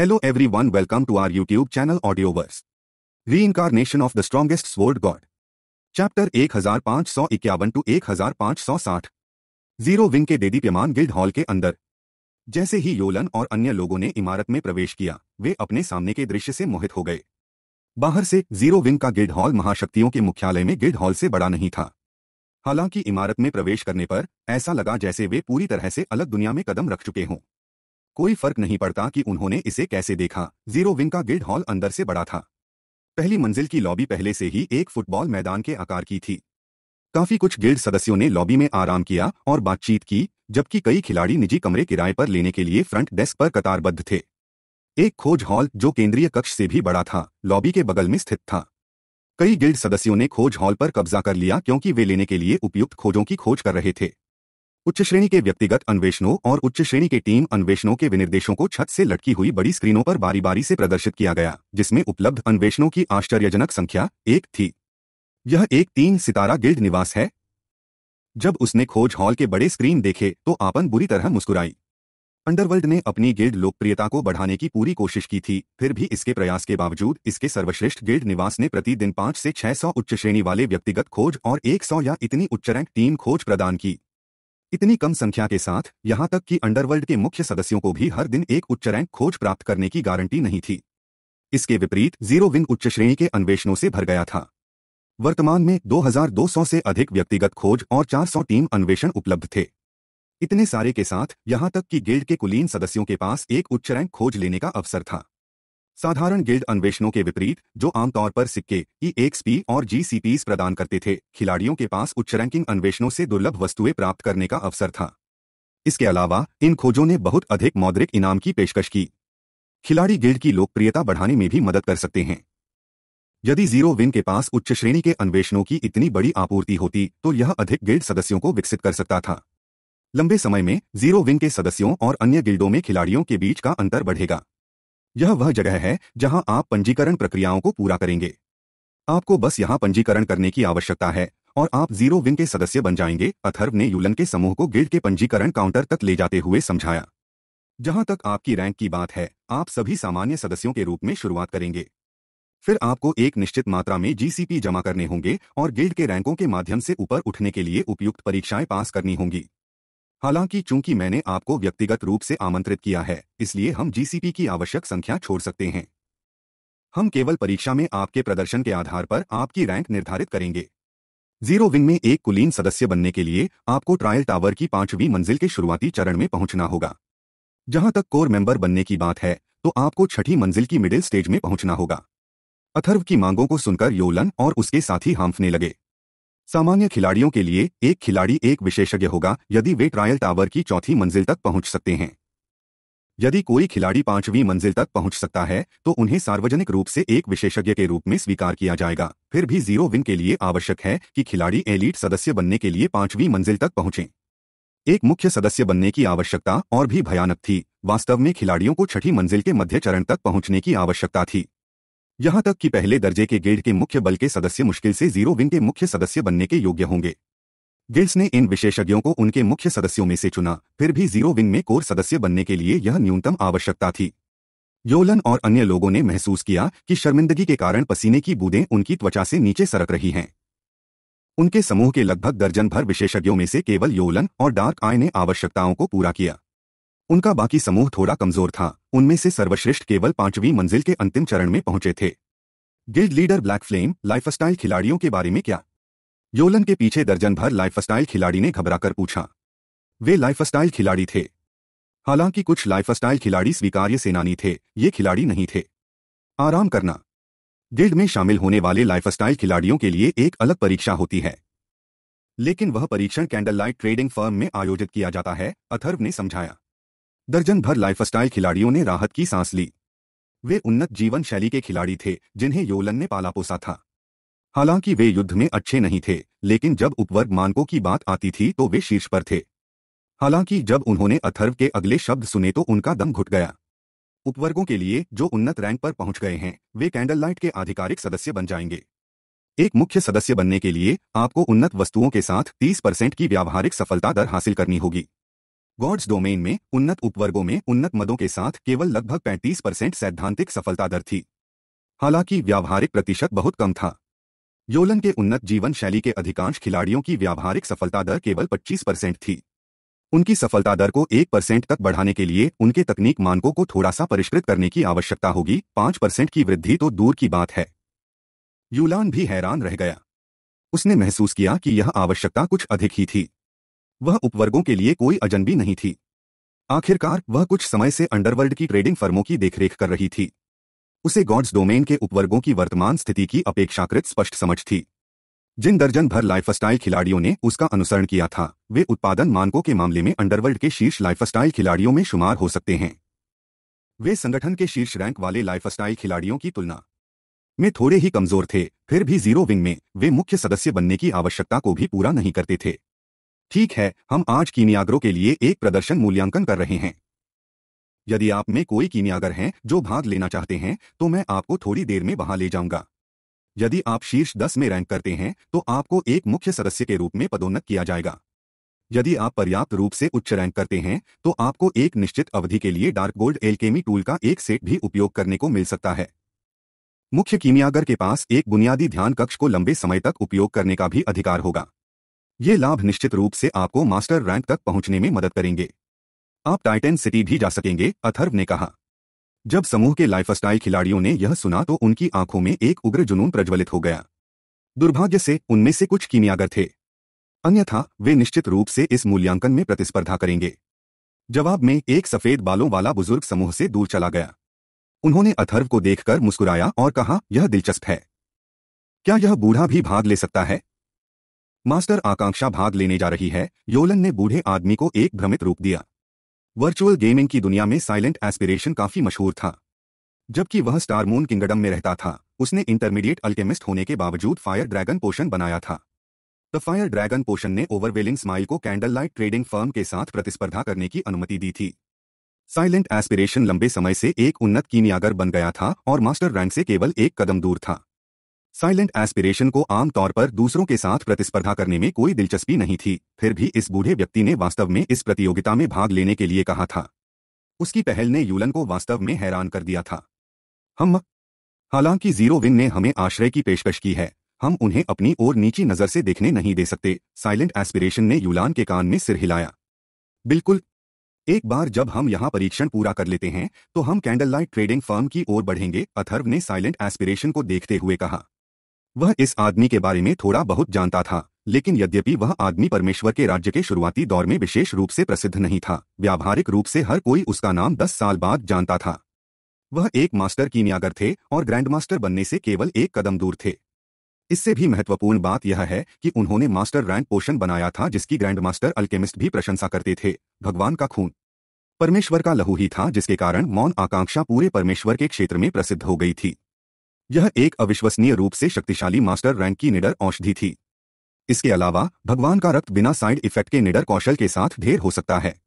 Hello everyone, welcome to our YouTube channel Audioverse. Reincarnation of the Strongest Sword God. Chapter 1551 to 1560 Zero Wing के देदीप्यमान guild hall के अंदर. जैसे ही योलन और अन्य लोगों ने इमारत में प्रवेश किया वे अपने सामने के दृश्य से मोहित हो गए. बाहर से ज़ीरो विंग का गिल्ड हॉल महाशक्तियों के मुख्यालय में गिल्ड हॉल से बड़ा नहीं था. हालाँकि इमारत में प्रवेश करने पर ऐसा लगा जैसे वे पूरी तरह से अलग दुनिया में कदम रख चुके हों। कोई फ़र्क नहीं पड़ता कि उन्होंने इसे कैसे देखा। ज़ीरो विंग का गिल्ड हॉल अंदर से बड़ा था। पहली मंजिल की लॉबी पहले से ही एक फुटबॉल मैदान के आकार की थी। काफ़ी कुछ गिल्ड सदस्यों ने लॉबी में आराम किया और बातचीत की, जबकि कई खिलाड़ी निजी कमरे किराए पर लेने के लिए फ्रंट डेस्क पर कतारबद्ध थे। एक खोज हॉल, जो केंद्रीय कक्ष से भी बड़ा था, लॉबी के बगल में स्थित था। कई गिल्ड सदस्यों ने खोज हॉल पर कब्जा कर लिया, क्योंकि वे लेने के लिए उपयुक्त खोजों की खोज कर रहे थे। उच्च श्रेणी के व्यक्तिगत अन्वेषणों और उच्च श्रेणी के टीम अन्वेषणों के विनिर्देशों को छत से लटकी हुई बड़ी स्क्रीनों पर बारी बारी से प्रदर्शित किया गया, जिसमें उपलब्ध अन्वेषणों की आश्चर्यजनक संख्या एक थी। यह एक तीन सितारा गिल्ड निवास है। जब उसने खोज हॉल के बड़े स्क्रीन देखे तो आपन बुरी तरह मुस्कुराई। अंडरवर्ल्ड ने अपनी गिल्ड लोकप्रियता को बढ़ाने की पूरी कोशिश की थी, फिर भी इसके प्रयास के बावजूद इसके सर्वश्रेष्ठ गिल्ड निवास ने प्रतिदिन पाँच से छह सौ उच्च श्रेणी वाले व्यक्तिगत खोज और एक सौ या इतनी उच्च रैंक टीम खोज प्रदान की। इतनी कम संख्या के साथ, यहाँ तक कि अंडरवर्ल्ड के मुख्य सदस्यों को भी हर दिन एक उच्च रैंक खोज प्राप्त करने की गारंटी नहीं थी। इसके विपरीत, ज़ीरो विन उच्च श्रेणी के अन्वेषणों से भर गया था। वर्तमान में 2200 से अधिक व्यक्तिगत खोज और 400 टीम अन्वेषण उपलब्ध थे। इतने सारे के साथ, यहाँ तक कि गिल्ड के कुलीन सदस्यों के पास एक उच्च रैंक खोज लेने का अवसर था। साधारण गिल्ड अन्वेषणों के विपरीत, जो आमतौर पर सिक्के ई एक्सपी और जीसीपीस प्रदान करते थे, खिलाड़ियों के पास उच्च रैंकिंग अन्वेषणों से दुर्लभ वस्तुएँ प्राप्त करने का अवसर था। इसके अलावा, इन खोजों ने बहुत अधिक मौद्रिक इनाम की पेशकश की। खिलाड़ी गिल्ड की लोकप्रियता बढ़ाने में भी मदद कर सकते हैं। यदि ज़ीरो विन के पास उच्च श्रेणी के अन्वेषणों की इतनी बड़ी आपूर्ति होती तो यह अधिक गिल्ड सदस्यों को विकसित कर सकता था। लंबे समय में, ज़ीरो विन के सदस्यों और अन्य गिल्डों में खिलाड़ियों के बीच का अंतर बढ़ेगा। यह वह जगह है जहाँ आप पंजीकरण प्रक्रियाओं को पूरा करेंगे। आपको बस यहाँ पंजीकरण करने की आवश्यकता है और आप ज़ीरो विंग के सदस्य बन जाएँगे, अथर्व ने यूलन के समूह को गिल्ड के पंजीकरण काउंटर तक ले जाते हुए समझाया। जहाँ तक आपकी रैंक की बात है, आप सभी सामान्य सदस्यों के रूप में शुरुआत करेंगे। फिर आपको एक निश्चित मात्रा में जीसीपी जमा करने होंगे और गिल्ड के रैंकों के माध्यम से ऊपर उठने के लिए उपयुक्त परीक्षाएँ पास करनी होंगी। हालाँकि चूँकि मैंने आपको व्यक्तिगत रूप से आमंत्रित किया है, इसलिए हम जीसीपी की आवश्यक संख्या छोड़ सकते हैं। हम केवल परीक्षा में आपके प्रदर्शन के आधार पर आपकी रैंक निर्धारित करेंगे। ज़ीरो विंग में एक कुलीन सदस्य बनने के लिए आपको ट्रायल टावर की पांचवीं मंजिल के शुरुआती चरण में पहुँचना होगा। जहाँ तक कोर मेंबर बनने की बात है तो आपको छठी मंजिल की मिडिल स्टेज में पहुँचना होगा। अथर्व की मांगों को सुनकर योलन और उसके साथी हांफने लगे। सामान्य खिलाड़ियों के लिए एक खिलाड़ी एक विशेषज्ञ होगा यदि वे ट्रायल टावर की चौथी मंजिल तक पहुँच सकते हैं। यदि कोई खिलाड़ी पांचवीं मंजिल तक पहुँच सकता है तो उन्हें सार्वजनिक रूप से एक विशेषज्ञ के रूप में स्वीकार किया जाएगा। फिर भी ज़ीरो विन के लिए आवश्यक है कि खिलाड़ी एलीट सदस्य बनने के लिए पांचवीं मंजिल तक पहुँचे। एक मुख्य सदस्य बनने की आवश्यकता और भी भयानक थी। वास्तव में खिलाड़ियों को छठी मंजिल के मध्य चरण तक पहुँचने की आवश्यकता थी। यहाँ तक कि पहले दर्जे के गिल्ड के मुख्य बल के सदस्य मुश्किल से ज़ीरो विंग के मुख्य सदस्य बनने के योग्य होंगे। गिल्ड्स ने इन विशेषज्ञों को उनके मुख्य सदस्यों में से चुना, फिर भी ज़ीरो विंग में कोर सदस्य बनने के लिए यह न्यूनतम आवश्यकता थी। योलन और अन्य लोगों ने महसूस किया कि शर्मिंदगी के कारण पसीने की बूंदें उनकी त्वचा से नीचे सरक रही हैं। उनके समूह के लगभग दर्जन भर विशेषज्ञों में से केवल योलन और डार्क आई ने आवश्यकताओं को पूरा किया। उनका बाकी समूह थोड़ा कमज़ोर था। उनमें से सर्वश्रेष्ठ केवल पांचवीं मंजिल के अंतिम चरण में पहुँचे थे। Guild leader Black Flame lifestyle खिलाड़ियों के बारे में क्या? योलन के पीछे दर्जन भर लाइफस्टाइल खिलाड़ी ने घबराकर पूछा। वे लाइफस्टाइल खिलाड़ी थे। हालाँकि कुछ लाइफस्टाइल खिलाड़ी स्वीकार्य सेनानी थे, ये खिलाड़ी नहीं थे। आराम करना। गिल्ड में शामिल होने वाले लाइफस्टाइल खिलाड़ियों के लिए एक अलग परीक्षा होती है। लेकिन वह परीक्षण कैंडल लाइट ट्रेडिंग फर्म में आयोजित किया जाता है, अथर्व ने समझाया। दर्जन भर लाइफस्टाइल खिलाड़ियों ने राहत की सांस ली। वे उन्नत जीवन शैली के खिलाड़ी थे, जिन्हें योलन ने पाला पोसा था। हालाँकि वे युद्ध में अच्छे नहीं थे, लेकिन जब उपवर्ग मानकों की बात आती थी तो वे शीर्ष पर थे। हालाँकि जब उन्होंने अथर्व के अगले शब्द सुने तो उनका दम घुट गया। उपवर्गों के लिए जो उन्नत रैंक पर पहुँच गए हैं, वे कैंडल लाइट के आधिकारिक सदस्य बन जाएँगे। एक मुख्य सदस्य बनने के लिए आपको उन्नत वस्तुओं के साथ 30 परसेंट की व्यावहारिक सफलता दर हासिल करनी होगी। गॉड्स डोमेन में, उन्नत उपवर्गों में, उन्नत मदों के साथ केवल लगभग 35 परसेंट सैद्धांतिक सफलता दर थी। हालाँकि व्यावहारिक प्रतिशत बहुत कम था। योलन के उन्नत जीवन शैली के अधिकांश खिलाड़ियों की व्यावहारिक सफलता दर केवल 25 परसेंट थी। उनकी सफलता दर को एक परसेंट तक बढ़ाने के लिए उनके तकनीक मानकों को थोड़ा सा परिष्कृत करने की आवश्यकता होगी। पाँच परसेंट की वृद्धि तो दूर की बात है। यूलान भी हैरान रह गया। उसने महसूस किया कि यह आवश्यकता कुछ अधिक ही थी। वह उपवर्गों के लिए कोई अजनबी नहीं थी। आखिरकार, वह कुछ समय से अंडरवर्ल्ड की ट्रेडिंग फर्मों की देखरेख कर रही थी। उसे गॉड्स डोमेन के उपवर्गों की वर्तमान स्थिति की अपेक्षाकृत स्पष्ट समझ थी। जिन दर्जन भर लाइफस्टाइल खिलाड़ियों ने उसका अनुसरण किया था, वे उत्पादन मानकों के मामले में अंडरवर्ल्ड के शीर्ष लाइफस्टाइल खिलाड़ियों में शुमार हो सकते हैं। वे संगठन के शीर्ष रैंक वाले लाइफस्टाइल खिलाड़ियों की तुलना में थोड़े ही कमज़ोर थे, फिर भी ज़ीरो विंग में वे मुख्य सदस्य बनने की आवश्यकता को भी पूरा नहीं करते थे। ठीक है, हम आज कीमियागरों के लिए एक प्रदर्शन मूल्यांकन कर रहे हैं। यदि आप में कोई कीमियागर हैं जो भाग लेना चाहते हैं तो मैं आपको थोड़ी देर में वहाँ ले जाऊँगा। यदि आप शीर्ष दस में रैंक करते हैं तो आपको एक मुख्य सदस्य के रूप में पदोन्नत किया जाएगा। यदि आप पर्याप्त रूप से उच्च रैंक करते हैं तो आपको एक निश्चित अवधि के लिए डार्क गोल्ड एल्केमी टूल का एक सेट भी उपयोग करने को मिल सकता है। मुख्य कीमियागर के पास एक बुनियादी ध्यान कक्ष को लंबे समय तक उपयोग करने का भी अधिकार होगा। ये लाभ निश्चित रूप से आपको मास्टर रैंक तक पहुँचने में मदद करेंगे। आप टाइटन सिटी भी जा सकेंगे, अथर्व ने कहा। जब समूह के लाइफस्टाइल खिलाड़ियों ने यह सुना तो उनकी आँखों में एक उग्र जुनून प्रज्वलित हो गया। दुर्भाग्य से उनमें से कुछ कीमियागर थे। अन्यथा, वे निश्चित रूप से इस मूल्यांकन में प्रतिस्पर्धा करेंगे। जवाब में, एक सफ़ेद बालों वाला बुज़ुर्ग समूह से दूर चला गया। उन्होंने अथर्व को देखकर मुस्कुराया और कहा, यह दिलचस्प है। क्या यह बूढ़ा भी भाग ले सकता है? मास्टर आकांक्षा भाग लेने जा रही है। योलन ने बूढ़े आदमी को एक भ्रमित रूप दिया। वर्चुअल गेमिंग की दुनिया में साइलेंट एस्पिरेशन काफ़ी मशहूर था। जबकि वह स्टार मून किंगडम में रहता था। उसने इंटरमीडिएट अल्केमिस्ट होने के बावजूद फायर ड्रैगन पोशन बनाया था। द फायर ड्रैगन पोशन ने ओवरवेलिंग स्माइल को कैंडल लाइट ट्रेडिंग फर्म के साथ प्रतिस्पर्धा करने की अनुमति दी थी। साइलेंट एस्पिरेशन लंबे समय से एक उन्नत कीमियागर बन गया था और मास्टर रैंक से केवल एक कदम दूर था। साइलेंट एस्पिरेशन को आमतौर पर दूसरों के साथ प्रतिस्पर्धा करने में कोई दिलचस्पी नहीं थी, फिर भी इस बूढ़े व्यक्ति ने वास्तव में इस प्रतियोगिता में भाग लेने के लिए कहा था। उसकी पहल ने यूलन को वास्तव में हैरान कर दिया था। हम, हालाँकि ज़ीरो विंग ने हमें आश्रय की पेशकश की है, हम उन्हें अपनी ओर नीची नज़र से देखने नहीं दे सकते, साइलेंट एस्पिरेशन ने यूलान के कान में सिर हिलाया। बिल्कुल। एक बार जब हम यहाँ परीक्षण पूरा कर लेते हैं तो हम कैंडल लाइट ट्रेडिंग फर्म की ओर बढ़ेंगे, अथर्व ने साइलेंट एस्पिरेशन को देखते हुए कहा। वह इस आदमी के बारे में थोड़ा बहुत जानता था, लेकिन यद्यपि वह आदमी परमेश्वर के राज्य के शुरुआती दौर में विशेष रूप से प्रसिद्ध नहीं था, व्यावहारिक रूप से हर कोई उसका नाम दस साल बाद जानता था। वह एक मास्टर कीमियागर थे और ग्रैंड मास्टर बनने से केवल एक कदम दूर थे। इससे भी महत्वपूर्ण बात यह है कि उन्होंने मास्टर रैंक पोषण बनाया था जिसकी ग्रैंड मास्टर अल्केमिस्ट भी प्रशंसा करते थे, भगवान का खून। परमेश्वर का लहू ही था जिसके कारण मौन आकांक्षा पूरे परमेश्वर के क्षेत्र में प्रसिद्ध हो गई थी। यह एक अविश्वसनीय रूप से शक्तिशाली मास्टर रैंक की निडर औषधि थी। इसके अलावा, भगवान का रक्त बिना साइड इफ़ेक्ट के निडर कौशल के साथ ढेर हो सकता है।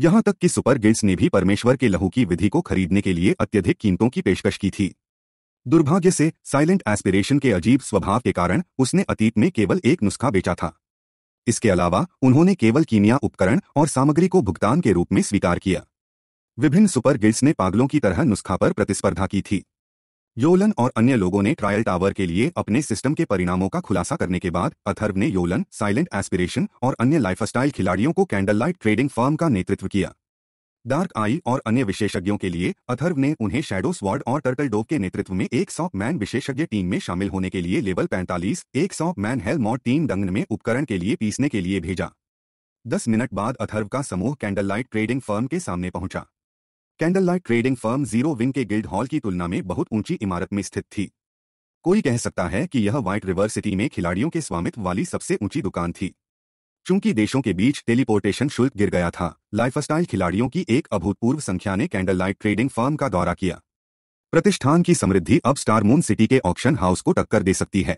यहाँ तक कि सुपर गिल्ड्स ने भी परमेश्वर के लहू की विधि को खरीदने के लिए अत्यधिक कीमतों की पेशकश की थी। दुर्भाग्य से, साइलेंट एस्पिरेशन के अजीब स्वभाव के कारण उसने अतीत में केवल एक नुस्खा बेचा था। इसके अलावा, उन्होंने केवल कीमिया उपकरण और सामग्री को भुगतान के रूप में स्वीकार किया। विभिन्न सुपर गिल्ड्स ने पागलों की तरह नुस्खा पर प्रतिस्पर्धा की थी। योलन और अन्य लोगों ने ट्रायल टावर के लिए अपने सिस्टम के परिणामों का खुलासा करने के बाद अथर्व ने योलन, साइलेंट एस्पिरेशन और अन्य लाइफस्टाइल खिलाड़ियों को कैंडल लाइट ट्रेडिंग फर्म का नेतृत्व किया। डार्क आई और अन्य विशेषज्ञों के लिए अथर्व ने उन्हें शैडो स्वॉर्ड और टर्टल डोव के नेतृत्व में एक सौ मैन विशेषज्ञ टीम में शामिल होने के लिए लेवल 45 एक सौ man hell mode team dungeon में उपकरण के लिए पीसने के लिए भेजा। दस मिनट बाद अथर्व का समूह कैंडल लाइट ट्रेडिंग फर्म के सामने पहुँचा। Candlelight Trading Firm Zero Wing के गिल्ड हॉल की तुलना में बहुत ऊँची इमारत में स्थित थी। कोई कह सकता है कि यह व्हाइट रिवर सिटी में खिलाड़ियों के स्वामित्व वाली सबसे ऊँची दुकान थी। चूँकि देशों के बीच टेलीपोर्टेशन शुल्क गिर गया था, लाइफस्टाइल खिलाड़ियों की एक अभूतपूर्व संख्या ने कैंडल लाइट ट्रेडिंग फर्म का दौरा किया। प्रतिष्ठान की समृद्धि अब स्टार मून सिटी के ऑक्शन हाउस को टक्कर दे सकती है।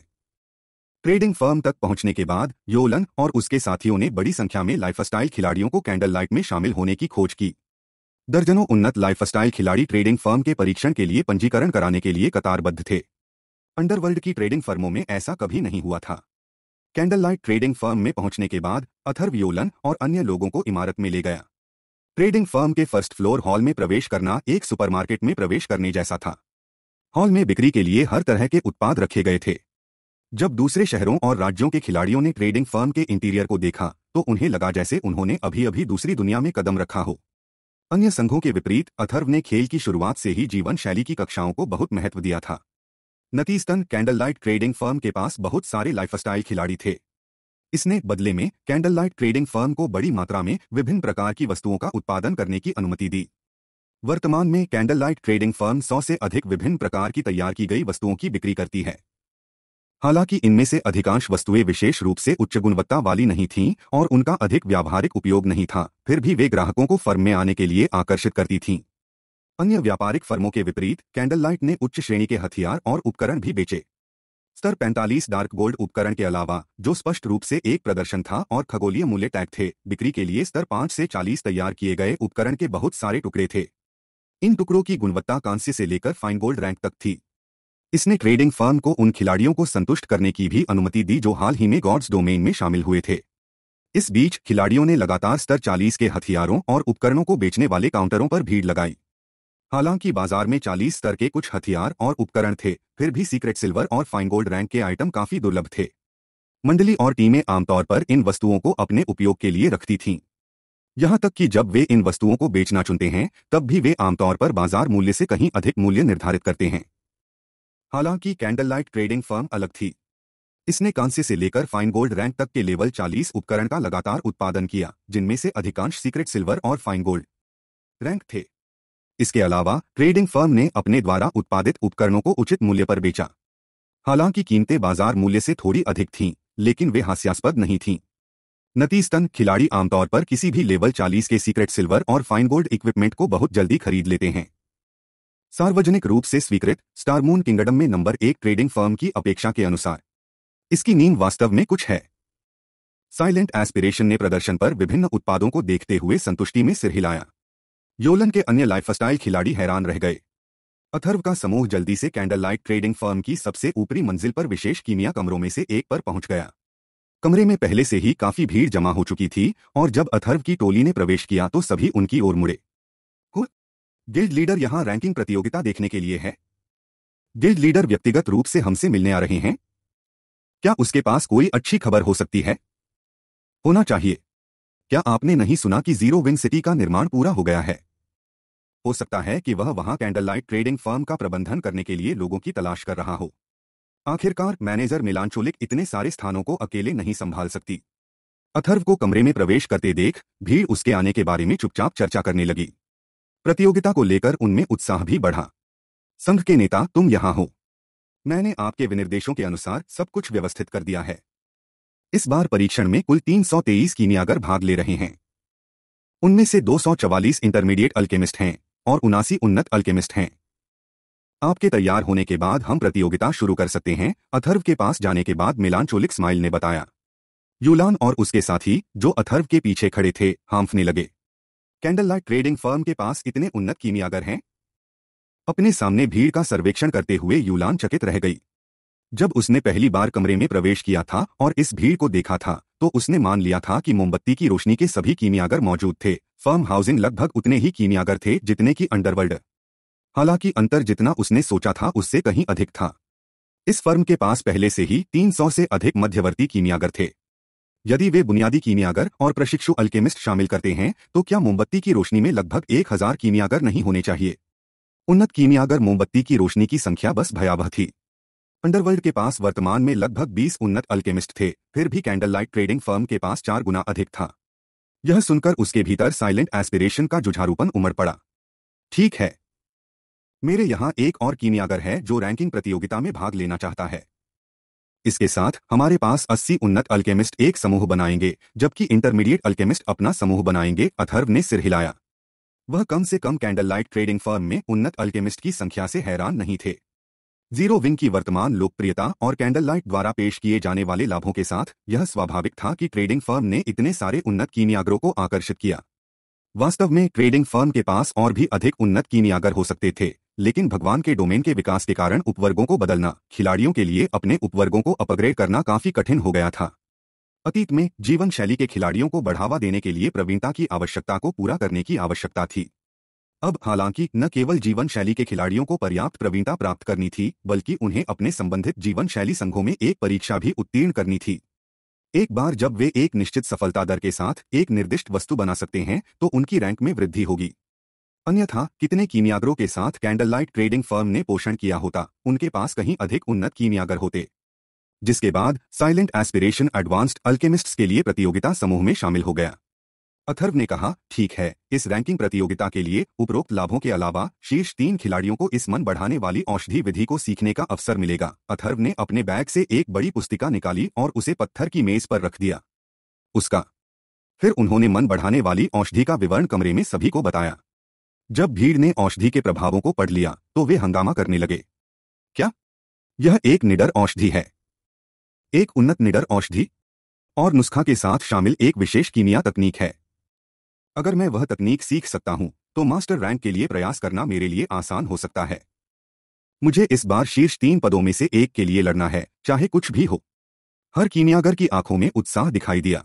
ट्रेडिंग फर्म तक पहुँचने के बाद योलन और उसके साथियों ने बड़ी संख्या में लाइफस्टाइल खिलाड़ियों को कैंडल लाइट में शामिल होने की खोज की। दर्जनों उन्नत लाइफस्टाइल खिलाड़ी ट्रेडिंग फर्म के परीक्षण के लिए पंजीकरण कराने के लिए कतारबद्ध थे। अंडरवर्ल्ड की ट्रेडिंग फर्मों में ऐसा कभी नहीं हुआ था। कैंडल लाइट ट्रेडिंग फर्म में पहुँचने के बाद अथर्व योलन और अन्य लोगों को इमारत में ले गया। ट्रेडिंग फर्म के फ़र्स्ट फ्लोर हॉल में प्रवेश करना एक सुपरमार्केट में प्रवेश करने जैसा था। हॉल में बिक्री के लिए हर तरह के उत्पाद रखे गए थे। जब दूसरे शहरों और राज्यों के खिलाड़ियों ने ट्रेडिंग फर्म के इंटीरियर को देखा तो उन्हें लगा जैसे उन्होंने अभी अभी दूसरी दुनिया में कदम रखा हो। अन्य संघों के विपरीत, अथर्व ने खेल की शुरुआत से ही जीवन शैली की कक्षाओं को बहुत महत्व दिया था। नतीजतन कैंडल लाइट ट्रेडिंग फर्म के पास बहुत सारे लाइफस्टाइल खिलाड़ी थे। इसने बदले में कैंडल लाइट ट्रेडिंग फर्म को बड़ी मात्रा में विभिन्न प्रकार की वस्तुओं का उत्पादन करने की अनुमति दी। वर्तमान में कैंडल लाइट ट्रेडिंग फर्म सौ से अधिक विभिन्न प्रकार की तैयार की गई वस्तुओं की बिक्री करती है। हालाँकि इनमें से अधिकांश वस्तुएँ विशेष रूप से उच्च गुणवत्ता वाली नहीं थीं और उनका अधिक व्यावहारिक उपयोग नहीं था, फिर भी वे ग्राहकों को फर्म में आने के लिए आकर्षित करती थीं। अन्य व्यापारिक फर्मों के विपरीत कैंडल लाइट ने उच्च श्रेणी के हथियार और उपकरण भी बेचे। स्तर 45 डार्क गोल्ड उपकरण के अलावा, जो स्पष्ट रूप से एक प्रदर्शन था और खगोलीय मूल्य टैग थे, बिक्री के लिए स्तर 5 से 40 तैयार किए गए उपकरण के बहुत सारे टुकड़े थे। इन टुकड़ों की गुणवत्ता कांस्य से लेकर फाइन गोल्ड रैंक तक थी। इसने ट्रेडिंग फर्म को उन खिलाड़ियों को संतुष्ट करने की भी अनुमति दी जो हाल ही में गॉड्स डोमेन में शामिल हुए थे। इस बीच खिलाड़ियों ने लगातार स्तर 40 के हथियारों और उपकरणों को बेचने वाले काउंटरों पर भीड़ लगाई। हालाँकि बाज़ार में 40 स्तर के कुछ हथियार और उपकरण थे, फिर भी सीक्रेट सिल्वर और फाइन गोल्ड रैंक के आइटम काफ़ी दुर्लभ थे। मंडली और टीमें आमतौर पर इन वस्तुओं को अपने उपयोग के लिए रखती थीं। यहाँ तक कि जब वे इन वस्तुओं को बेचना चुनते हैं, तब भी वे आमतौर पर बाज़ार मूल्य से कहीं अधिक मूल्य निर्धारित करते हैं। हालाँकि कैंडल लाइट ट्रेडिंग फर्म अलग थी। इसने कांस्य से लेकर फाइन गोल्ड रैंक तक के लेवल 40 उपकरण का लगातार उत्पादन किया, जिनमें से अधिकांश सीक्रेट सिल्वर और फाइन गोल्ड रैंक थे। इसके अलावा, ट्रेडिंग फर्म ने अपने द्वारा उत्पादित उपकरणों को उचित मूल्य पर बेचा। हालाँकि कीमतें बाज़ार मूल्य से थोड़ी अधिक थीं, लेकिन वे हास्यास्पद नहीं थीं। नतीजतन खिलाड़ी आमतौर पर किसी भी लेवल 40 के सीक्रेट सिल्वर और फाइन गोल्ड इक्विपमेंट को बहुत जल्दी खरीद लेते हैं। सार्वजनिक रूप से स्वीकृत स्टारमून किंगडम में नंबर एक ट्रेडिंग फर्म की अपेक्षा के अनुसार। इसकी नींव वास्तव में कुछ है। साइलेंट एस्पिरेशन ने प्रदर्शन पर विभिन्न उत्पादों को देखते हुए संतुष्टि में सिर हिलाया। योलन के अन्य लाइफस्टाइल खिलाड़ी हैरान रह गए। अथर्व का समूह जल्दी से कैंडल लाइट ट्रेडिंग फर्म की सबसे ऊपरी मंजिल पर विशेष कीमिया कमरों में से एक पर पहुँच गया। कमरे में पहले से ही काफ़ी भीड़ जमा हो चुकी थी और जब अथर्व की टोली ने प्रवेश किया तो सभी उनकी ओर मुड़े। गिल्ड लीडर यहाँ रैंकिंग प्रतियोगिता देखने के लिए है। गिल्ड लीडर व्यक्तिगत रूप से हमसे मिलने आ रहे हैं। क्या उसके पास कोई अच्छी खबर हो सकती है? होना चाहिए। क्या आपने नहीं सुना कि ज़ीरो विंग सिटी का निर्माण पूरा हो गया है? हो सकता है कि वह वहाँ कैंडल लाइट ट्रेडिंग फर्म का प्रबंधन करने के लिए लोगों की तलाश कर रहा हो। आखिरकार मैनेजर मिलानचोलिक इतने सारे स्थानों को अकेले नहीं संभाल सकती। अथर्व को कमरे में प्रवेश करते देख भीड़ उसके आने के बारे में चुपचाप चर्चा करने लगी। प्रतियोगिता को लेकर उनमें उत्साह भी बढ़ा। संघ के नेता, तुम यहाँ हो। मैंने आपके विनिर्देशों के अनुसार सब कुछ व्यवस्थित कर दिया है। इस बार परीक्षण में कुल तीन सौ तेईस कीमियागर भाग ले रहे हैं। उनमें से दो सौ चवालीस इंटरमीडिएट अल्केमिस्ट हैं और उनासी उन्नत अल्केमिस्ट हैं। आपके तैयार होने के बाद हम प्रतियोगिता शुरू कर सकते हैं, अथर्व के पास जाने के बाद मिलान चोलिक स्माइल ने बताया। यूलान और उसके साथी, जो अथर्व के पीछे खड़े थे, हांफने लगे। कैंडल लाइट ट्रेडिंग फर्म के पास इतने उन्नत कीमियागर हैं? अपने सामने भीड़ का सर्वेक्षण करते हुए यूलान चकित रह गई। जब उसने पहली बार कमरे में प्रवेश किया था और इस भीड़ को देखा था तो उसने मान लिया था कि मोमबत्ती की रोशनी के सभी कीमियागर मौजूद थे। फर्म हाउसिंग लगभग उतने ही कीमियागर थे जितने की अंडरवर्ल्ड। हालाँकि अंतर जितना उसने सोचा था, उससे कहीं अधिक था। इस फर्म के पास पहले से ही 300 से अधिक मध्यवर्ती कीमियागर थे। यदि वे बुनियादी कीमियागर और प्रशिक्षु अल्केमिस्ट शामिल करते हैं तो क्या मोमबत्ती की रोशनी में लगभग एक हज़ार कीमियागर नहीं होने चाहिए? उन्नत कीमियागर मोमबत्ती की रोशनी की संख्या बस भयावह थी। अंडरवर्ल्ड के पास वर्तमान में लगभग 20 उन्नत अल्केमिस्ट थे, फिर भी कैंडल लाइट ट्रेडिंग फर्म के पास चार गुना अधिक था। यह सुनकर उसके भीतर साइलेंट एस्पिरेशन का जुझारूपन उमड़ पड़ा। ठीक है। मेरे यहाँ एक और कीमियागर है जो रैंकिंग प्रतियोगिता में भाग लेना चाहता है। इसके साथ हमारे पास 80 उन्नत अल्केमिस्ट एक समूह बनाएँगे, जबकि इंटरमीडिएट अल्केमिस्ट अपना समूह बनाएँगे, अथर्व ने सिर हिलाया। वह कम से कम कैंडल लाइट ट्रेडिंग फर्म में उन्नत अल्केमिस्ट की संख्या से हैरान नहीं थे। ज़ीरो विंग की वर्तमान लोकप्रियता और कैंडल लाइट द्वारा पेश किए जाने वाले लाभों के साथ यह स्वाभाविक था कि ट्रेडिंग फर्म ने इतने सारे उन्नत कीमियागरों को आकर्षित किया। वास्तव में ट्रेडिंग फर्म के पास और भी अधिक उन्नत कीमियागर हो सकते थे। लेकिन भगवान के डोमेन के विकास के कारण उपवर्गों को बदलना, खिलाड़ियों के लिए अपने उपवर्गों को अपग्रेड करना काफ़ी कठिन हो गया था। अतीत में जीवन शैली के खिलाड़ियों को बढ़ावा देने के लिए प्रवीणता की आवश्यकता को पूरा करने की आवश्यकता थी। अब हालाँकि, न केवल जीवन शैली के खिलाड़ियों को पर्याप्त प्रवीणता प्राप्त करनी थी, बल्कि उन्हें अपने संबंधित जीवन शैली संघों में एक परीक्षा भी उत्तीर्ण करनी थी। एक बार जब वे एक निश्चित सफलता दर के साथ एक निर्दिष्ट वस्तु बना सकते हैं तो उनकी रैंक में वृद्धि होगी। अन्यथा, कितने कीमियागरों के साथ कैंडल लाइट ट्रेडिंग फर्म ने पोषण किया होता, उनके पास कहीं अधिक उन्नत कीमियागर होते। जिसके बाद, साइलेंट एस्पिरेशन एडवांस्ड अल्केमिस्ट्स के लिए प्रतियोगिता समूह में शामिल हो गया। अथर्व ने कहा, ठीक है, इस रैंकिंग प्रतियोगिता के लिए उपरोक्त लाभों के अलावा शीर्ष तीन खिलाड़ियों को इस मन बढ़ाने वाली औषधि विधि को सीखने का अवसर मिलेगा। अथर्व ने अपने बैग से एक बड़ी पुस्तिका निकाली और उसे पत्थर की मेज पर रख दिया। उसका, फिर उन्होंने मन बढ़ाने वाली औषधि का विवरण कमरे में सभी को बताया। जब भीड़ ने औषधि के प्रभावों को पढ़ लिया तो वे हंगामा करने लगे। क्या? यह एक निडर औषधि है। एक उन्नत निडर औषधि? और नुस्खा के साथ शामिल एक विशेष कीमिया तकनीक है। अगर मैं वह तकनीक सीख सकता हूँ तो मास्टर रैंक के लिए प्रयास करना मेरे लिए आसान हो सकता है। मुझे इस बार शीर्ष तीन पदों में से एक के लिए लड़ना है, चाहे कुछ भी हो। हर कीमियागर की आँखों में उत्साह दिखाई दिया।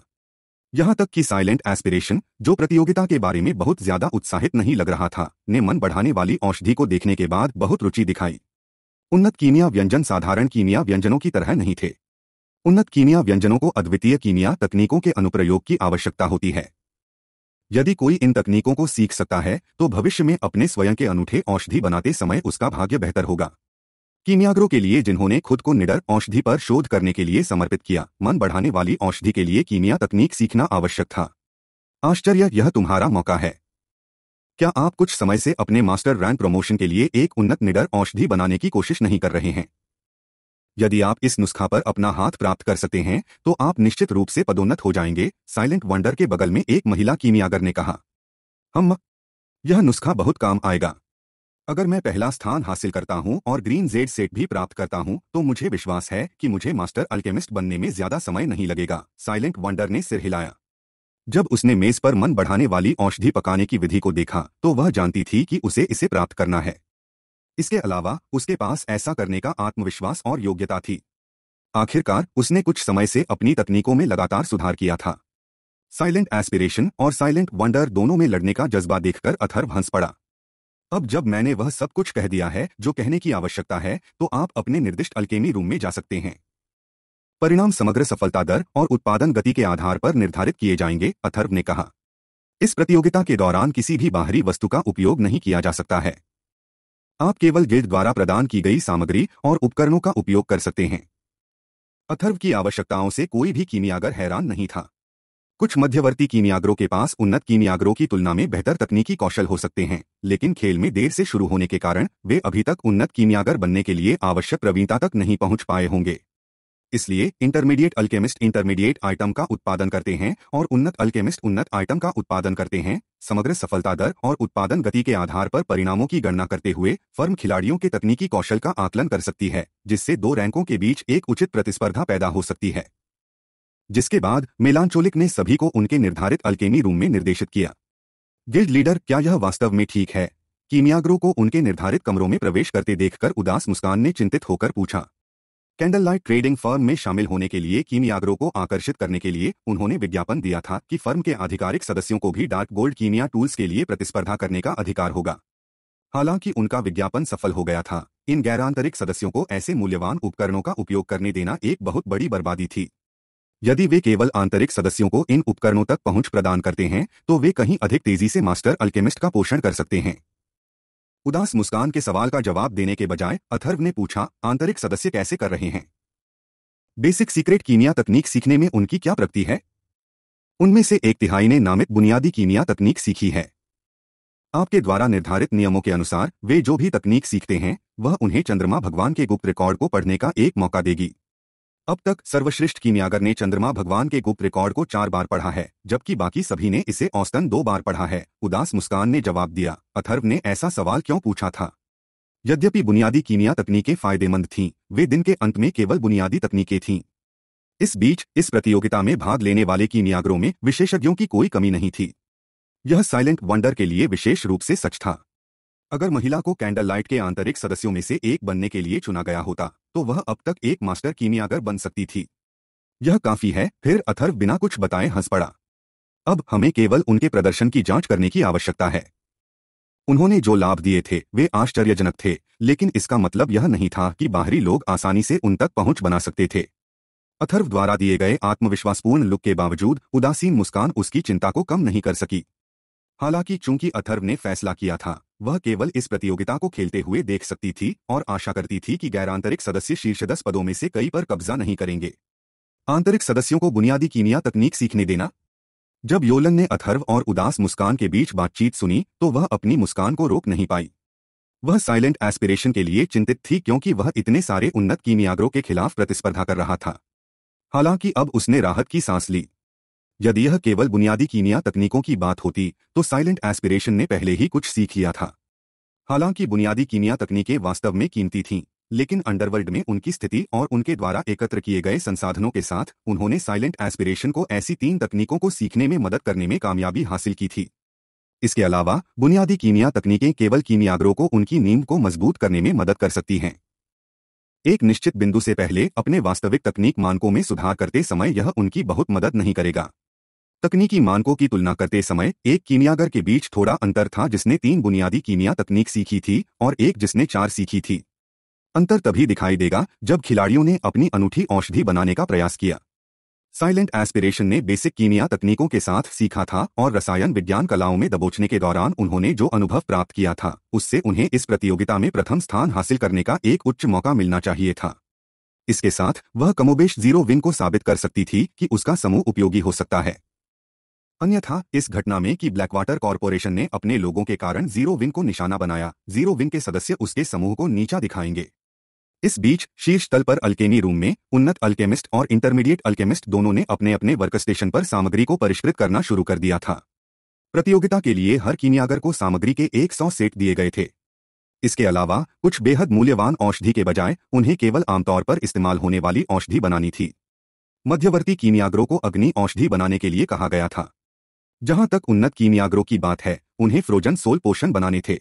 यहाँ तक कि साइलेंट एस्पिरेशन, जो प्रतियोगिता के बारे में बहुत ज़्यादा उत्साहित नहीं लग रहा था, ने मन बढ़ाने वाली औषधि को देखने के बाद बहुत रुचि दिखाई। उन्नत कीमिया व्यंजन साधारण कीमिया व्यंजनों की तरह नहीं थे। उन्नत कीमिया व्यंजनों को अद्वितीय कीमिया तकनीकों के अनुप्रयोग की आवश्यकता होती है। यदि कोई इन तकनीकों को सीख सकता है तो भविष्य में अपने स्वयं के अनूठे औषधि बनाते समय उसका भाग्य बेहतर होगा। कीमियागरों के लिए जिन्होंने खुद को निडर औषधि पर शोध करने के लिए समर्पित किया, मन बढ़ाने वाली औषधि के लिए कीमिया तकनीक सीखना आवश्यक था। आश्चर्य, यह तुम्हारा मौका है। क्या आप कुछ समय से अपने मास्टर रैंक प्रमोशन के लिए एक उन्नत निडर औषधि बनाने की कोशिश नहीं कर रहे हैं? यदि आप इस नुस्खा पर अपना हाथ प्राप्त कर सकते हैं तो आप निश्चित रूप से पदोन्नत हो जाएँगे, साइलेंट वंडर के बगल में एक महिला कीमियागर ने कहा। हम यह नुस्खा बहुत काम आएगा। अगर मैं पहला स्थान हासिल करता हूँ और ग्रीन जेड सेट भी प्राप्त करता हूँ तो मुझे विश्वास है कि मुझे मास्टर अल्केमिस्ट बनने में ज़्यादा समय नहीं लगेगा। साइलेंट वंडर ने सिर हिलाया। जब उसने मेज पर मन बढ़ाने वाली औषधि पकाने की विधि को देखा तो वह जानती थी कि उसे इसे प्राप्त करना है। इसके अलावा, उसके पास ऐसा करने का आत्मविश्वास और योग्यता थी। आखिरकार, उसने कुछ समय से अपनी तकनीकों में लगातार सुधार किया था। साइलेंट एस्पिरेशन और साइलेंट वंडर दोनों में लड़ने का जज्बा देखकर अथर्व हंस पड़ा। अब जब मैंने वह सब कुछ कह दिया है, जो कहने की आवश्यकता है तो आप अपने निर्दिष्ट अल्केमी रूम में जा सकते हैं। परिणाम समग्र सफलता दर और उत्पादन गति के आधार पर निर्धारित किए जाएँगे, अथर्व ने कहा। इस प्रतियोगिता के दौरान किसी भी बाहरी वस्तु का उपयोग नहीं किया जा सकता है। आप केवल गिल्ड द्वारा प्रदान की गई सामग्री और उपकरणों का उपयोग कर सकते हैं। अथर्व की आवश्यकताओं से कोई भी कीमियागर हैरान नहीं था। कुछ मध्यवर्ती कीमियागरों के पास उन्नत कीमियागरों की तुलना में बेहतर तकनीकी कौशल हो सकते हैं, लेकिन खेल में देर से शुरू होने के कारण वे अभी तक उन्नत कीमियागर बनने के लिए आवश्यक प्रवीणता तक नहीं पहुँच पाए होंगे। इसलिए इंटरमीडिएट अल्केमिस्ट इंटरमीडिएट आइटम का उत्पादन करते हैं और उन्नत अल्केमिस्ट उन्नत आइटम का उत्पादन करते हैं, समग्र सफलता दर और उत्पादन गति के आधार पर परिणामों की गणना करते हुए फर्म खिलाड़ियों के तकनीकी कौशल का आकलन कर सकती है, जिससे दो रैंकों के बीच एक उचित प्रतिस्पर्धा पैदा हो सकती है। जिसके बाद मेलांचोलिक ने सभी को उनके निर्धारित अल्केमी रूम में निर्देशित किया। गिल्ड लीडर, क्या यह वास्तव में ठीक है? कीमियागरों को उनके निर्धारित कमरों में प्रवेश करते देखकर उदास मुस्कान ने चिंतित होकर पूछा कैंडल लाइट ट्रेडिंग फर्म में शामिल होने के लिए कीमियागरों को आकर्षित करने के लिए उन्होंने विज्ञापन दिया था कि फर्म के आधिकारिक सदस्यों को भी डार्क गोल्ड कीमिया टूल्स के लिए प्रतिस्पर्धा करने का अधिकार होगा। हालाँकि उनका विज्ञापन सफल हो गया था। इन गैरांतरिक सदस्यों को ऐसे मूल्यवान उपकरणों का उपयोग करने देना एक बहुत बड़ी बर्बादी थी। यदि वे केवल आंतरिक सदस्यों को इन उपकरणों तक पहुँच प्रदान करते हैं तो वे कहीं अधिक तेज़ी से मास्टर अल्केमिस्ट का पोषण कर सकते हैं। उदास मुस्कान के सवाल का जवाब देने के बजाय, अथर्व ने पूछा, आंतरिक सदस्य कैसे कर रहे हैं? बेसिक सीक्रेट कीमिया तकनीक सीखने में उनकी क्या प्रगति है? उनमें से एक तिहाई ने नामित बुनियादी कीमिया तकनीक सीखी है। आपके द्वारा निर्धारित नियमों के अनुसार, वे जो भी तकनीक सीखते हैं, वह उन्हें चंद्रमा भगवान के गुप्त रिकॉर्ड को पढ़ने का एक मौका देगी। अब तक सर्वश्रेष्ठ कीमियागर ने चंद्रमा भगवान के गुप्त रिकॉर्ड को चार बार पढ़ा है, जबकि बाकी सभी ने इसे औसतन दो बार पढ़ा है, उदास मुस्कान ने जवाब दिया, अथर्व ने ऐसा सवाल क्यों पूछा था? यद्यपि बुनियादी कीमिया तकनीकें फ़ायदेमंद थीं, वे दिन के अंत में केवल बुनियादी तकनीकें थीं। इस बीच, इस प्रतियोगिता में भाग लेने वाले कीमियागरों में विशेषज्ञों की कोई कमी नहीं थी। यह साइलेंट वंडर के लिए विशेष रूप से सच था। अगर महिला को कैंडल लाइट के आंतरिक सदस्यों में से एक बनने के लिए चुना गया होता तो वह अब तक एक मास्टर कीमियागर बन सकती थी। यह काफ़ी है, फिर अथर्व बिना कुछ बताए हंस पड़ा। अब हमें केवल उनके प्रदर्शन की जाँच करने की आवश्यकता है। उन्होंने जो लाभ दिए थे, वे आश्चर्यजनक थे, लेकिन इसका मतलब यह नहीं था कि बाहरी लोग आसानी से उन तक पहुँच बना सकते थे। अथर्व द्वारा दिए गए आत्मविश्वासपूर्ण लुक के बावजूद, उदासीन मुस्कान उसकी चिंता को कम नहीं कर सकी। हालाँकि चूँकि अथर्व ने फैसला किया था वह केवल इस प्रतियोगिता को खेलते हुए देख सकती थी और आशा करती थी कि गैरांतरिक सदस्य शीर्ष दस पदों में से कई पर कब्जा नहीं करेंगे। आंतरिक सदस्यों को बुनियादी कीमिया तकनीक सीखने देना। जब योलन ने अथर्व और उदास मुस्कान के बीच बातचीत सुनी तो वह अपनी मुस्कान को रोक नहीं पाई। वह साइलेंट एस्पिरेशन के लिए चिंतित थी क्योंकि वह इतने सारे उन्नत कीमियागरों के खिलाफ प्रतिस्पर्धा कर रहा था। हालाँकि अब उसने राहत की सांस ली। यदि यह केवल बुनियादी कीमिया तकनीकों की बात होती तो साइलेंट एस्पिरेशन ने पहले ही कुछ सीख लिया था। हालाँकि बुनियादी कीमिया तकनीकें वास्तव में कीमती थीं, लेकिन अंडरवर्ल्ड में उनकी स्थिति और उनके द्वारा एकत्र किए गए संसाधनों के साथ उन्होंने साइलेंट एस्पिरेशन को ऐसी तीन तकनीकों को सीखने में मदद करने में कामयाबी हासिल की थी। इसके अलावा, बुनियादी कीमिया तकनीकें केवल कीमियागरों को उनकी नींद को मज़बूत करने में मदद कर सकती हैं। एक निश्चित बिंदु से पहले, अपने वास्तविक तकनीक मानकों में सुधार करते समय यह उनकी बहुत मदद नहीं करेगा। तकनीकी मानकों की तुलना करते समय, एक कीमियागर के बीच थोड़ा अंतर था जिसने तीन बुनियादी कीमिया तकनीक सीखी थी और एक जिसने चार सीखी थी। अंतर तभी दिखाई देगा जब खिलाड़ियों ने अपनी अनूठी औषधि बनाने का प्रयास किया। साइलेंट एस्पिरेशन ने बेसिक कीमिया तकनीकों के साथ सीखा था और रसायन विज्ञान कलाओं में दबोचने के दौरान उन्होंने जो अनुभव प्राप्त किया था, उससे उन्हें इस प्रतियोगिता में प्रथम स्थान हासिल करने का एक उच्च मौका मिलना चाहिए था। इसके साथ, वह कमोबेश ज़ीरो विन को साबित कर सकती थी कि उसका समूह उपयोगी हो सकता है। अन्यथा, इस घटना में कि ब्लैकवाटर कॉरपोरेशन ने अपने लोगों के कारण ज़ीरो विंग को निशाना बनाया ज़ीरो विंग के सदस्य उसके समूह को नीचा दिखाएँगे। इस बीच, शीर्ष तल पर अल्केमी रूम में उन्नत अल्केमिस्ट और इंटरमीडिएट अल्केमिस्ट दोनों ने अपने अपने वर्क स्टेशन पर सामग्री को परिष्कृत करना शुरू कर दिया था। प्रतियोगिता के लिए हर कीनियागर को सामग्री के 100 सेट दिए गए थे। इसके अलावा, कुछ बेहद मूल्यवान औषधि के बजाय, उन्हें केवल आमतौर पर इस्तेमाल होने वाली औषधि बनानी थी। मध्यवर्ती कीनियागरों को अग्नि औषधि बनाने के लिए कहा गया था। जहाँ तक उन्नत कीमियागरों की बात है, उन्हें फ्रोजन सोल पोषण बनाने थे।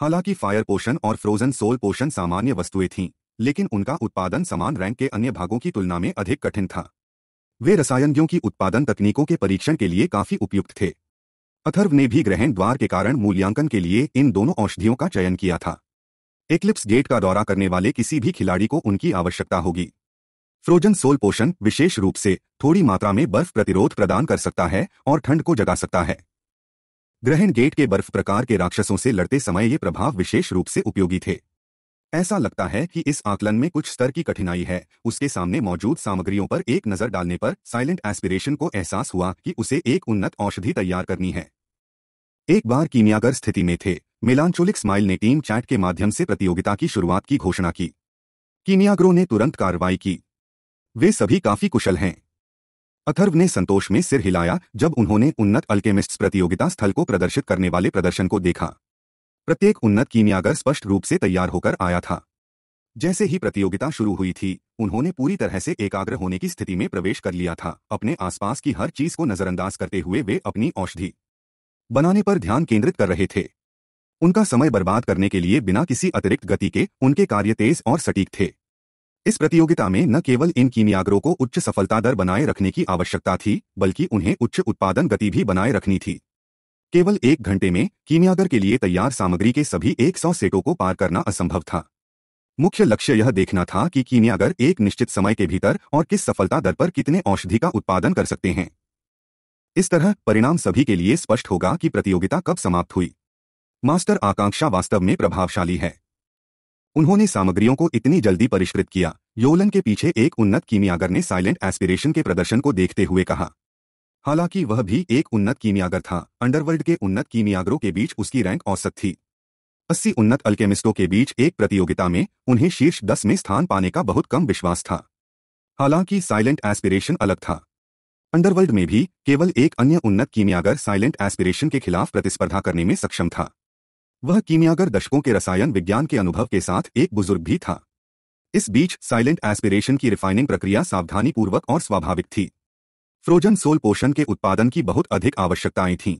हालाँकि फायर पोषण और फ्रोजन सोल पोषण सामान्य वस्तुएँ थीं, लेकिन उनका उत्पादन समान रैंक के अन्य भागों की तुलना में अधिक कठिन था। वे रसायनों की उत्पादन तकनीकों के परीक्षण के लिए काफ़ी उपयुक्त थे। अथर्व ने भी ग्रहण द्वार के कारण मूल्यांकन के लिए इन दोनों औषधियों का चयन किया था। एक्लिप्स गेट का दौरा करने वाले किसी भी खिलाड़ी को उनकी आवश्यकता होगी। फ्रोजन सोल पोषण विशेष रूप से थोड़ी मात्रा में बर्फ़ प्रतिरोध प्रदान कर सकता है और ठंड को जगा सकता है। ग्रहण गेट के बर्फ़ प्रकार के राक्षसों से लड़ते समय ये प्रभाव विशेष रूप से उपयोगी थे। ऐसा लगता है कि इस आकलन में कुछ स्तर की कठिनाई है। उसके सामने मौजूद सामग्रियों पर एक नज़र डालने पर साइलेंट एस्पिरेशन को एहसास हुआ कि उसे एक उन्नत औषधि तैयार करनी है। एक बार कीमियागर स्थिति में थे। मिलांचोलिक स्माइल ने टीम चैट के माध्यम से प्रतियोगिता की शुरुआत की घोषणा की। कीमियागरों ने तुरंत कार्रवाई की। वे सभी काफ़ी कुशल हैं। अथर्व ने संतोष में सिर हिलाया जब उन्होंने उन्नत अल्केमिस्ट्स प्रतियोगिता स्थल को प्रदर्शित करने वाले प्रदर्शन को देखा। प्रत्येक उन्नत कीमियागर स्पष्ट रूप से तैयार होकर आया था। जैसे ही प्रतियोगिता शुरू हुई थी, उन्होंने पूरी तरह से एकाग्र होने की स्थिति में प्रवेश कर लिया था। अपने आसपास की हर चीज़ को नजरअंदाज करते हुए वे अपनी औषधि बनाने पर ध्यान केंद्रित कर रहे थे। उनका समय बर्बाद करने के लिए बिना किसी अतिरिक्त गति के उनके कार्य तेज और सटीक थे। इस प्रतियोगिता में न केवल इन कीमियागरों को उच्च सफलता दर बनाए रखने की आवश्यकता थी, बल्कि उन्हें उच्च उत्पादन गति भी बनाए रखनी थी। केवल एक घंटे में कीमियागर के लिए तैयार सामग्री के सभी 100 सेटों को पार करना असंभव था। मुख्य लक्ष्य यह देखना था कि कीमियागर एक निश्चित समय के भीतर और किस सफलता दर पर कितने औषधि का उत्पादन कर सकते हैं। इस तरह परिणाम सभी के लिए स्पष्ट होगा कि प्रतियोगिता कब समाप्त हुई। मास्टर आकांक्षा वास्तव में प्रभावशाली है। उन्होंने सामग्रियों को इतनी जल्दी परिष्कृत किया। योलन के पीछे एक उन्नत कीमियागर ने साइलेंट एस्पिरेशन के प्रदर्शन को देखते हुए कहा। हालाँकि वह भी एक उन्नत कीमियागर था। अंडरवर्ल्ड के उन्नत कीमियागरों के बीच उसकी रैंक औसत थी। अस्सी उन्नत अल्केमिस्टों के बीच एक प्रतियोगिता में उन्हें शीर्ष दस में स्थान पाने का बहुत कम विश्वास था। हालाँकि साइलेंट एस्पिरेशन अलग था। अंडरवर्ल्ड में भी केवल एक अन्य उन्नत कीमियागर साइलेंट एस्पिरेशन के खिलाफ प्रतिस्पर्धा करने में सक्षम था। वह कीमियागर दशकों के रसायन विज्ञान के अनुभव के साथ एक बुज़ुर्ग भी था। इस बीच साइलेंट एस्पिरेशन की रिफाइनिंग प्रक्रिया सावधानी पूर्वक और स्वाभाविक थी। फ्रोजन सोल पोषण के उत्पादन की बहुत अधिक आवश्यकताएँ थीं।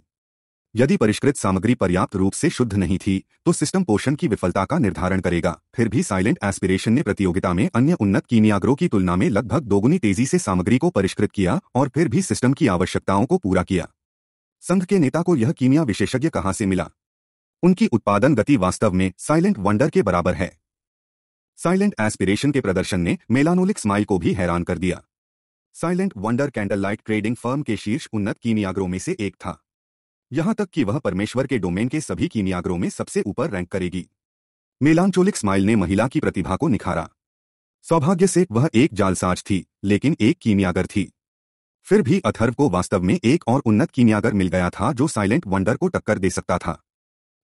यदि परिष्कृत सामग्री पर्याप्त रूप से शुद्ध नहीं थी तो सिस्टम पोषण की विफलता का निर्धारण करेगा। फिर भी साइलेंट एस्पिरेशन ने प्रतियोगिता में अन्य उन्नत कीमियाग्रों की तुलना में लगभग दोगुनी तेज़ी से सामग्री को परिष्कृत किया और फिर भी सिस्टम की आवश्यकताओं को पूरा किया। संघ के नेता को यह कीमिया विशेषज्ञ कहाँ से मिला? उनकी उत्पादन गति वास्तव में साइलेंट वंडर के बराबर है। साइलेंट एस्पिरेशन के प्रदर्शन ने मेलानोलिक स्माइल को भी हैरान कर दिया। Silent wonder candle light trading firm के शीर्ष उन्नत कीमियाग्रों में से एक था। यहाँ तक कि वह परमेश्वर के डोमेन के सभी कीमियाग्रों में सबसे ऊपर रैंक करेगी। मेलांचोलिक स्माइल ने महिला की प्रतिभा को निखारा। सौभाग्य से वह एक जालसाज थी, लेकिन एक कीमियागर थी। फिर भी अथर्व को वास्तव में एक और उन्नत कीमियागर मिल गया था जो साइलेंट वंडर को टक्कर दे सकता था।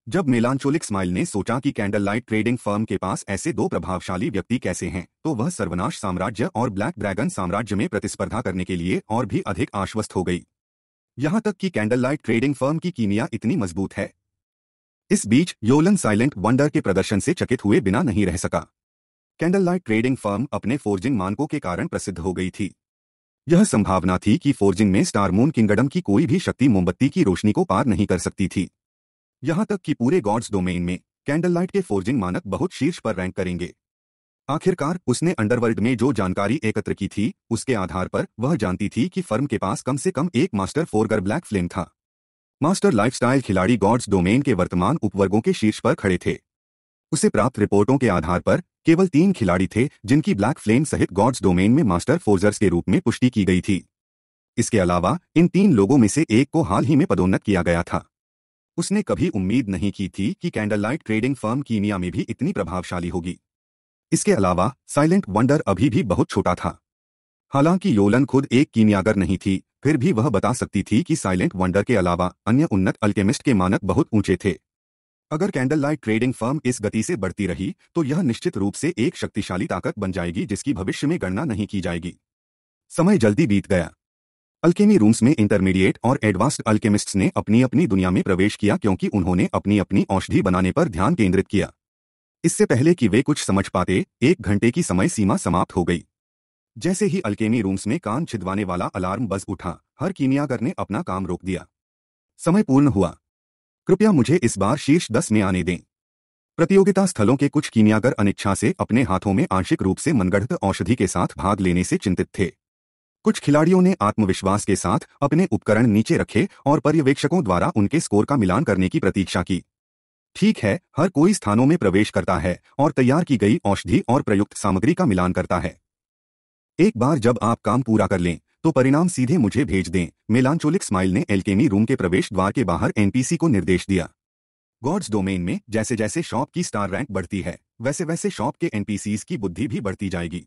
जब मेलांचोलिक स्माइल ने सोचा कि कैंडल लाइट ट्रेडिंग फर्म के पास ऐसे दो प्रभावशाली व्यक्ति कैसे हैं तो वह सर्वनाश साम्राज्य और ब्लैक ड्रैगन साम्राज्य में प्रतिस्पर्धा करने के लिए और भी अधिक आश्वस्त हो गई। यहाँ तक कि कैंडल लाइट ट्रेडिंग फर्म की कीमिया इतनी मज़बूत है। इस बीच, योलन साइलेंट वंडर के प्रदर्शन से चकित हुए बिना नहीं रह सका। कैंडल लाइट ट्रेडिंग फर्म अपने फोर्जिंग मानकों के कारण प्रसिद्ध हो गई थी। यह संभावना थी कि फोर्जिंग में स्टारमून किंगडम की कोई भी शक्ति मोमबत्ती की रोशनी को पार नहीं कर सकती थी। यहाँ तक कि पूरे गॉड्स डोमेन में कैंडल लाइट के फोर्जिंग मानक बहुत शीर्ष पर रैंक करेंगे। आखिरकार उसने अंडरवर्ल्ड में जो जानकारी एकत्र की थी, उसके आधार पर वह जानती थी कि फर्म के पास कम से कम एक मास्टर फोरगर ब्लैक फ्लेम था। मास्टर लाइफस्टाइल खिलाड़ी गॉड्स डोमेन के वर्तमान उपवर्गों के शीर्ष पर खड़े थे। उसे प्राप्त रिपोर्टों के आधार पर केवल तीन खिलाड़ी थे, जिनकी ब्लैक फ्लेम सहित गॉड्स डोमेन में मास्टर फोर्जर्स के रूप में पुष्टि की गई थी। इसके अलावा इन तीन लोगों में से एक को हाल ही में पदोन्नत किया गया था। उसने कभी उम्मीद नहीं की थी कि कैंडल लाइट ट्रेडिंग फर्म कीनिया में भी इतनी प्रभावशाली होगी। इसके अलावा, साइलेंट वंडर अभी भी बहुत छोटा था। हालाँकि योलन खुद एक कीमियागर नहीं थी, फिर भी वह बता सकती थी कि साइलेंट वंडर के अलावा अन्य उन्नत अल्केमिस्ट के मानक बहुत ऊँचे थे। अगर कैंडल लाइट ट्रेडिंग फर्म इस गति से बढ़ती रही तो यह निश्चित रूप से एक शक्तिशाली ताकत बन जाएगी जिसकी भविष्य में गणना नहीं की जाएगी। समय जल्दी बीत गया। अल्केमी रूम्स में इंटरमीडिएट और एडवांस्ड अल्केमिस्ट्स ने अपनी अपनी दुनिया में प्रवेश किया क्योंकि उन्होंने अपनी अपनी औषधि बनाने पर ध्यान केंद्रित किया। इससे पहले कि वे कुछ समझ पाते, एक घंटे की समय सीमा समाप्त हो गई। जैसे ही अल्केमी रूम्स में कान छिदवाने वाला अलार्म बज उठा, हर कीमियागर ने अपना काम रोक दिया। समय पूर्ण हुआ। कृपया मुझे इस बार शीर्ष दस में आने दें। प्रतियोगिता स्थलों के कुछ कीमियागर अनिच्छा से अपने हाथों में आंशिक रूप से मनगढ़ औषधि के साथ भाग लेने से चिंतित थे। कुछ खिलाड़ियों ने आत्मविश्वास के साथ अपने उपकरण नीचे रखे और पर्यवेक्षकों द्वारा उनके स्कोर का मिलान करने की प्रतीक्षा की। ठीक है, हर कोई स्थानों में प्रवेश करता है और तैयार की गई औषधि और प्रयुक्त सामग्री का मिलान करता है। एक बार जब आप काम पूरा कर लें तो परिणाम सीधे मुझे भेज दें। मेलांचोलिक स्माइल ने एल्केमी रूम के प्रवेश द्वार के बाहर एनपीसी को निर्देश दिया। गॉड्स डोमेन में जैसे जैसे शॉप की स्टार रैंक बढ़ती है वैसे वैसे शॉप के एनपीसीज की बुद्धि भी बढ़ती जाएगी।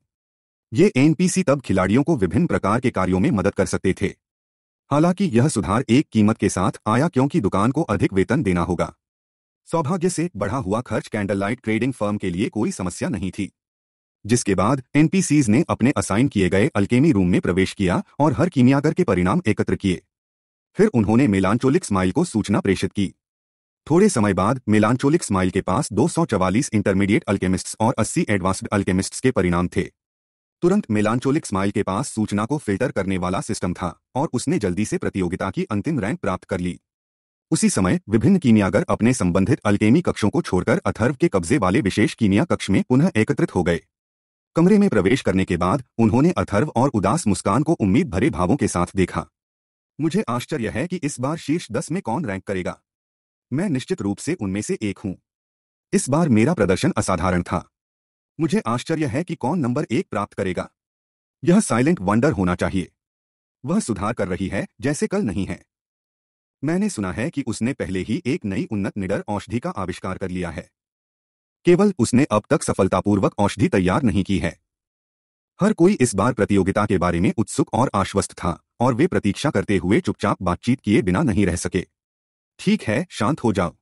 ये एनपीसी तब खिलाड़ियों को विभिन्न प्रकार के कार्यों में मदद कर सकते थे। हालाँकि यह सुधार एक कीमत के साथ आया क्योंकि दुकान को अधिक वेतन देना होगा। सौभाग्य से बढ़ा हुआ खर्च कैंडल लाइट ट्रेडिंग फर्म के लिए कोई समस्या नहीं थी। जिसके बाद एनपीसीज ने अपने असाइन किए गए अल्केमी रूम में प्रवेश किया और हर कीमियागर के परिणाम एकत्र किए। फिर उन्होंने मेलांचोलिक स्माइल को सूचना प्रेषित की। थोड़े समय बाद मेलांचोलिक स्माइल के पास दो इंटरमीडिएट अल्केमिस्ट्स और 80 एडवांस्ड अल्केमिस्ट्स के परिणाम थे। तुरंत मेलांचोलिक स्माइल के पास सूचना को फ़िल्टर करने वाला सिस्टम था, और उसने जल्दी से प्रतियोगिता की अंतिम रैंक प्राप्त कर ली। उसी समय, विभिन्न कीमियागर अपने संबंधित अल्केमी कक्षों को छोड़कर अथर्व के कब्जे वाले विशेष कीमिया कक्ष में पुनः एकत्रित हो गए। कमरे में प्रवेश करने के बाद, उन्होंने अथर्व और उदास मुस्कान को उम्मीद भरे भावों के साथ देखा। मुझे आश्चर्य है कि इस बार शीर्ष दस में कौन रैंक करेगा। मैं निश्चित रूप से उनमें से एक हूँ। इस बार मेरा प्रदर्शन असाधारण था। मुझे आश्चर्य है कि कौन नंबर एक प्राप्त करेगा। यह साइलेंट वंडर होना चाहिए। वह सुधार कर रही है, जैसे कल नहीं है। मैंने सुना है कि उसने पहले ही एक नई उन्नत निडर औषधि का आविष्कार कर लिया है। केवल उसने अब तक सफलतापूर्वक औषधि तैयार नहीं की है। हर कोई इस बार प्रतियोगिता के बारे में उत्सुक और आश्वस्त था, और वे प्रतीक्षा करते हुए चुपचाप बातचीत किए बिना नहीं रह सके। ठीक है, शांत हो जाओ।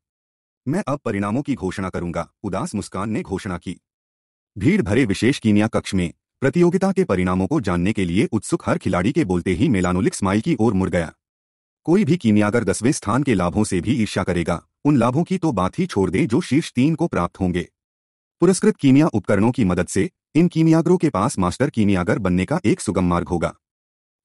मैं अब परिणामों की घोषणा करूँगा, उदास मुस्कान ने घोषणा की। भीड़ भरे विशेष कीनिया कक्ष में प्रतियोगिता के परिणामों को जानने के लिए उत्सुक हर खिलाड़ी के बोलते ही मेलानोलिक स्माइल की ओर मुड़ गया। कोई भी कीमियागर दसवें स्थान के लाभों से भी ईर्ष्या करेगा, उन लाभों की तो बात ही छोड़ दें जो शीर्ष तीन को प्राप्त होंगे। पुरस्कृत कीमिया उपकरणों की मदद से इन कीमियागरों के पास मास्टर कीमियागर बनने का एक सुगम मार्ग होगा।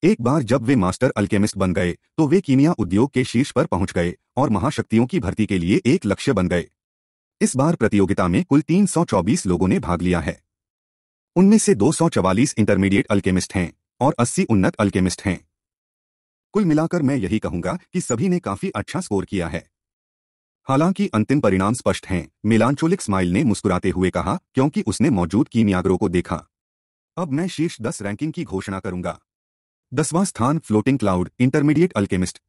एक बार जब वे मास्टर अल्केमिस्ट बन गए तो वे कीमिया उद्योग के शीर्ष पर पहुँच गए और महाशक्तियों की भर्ती के लिए एक लक्ष्य बन गए। इस बार प्रतियोगिता में कुल 324 लोगों ने भाग लिया है। उनमें से 244 इंटरमीडिएट अल्केमिस्ट हैं और 80 उन्नत अल्केमिस्ट हैं। कुल मिलाकर मैं यही कहूँगा कि सभी ने काफ़ी अच्छा स्कोर किया है। हालाँकि अंतिम परिणाम स्पष्ट हैं, मिलांचोलिक स्माइल ने मुस्कुराते हुए कहा, क्योंकि उसने मौजूद कीमियागरों को देखा। अब मैं शीर्ष दस रैंकिंग की घोषणा करूँगा। दसवां स्थान फ्लोटिंग क्लाउड इंटरमीडिएट अल्केमिस्ट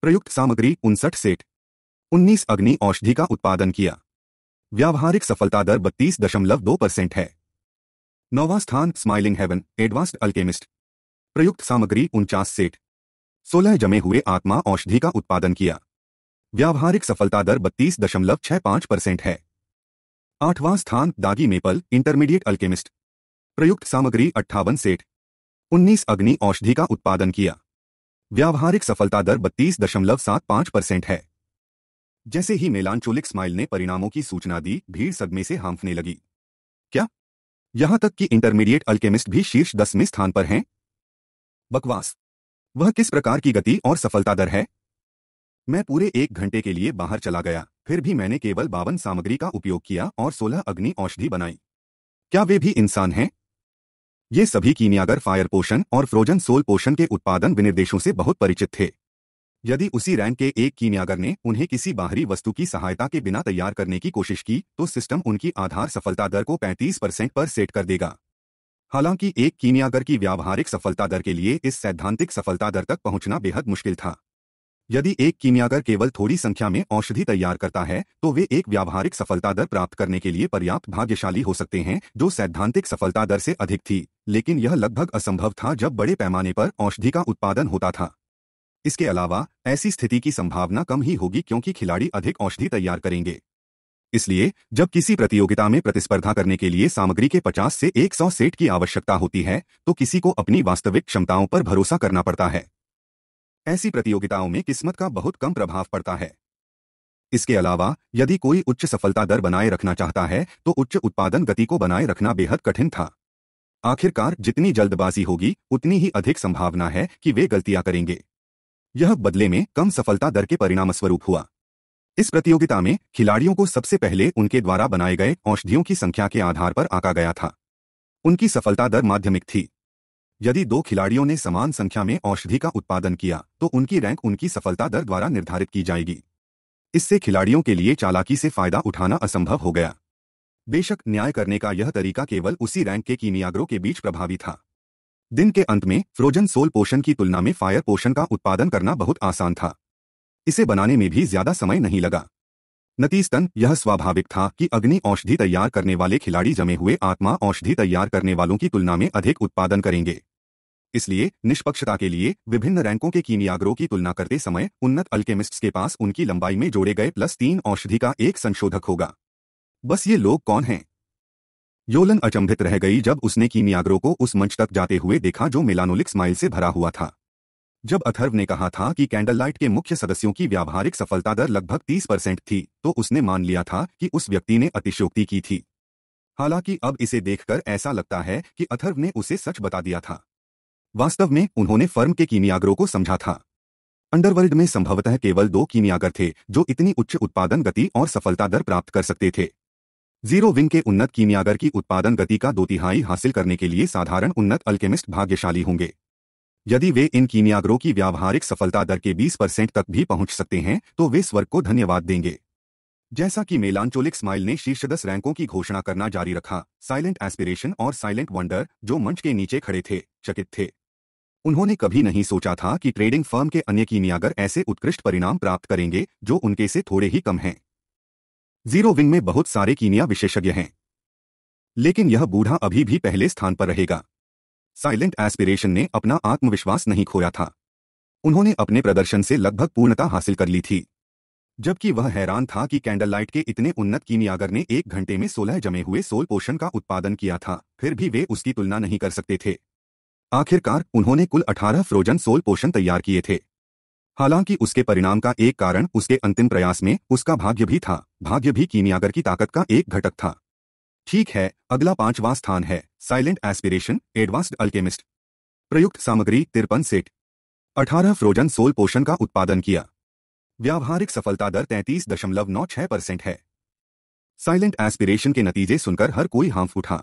प्रयुक्त सामग्री, उनसठ सेट उन्नीस अग्नि औषधि का उत्पादन किया। व्यावहारिक सफलता दर बत्तीस दशमलव दो परसेंट है। नौवा स्थान स्माइलिंग हेवन एडवांस्ड अल्केमिस्ट प्रयुक्त सामग्री, उनचास सेट। सोलह जमे हुए आत्मा, औषधि का उत्पादन किया। व्यावहारिक सफलता दर बत्तीस दशमलव छह पाँच परसेंट है। आठवां स्थान, दागी मेपल इंटरमीडिएट अल्केमिस्ट प्रयुक्त सामग्री, अट्ठावन सेठ उन्नीस अग्नि, औषधि का उत्पादन किया। व्यावहारिक सफलता दर बत्तीस दशमलव सात पाँच परसेंट है। जैसे ही मेलानचोलिक स्माइल ने परिणामों की सूचना दी, भीड़ सदमे से हांफने लगी। क्या? यहाँ तक कि इंटरमीडिएट अल्केमिस्ट भी शीर्ष दसवें स्थान पर हैं? बकवास। वह किस प्रकार की गति और सफलता दर है? मैं पूरे एक घंटे के लिए बाहर चला गया, फिर भी मैंने केवल बावन सामग्री का उपयोग किया और सोलह अग्नि औषधि बनाई। क्या वे भी इंसान हैं? ये सभी कीमियागर फायर पोषण और फ्रोजन सोल पोषण के उत्पादन विनिर्देशों से बहुत परिचित थे। यदि उसी रैंक के एक कीमियागर ने उन्हें किसी बाहरी वस्तु की सहायता के बिना तैयार करने की कोशिश की तो सिस्टम उनकी आधार सफलता दर को 35 परसेंट पर सेट कर देगा। हालाँकि एक कीमियागर की व्यावहारिक सफलता दर के लिए इस सैद्धांतिक सफलता दर तक पहुँचना बेहद मुश्किल था। यदि एक कीमियागर केवल थोड़ी संख्या में औषधि तैयार करता है तो वे एक व्यावहारिक सफलता दर प्राप्त करने के लिए पर्याप्त भाग्यशाली हो सकते हैं, जो सैद्धांतिक सफलता दर से अधिक थी, लेकिन यह लगभग असंभव था जब बड़े पैमाने पर औषधि का उत्पादन होता था। इसके अलावा, ऐसी स्थिति की संभावना कम ही होगी क्योंकि खिलाड़ी अधिक औषधि तैयार करेंगे। इसलिए, जब किसी प्रतियोगिता में प्रतिस्पर्धा करने के लिए सामग्री के 50 से 100 सेट की आवश्यकता होती है तो किसी को अपनी वास्तविक क्षमताओं पर भरोसा करना पड़ता है। ऐसी प्रतियोगिताओं में किस्मत का बहुत कम प्रभाव पड़ता है। इसके अलावा, यदि कोई उच्च सफलता दर बनाए रखना चाहता है तो उच्च उत्पादन गति को बनाए रखना बेहद कठिन था। आखिरकार, जितनी जल्दबाजी होगी, उतनी ही अधिक संभावना है कि वे गलतियाँ करेंगे। यह बदले में कम सफलता दर के परिणाम स्वरूप हुआ। इस प्रतियोगिता में खिलाड़ियों को सबसे पहले उनके द्वारा बनाए गए औषधियों की संख्या के आधार पर आका गया था। उनकी सफलता दर माध्यमिक थी। यदि दो खिलाड़ियों ने समान संख्या में औषधि का उत्पादन किया तो उनकी रैंक उनकी सफलता दर द्वारा निर्धारित की जाएगी। इससे खिलाड़ियों के लिए चालाकी से फ़ायदा उठाना असंभव हो गया। बेशक न्याय करने का यह तरीका केवल उसी रैंक के कीमियागरों के बीच प्रभावी था। दिन के अंत में फ्रोजन सोल पोषण की तुलना में फायर पोषण का उत्पादन करना बहुत आसान था। इसे बनाने में भी ज़्यादा समय नहीं लगा। नतीजतन यह स्वाभाविक था कि अग्नि औषधि तैयार करने वाले खिलाड़ी जमे हुए आत्मा औषधि तैयार करने वालों की तुलना में अधिक उत्पादन करेंगे। इसलिए निष्पक्षता के लिए विभिन्न रैंकों के कीमियागरों की तुलना करते समय उन्नत अल्केमिस्ट्स के पास उनकी लंबाई में जोड़े गए प्लस तीन औषधि का एक संशोधक होगा। बस ये लोग कौन हैं? योलन अचंभित रह गई जब उसने कीमियागरों को उस मंच तक जाते हुए देखा जो मेलानोलिक स्माइल से भरा हुआ था। जब अथर्व ने कहा था कि कैंडल लाइट के मुख्य सदस्यों की व्यावहारिक सफलता दर लगभग तीस परसेंट थी तो उसने मान लिया था कि उस व्यक्ति ने अतिशोक्ति की थी। हालाँकि अब इसे देखकर ऐसा लगता है कि अथर्व ने उसे सच बता दिया था। वास्तव में उन्होंने फर्म के कीमियागरों को समझा था। अंडरवर्ल्ड में संभवतः केवल दो कीमियागर थे जो इतनी उच्च उत्पादन गति और सफलता दर प्राप्त कर सकते थे। ज़ीरो विंग के उन्नत कीमियागर की उत्पादन गति का दो तिहाई हासिल करने के लिए साधारण उन्नत अल्केमिस्ट भाग्यशाली होंगे। यदि वे इन कीमियागरों की व्यावहारिक सफलता दर के 20 परसेंट तक भी पहुँच सकते हैं तो वे स्वर्ग को धन्यवाद देंगे। जैसा कि मेलांचोलिक स्माइल ने शीर्ष दस रैंकों की घोषणा करना जारी रखा साइलेंट एस्पिरेशन और साइलेंट वंडर जो मंच के नीचे खड़े थे, चकित थे। उन्होंने कभी नहीं सोचा था कि ट्रेडिंग फर्म के अन्य कीमियागर ऐसे उत्कृष्ट परिणाम प्राप्त करेंगे, जो उनके से थोड़े ही कम हैं। ज़ीरो विंग में बहुत सारे कीनिया विशेषज्ञ हैं। लेकिन यह बूढ़ा अभी भी पहले स्थान पर रहेगा। साइलेंट एस्पिरेशन ने अपना आत्मविश्वास नहीं खोया था। उन्होंने अपने प्रदर्शन से लगभग पूर्णता हासिल कर ली थी। जबकि वह हैरान था कि कैंडल लाइट के इतने उन्नत कीमियागर ने एक घंटे में सोलह जमे हुए सोल पोषण का उत्पादन किया था, फिर भी वे उसकी तुलना नहीं कर सकते थे। आखिरकार उन्होंने कुल 18 फ्रोजन सोल पोषण तैयार किए थे। हालाँकि उसके परिणाम का एक कारण उसके अंतिम प्रयास में उसका भाग्य भी था। भाग्य भी कीमियागर की ताकत का एक घटक था। ठीक है, अगला पांचवा स्थान है साइलेंट एस्पिरेशन एडवांस्ड अल्केमिस्ट प्रयुक्त सामग्री, तिरपन सेट। अठारह फ्रोजन सोल पोषण का उत्पादन किया। व्यावहारिक सफलता दर तैंतीस दशमलव नौ छह परसेंट है। साइलेंट एस्पिरेशन के नतीजे सुनकर हर कोई हांफ उठा।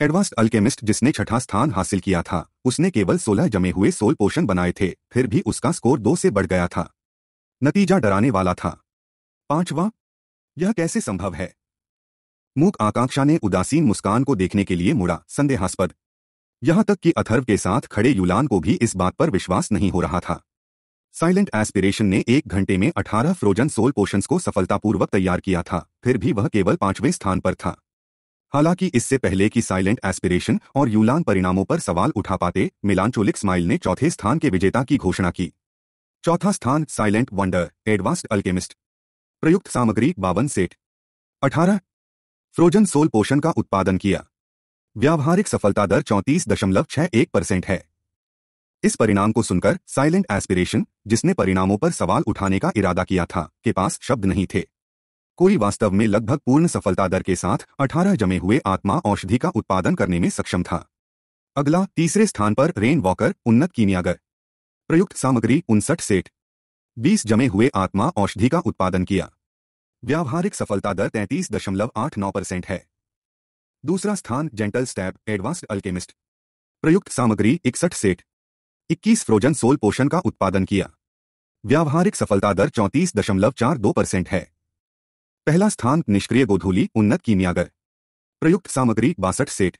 एडवांस्ड अल्केमिस्ट जिसने छठा स्थान हासिल किया था, उसने केवल सोलह जमे हुए सोल पोषण बनाए थे, फिर भी उसका स्कोर दो से बढ़ गया था। नतीजा डराने वाला था। पांचवा, यह कैसे संभव है? मूक आकांक्षा ने उदासीन मुस्कान को देखने के लिए मुड़ा, संदेहास्पद। यहाँ तक कि अथर्व के साथ खड़े युलान को भी इस बात पर विश्वास नहीं हो रहा था। साइलेंट एस्पिरेशन ने एक घंटे में 18 फ्रोजन सोल पोशंस को सफलतापूर्वक तैयार किया था, फिर भी वह केवल पाँचवें स्थान पर था। हालाँकि इससे पहले कि साइलेंट एस्पिरेशन और यूलान परिणामों पर सवाल उठा पाते मिलानचोलिक स्माइल ने चौथे स्थान के विजेता की घोषणा की। चौथा स्थान, साइलेंट वंडर, एडवांस्ड अल्केमिस्ट। प्रयुक्त सामग्री, बावन सेट अठारह। फ्रोजन सोल पोषण का उत्पादन किया। व्यावहारिक सफलता दर चौंतीस दशमलव छह एक परसेंट है। इस परिणाम को सुनकर साइलेंट एस्पिरेशन, जिसने परिणामों पर सवाल उठाने का इरादा किया था, के पास शब्द नहीं थे। कोई वास्तव में लगभग पूर्ण सफलता दर के साथ 18 जमे हुए आत्मा औषधि का उत्पादन करने में सक्षम था। अगला, तीसरे स्थान पर रेन वॉकर, उन्नत कीमियागर प्रयुक्त सामग्री, उनसठ सेठ बीस जमे हुए आत्मा औषधि का उत्पादन किया। व्यावहारिक सफलता दर तैंतीस दशमलव आठ नौ परसेंट है। दूसरा स्थान, जेंटल स्टैब, एडवांस्ड अल्केमिस्ट। प्रयुक्त सामग्री, इकसठ सेठ इक्कीस फ्रोजन सोल पोषण का उत्पादन किया। व्यावहारिक सफलता दर चौंतीस दशमलव चार दो परसेंट है। पहला स्थान निष्क्रिय गोधूली, उन्नत कीमियागर। प्रयुक्त सामग्री, बासठ सेट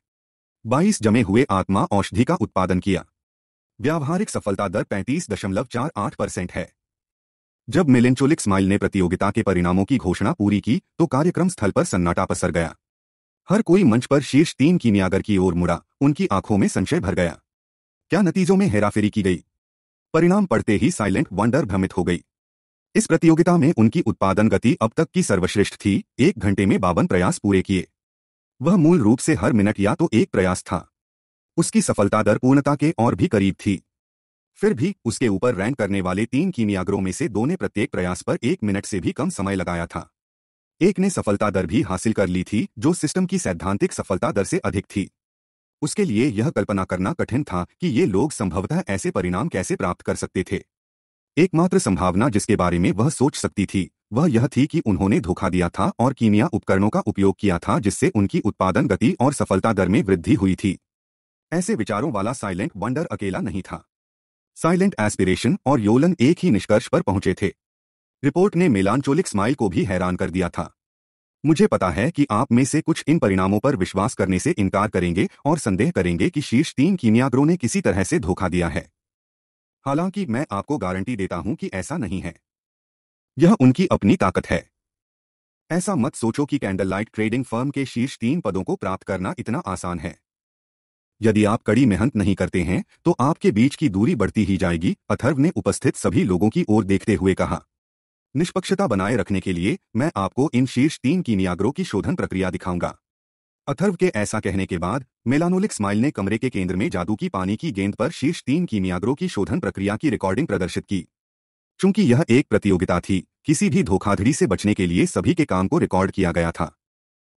बाईस जमे हुए आत्मा, औषधि का उत्पादन किया। व्यावहारिक सफलता दर पैंतीस दशमलव चार आठ परसेंट है। जब मिलेंचोलिक स्माइल ने प्रतियोगिता के परिणामों की घोषणा पूरी की तो कार्यक्रम स्थल पर सन्नाटा पसर गया। हर कोई मंच पर शीर्ष तीन कीमियागर की ओर मुड़ा, उनकी आँखों में संशय भर गया। क्या नतीजों में हेराफेरी की गई? परिणाम पढ़ते ही साइलेंट वंडर भ्रमित हो गई। इस प्रतियोगिता में उनकी उत्पादन गति अब तक की सर्वश्रेष्ठ थी। एक घंटे में बावन प्रयास पूरे किए। वह मूल रूप से हर मिनट या तो एक प्रयास था। उसकी सफलता दर पूर्णता के और भी करीब थी। फिर भी उसके ऊपर रैंक करने वाले तीन कीमियागरों में से दो ने प्रत्येक प्रयास पर एक मिनट से भी कम समय लगाया था। एक ने सफलता दर भी हासिल कर ली थी, जो सिस्टम की सैद्धांतिक सफलता दर से अधिक थी। उसके लिए यह कल्पना करना कठिन था कि ये लोग संभवतः ऐसे परिणाम कैसे प्राप्त कर सकते थे। एकमात्र संभावना जिसके बारे में वह सोच सकती थी, वह यह थी कि उन्होंने धोखा दिया था और कीमिया उपकरणों का उपयोग किया था जिससे उनकी उत्पादन गति और सफलता दर में वृद्धि हुई थी। ऐसे विचारों वाला साइलेंट वंडर अकेला नहीं था। साइलेंट एस्पिरेशन और योलन एक ही निष्कर्ष पर पहुँचे थे। रिपोर्ट ने मेलांचोलिक स्माइल को भी हैरान कर दिया था। मुझे पता है कि आप में से कुछ इन परिणामों पर विश्वास करने से इनकार करेंगे और संदेह करेंगे कि शीर्ष तीन कीमियागरों ने किसी तरह से धोखा दिया है। हालाँकि मैं आपको गारंटी देता हूँ कि ऐसा नहीं है। यह उनकी अपनी ताकत है। ऐसा मत सोचो कि कैंडल लाइट ट्रेडिंग फर्म के शीर्ष तीन पदों को प्राप्त करना इतना आसान है। यदि आप कड़ी मेहनत नहीं करते हैं तो आपके बीच की दूरी बढ़ती ही जाएगी, अथर्व ने उपस्थित सभी लोगों की ओर देखते हुए कहा। निष्पक्षता बनाए रखने के लिए मैं आपको इन शीर्ष तीन कीमियागरों की शोधन प्रक्रिया दिखाऊँगा। अथर्व के ऐसा कहने के बाद, मेलानोलिक स्माइल ने कमरे के केंद्र में जादू की पानी की गेंद पर शीर्ष तीन कीमियागरों की शोधन प्रक्रिया की रिकॉर्डिंग प्रदर्शित की। चूँकि यह एक प्रतियोगिता थी, किसी भी धोखाधड़ी से बचने के लिए सभी के काम को रिकॉर्ड किया गया था।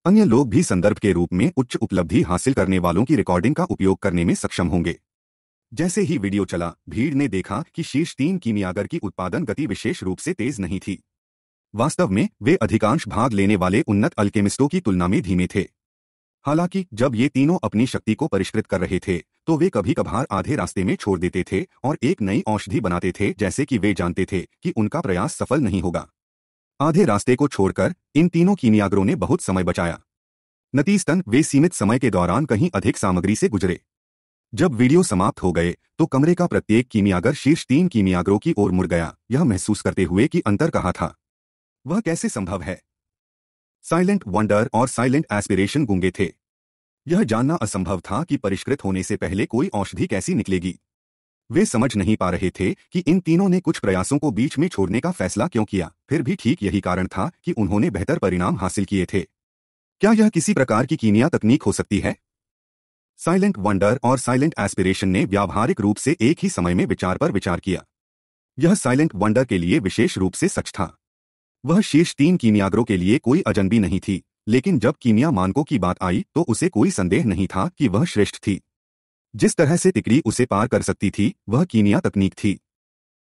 अन्य लोग भी संदर्भ के रूप में उच्च उपलब्धि हासिल करने वालों की रिकॉर्डिंग का उपयोग करने में सक्षम होंगे। जैसे ही वीडियो चला, भीड़ ने देखा कि शीर्ष तीन कीमियागर की उत्पादन गति विशेष रूप से तेज नहीं थी। वास्तव में, वे अधिकांश भाग लेने वाले उन्नत अल्केमिस्टों की तुलना में धीमे थे। हालाँकि, जब ये तीनों अपनी शक्ति को परिष्कृत कर रहे थे तो वे कभी कभार आधे रास्ते में छोड़ देते थे और एक नई औषधि बनाते थे, जैसे कि वे जानते थे कि उनका प्रयास सफल नहीं होगा। आधे रास्ते को छोड़कर, इन तीनों कीमियागरों ने बहुत समय बचाया। नतीजतन वे सीमित समय के दौरान कहीं अधिक सामग्री से गुजरे। जब वीडियो समाप्त हो गए तो कमरे का प्रत्येक कीमियागर शीर्ष तीन कीमियागरों की ओर मुड़ गया। यह महसूस करते हुए कि अंतर कहा था? वह कैसे संभव है? साइलेंट वंडर और साइलेंट एस्पिरेशन गूँगे थे। यह जानना असंभव था कि परिष्कृत होने से पहले कोई औषधि कैसी निकलेगी। वे समझ नहीं पा रहे थे कि इन तीनों ने कुछ प्रयासों को बीच में छोड़ने का फैसला क्यों किया, फिर भी ठीक यही कारण था कि उन्होंने बेहतर परिणाम हासिल किए थे। क्या यह किसी प्रकार की कीनिया तकनीक हो सकती है? साइलेंट वंडर और साइलेंट एस्पिरेशन ने व्यावहारिक रूप से एक ही समय में विचार पर विचार किया। यह साइलेंट वंडर के लिए विशेष रूप से सच था। वह शीर्ष तीन कीमियागरों के लिए कोई अजनबी नहीं थी, लेकिन जब कीमिया मानकों की बात आई तो उसे कोई संदेह नहीं था कि वह श्रेष्ठ थी। जिस तरह से तिकड़ी उसे पार कर सकती थी, वह कीमिया तकनीक थी।